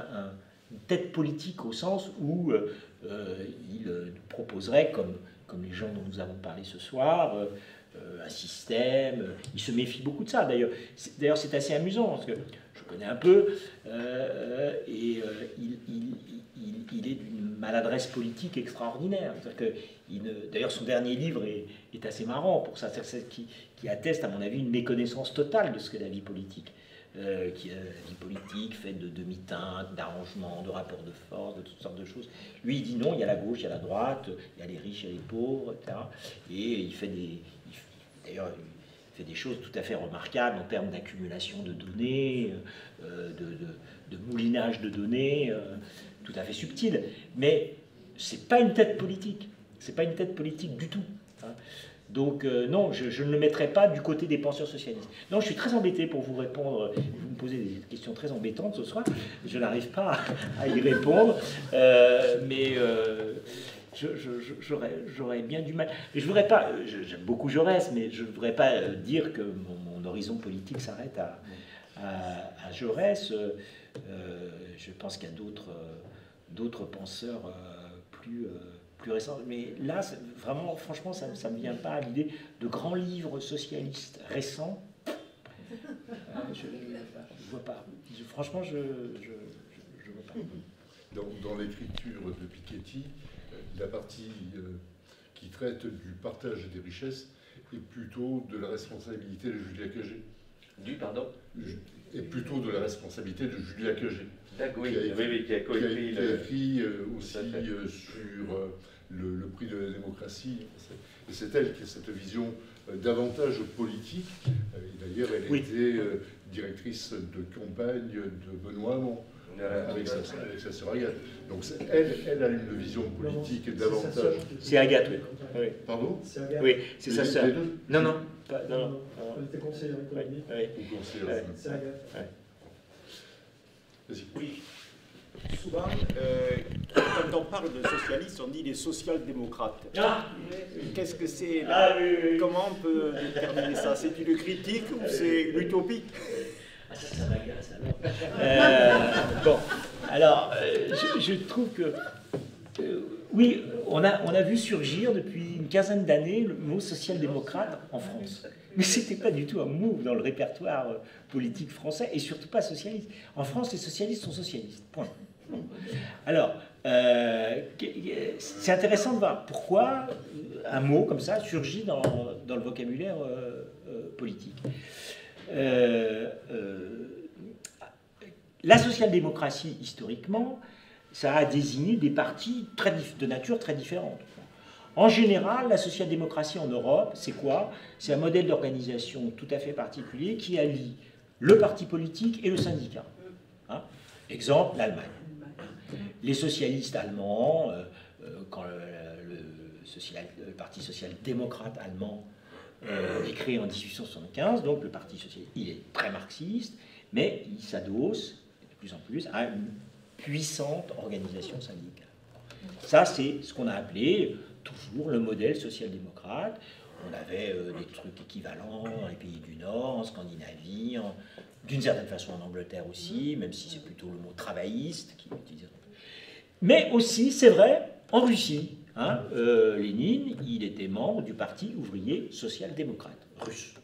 une tête politique au sens où euh, il proposerait, comme, les gens dont nous avons parlé ce soir, euh, un système. Il se méfie beaucoup de ça, d'ailleurs. C'est assez amusant, parce que je connais un peu, euh, et euh, il, est d'une maladresse politique extraordinaire. D'ailleurs, son dernier livre est, est, assez marrant pour ça, qui, qui, atteste, à mon avis, une méconnaissance totale de ce que la vie politique. Euh, qui la vie politique faite de demi-teintes, d'arrangements, de rapports de force, de toutes sortes de choses. Lui, il dit non, il y a la gauche, il y a la droite, il y a les riches, il y a les pauvres, etc. Et il fait des. D'ailleurs, il fait des choses tout à fait remarquables en termes d'accumulation de données, euh, de, moulinage de données, euh, tout à fait subtil. Mais c'est pas une tête politique. C'est pas une tête politique du tout. Hein. Donc euh, non, je, ne le mettrai pas du côté des penseurs socialistes. Non, je suis très embêté pour vous répondre. Vous me posez des questions très embêtantes ce soir. Je n'arrive pas à y répondre, euh, mais euh, j'aurais bien du mal. Mais je voudrais pas. J'aime beaucoup Jaurès, mais je ne voudrais pas dire que mon, horizon politique s'arrête à, à, Jaurès. je pense qu'il y a d'autres penseurs plus plus récent. Mais là, vraiment, franchement, ça ne me vient pas à l'idée de grands livres socialistes récents. Euh, je ne vois pas. franchement, je ne vois pas. Dans, l'écriture de Piketty, la partie euh, qui traite du partage des richesses est plutôt de la responsabilité de Julia Cagé. Du, pardon? Et plutôt de la responsabilité de Julia Cagé. D'accord, oui, oui, qui a, écrit, aussi sur le, prix de la démocratie. Et c'est elle qui a cette vision euh, davantage politique. Euh, d'ailleurs, elle était euh, directrice de campagne de Benoît Hamon. Avec sa, avec sa, sœur Agathe. Donc elle, elle a une vision politique davantage. C'est Agathe, oui. Pardon Oui, c'est sa sœur. Non, non. non, non. Elle était conseillère économique. Oui. C'est Agathe. Vas-y. Oui souvent, euh, quand on parle de socialistes, on dit les social-démocrates. Ah. Qu'est-ce que c'est ah, Comment on peut déterminer ça? C'est une critique ou c'est l'utopie ah, ça, ça m'agace. Euh, bon, alors, euh, je, trouve que. oui, on a, vu surgir depuis une quinzaine d'années le mot social-démocrate en France. Mais ce n'était pas du tout un mot dans le répertoire politique français et surtout pas socialiste. En France, les socialistes sont socialistes. Point. Alors, euh, c'est intéressant de voir pourquoi un mot comme ça surgit dans, le vocabulaire euh, euh, politique. La social-démocratie, historiquement, ça a désigné des partis de nature très différente. En général, la social-démocratie en Europe, c'est quoi? C'est un modèle d'organisation tout à fait particulier qui allie le parti politique et le syndicat. Hein? Exemple, l'Allemagne les socialistes allemands, euh, euh, quand le, Parti social-démocrate allemand euh, est créé en 1875, donc le Parti socialiste, il est très marxiste, mais il s'adosse de plus en plus à une puissante organisation syndicale. Ça, c'est ce qu'on a appelé toujours le modèle social-démocrate. On avait des trucs équivalents dans les pays du Nord, en Scandinavie, d'une certaine façon en Angleterre aussi, même si c'est plutôt le mot travailliste qui est utilisé mais aussi, c'est vrai, en Russie. Hein, euh, Lénine, il était membre du Parti ouvrier social-démocrate russe.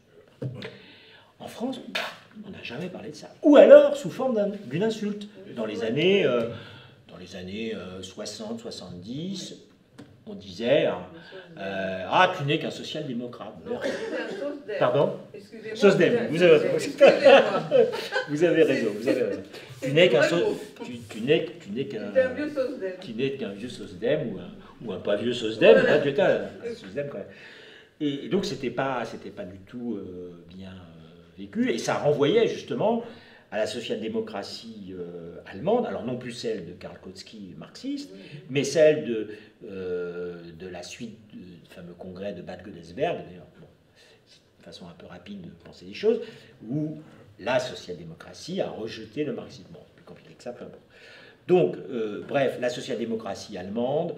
En France, on n'a jamais parlé de ça. Ou alors sous forme d'une insulte. Dans les années, euh, dans les années 60, euh, 70, on disait hein, Ah, tu n'es qu'un social-démocrate. Pardon? Sosdem, vous avez raison. vous avez raison, vous avez raison tu n'es qu'un tu, tu n'es qu'un vieux sosdem ou un, ou un pas vieux sosdem, voilà. tu quand même. Et, donc c'était pas c'était pas du tout euh, bien euh, vécu et ça renvoyait justement à la social-démocratie euh, allemande, alors non plus celle de Karl Kautsky, marxiste, mais celle de, de la suite du fameux congrès de Bad Godesberg, d'ailleurs, bon, de façon un peu rapide de penser les choses, où la social-démocratie a rejeté le marxisme. Bon, plus compliqué que ça, peu importe. Donc, bref, la social-démocratie allemande,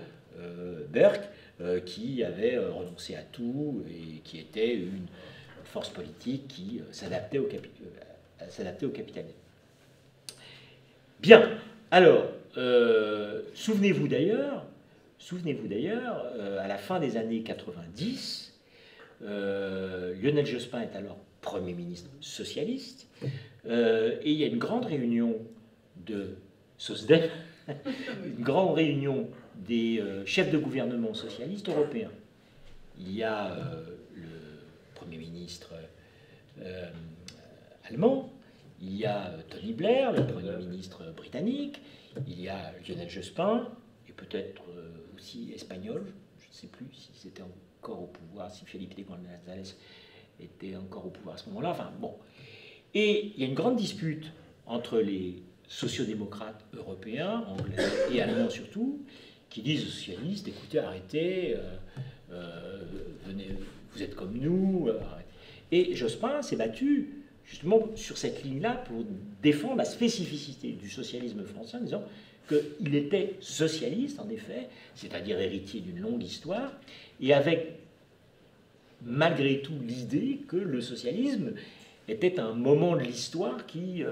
Burke, euh, qui avait renoncé à tout et qui était une force politique qui s'adaptait au, au, capitalisme. Bien, alors, souvenez-vous d'ailleurs, souvenez-vous d'ailleurs, à la fin des années 90, Lionel Jospin est alors Premier ministre socialiste, euh, et il y a une grande réunion de SOSDEM, *laughs* une grande réunion des euh, chefs de gouvernement socialistes européens. Il y a euh, le Premier ministre allemand, il y a Tony Blair, le Premier ministre britannique, il y a Lionel Jospin, et peut-être aussi espagnol, je ne sais plus si c'était encore au pouvoir, si Felipe de González était encore au pouvoir à ce moment-là. Bon. Et il y a une grande dispute entre les sociodémocrates européens, anglais et allemands surtout, qui disent aux socialistes écoutez, arrêtez, euh, euh, venez, vous êtes comme nous. Euh, et Jospin s'est battu justement sur cette ligne-là pour défendre la spécificité du socialisme français en disant qu'il était socialiste, en effet, c'est-à-dire héritier d'une longue histoire, et avec malgré tout l'idée que le socialisme était un moment de l'histoire qui,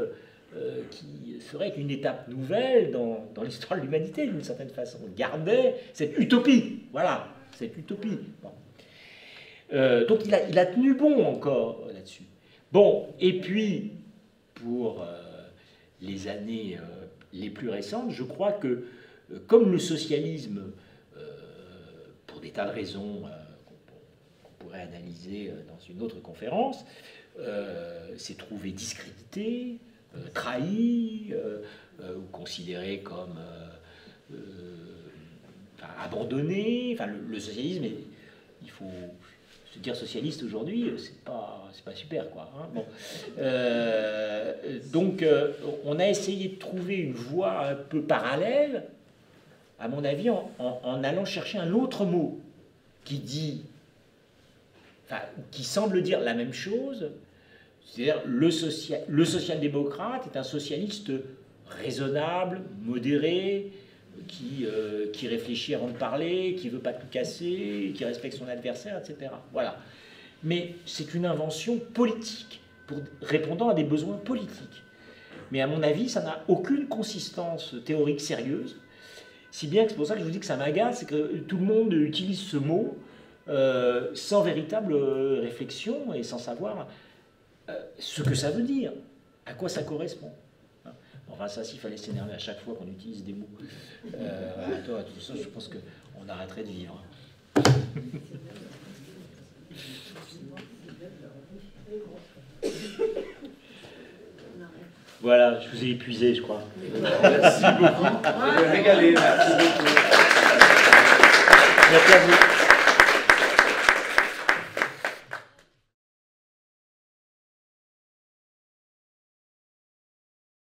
euh, qui serait une étape nouvelle dans, l'histoire de l'humanité, d'une certaine façon. gardait cette utopie, voilà, cette utopie. Euh, donc il a, il a, tenu bon encore là-dessus. Bon, et puis, pour les années les plus récentes, je crois que comme le socialisme, pour des tas de raisons, pourrait analyser euh, dans une autre conférence, euh, s'est trouvé discrédité, euh, trahi, ou considéré comme abandonné. Enfin, le, socialisme, il faut se dire socialiste aujourd'hui, c'est pas, c'est pas super, quoi. Hein. bon. donc, on a essayé de trouver une voie un peu parallèle, à mon avis, en, en allant chercher un autre mot qui dit qui semble dire la même chose, c'est-à-dire le, social, le social-démocrate est un socialiste raisonnable, modéré, qui, euh, qui réfléchit avant de parler, qui ne veut pas tout casser, qui respecte son adversaire, etc. Voilà. Mais c'est une invention politique, pour, répondant à des besoins politiques. Mais à mon avis, ça n'a aucune consistance théorique sérieuse, si bien que c'est pour ça que je vous dis que ça m'agace, c'est que tout le monde utilise ce mot euh, sans véritable réflexion et sans savoir euh, ce que ça veut dire, à quoi ça correspond. Hein. Enfin, ça, s'il fallait s'énerver à chaque fois qu'on utilise des mots, euh, à toi, tout ça, je pense qu'on arrêterait de vivre. Voilà, je vous ai épuisé, je crois. Merci beaucoup. Régalé, merci beaucoup. Merci à vous.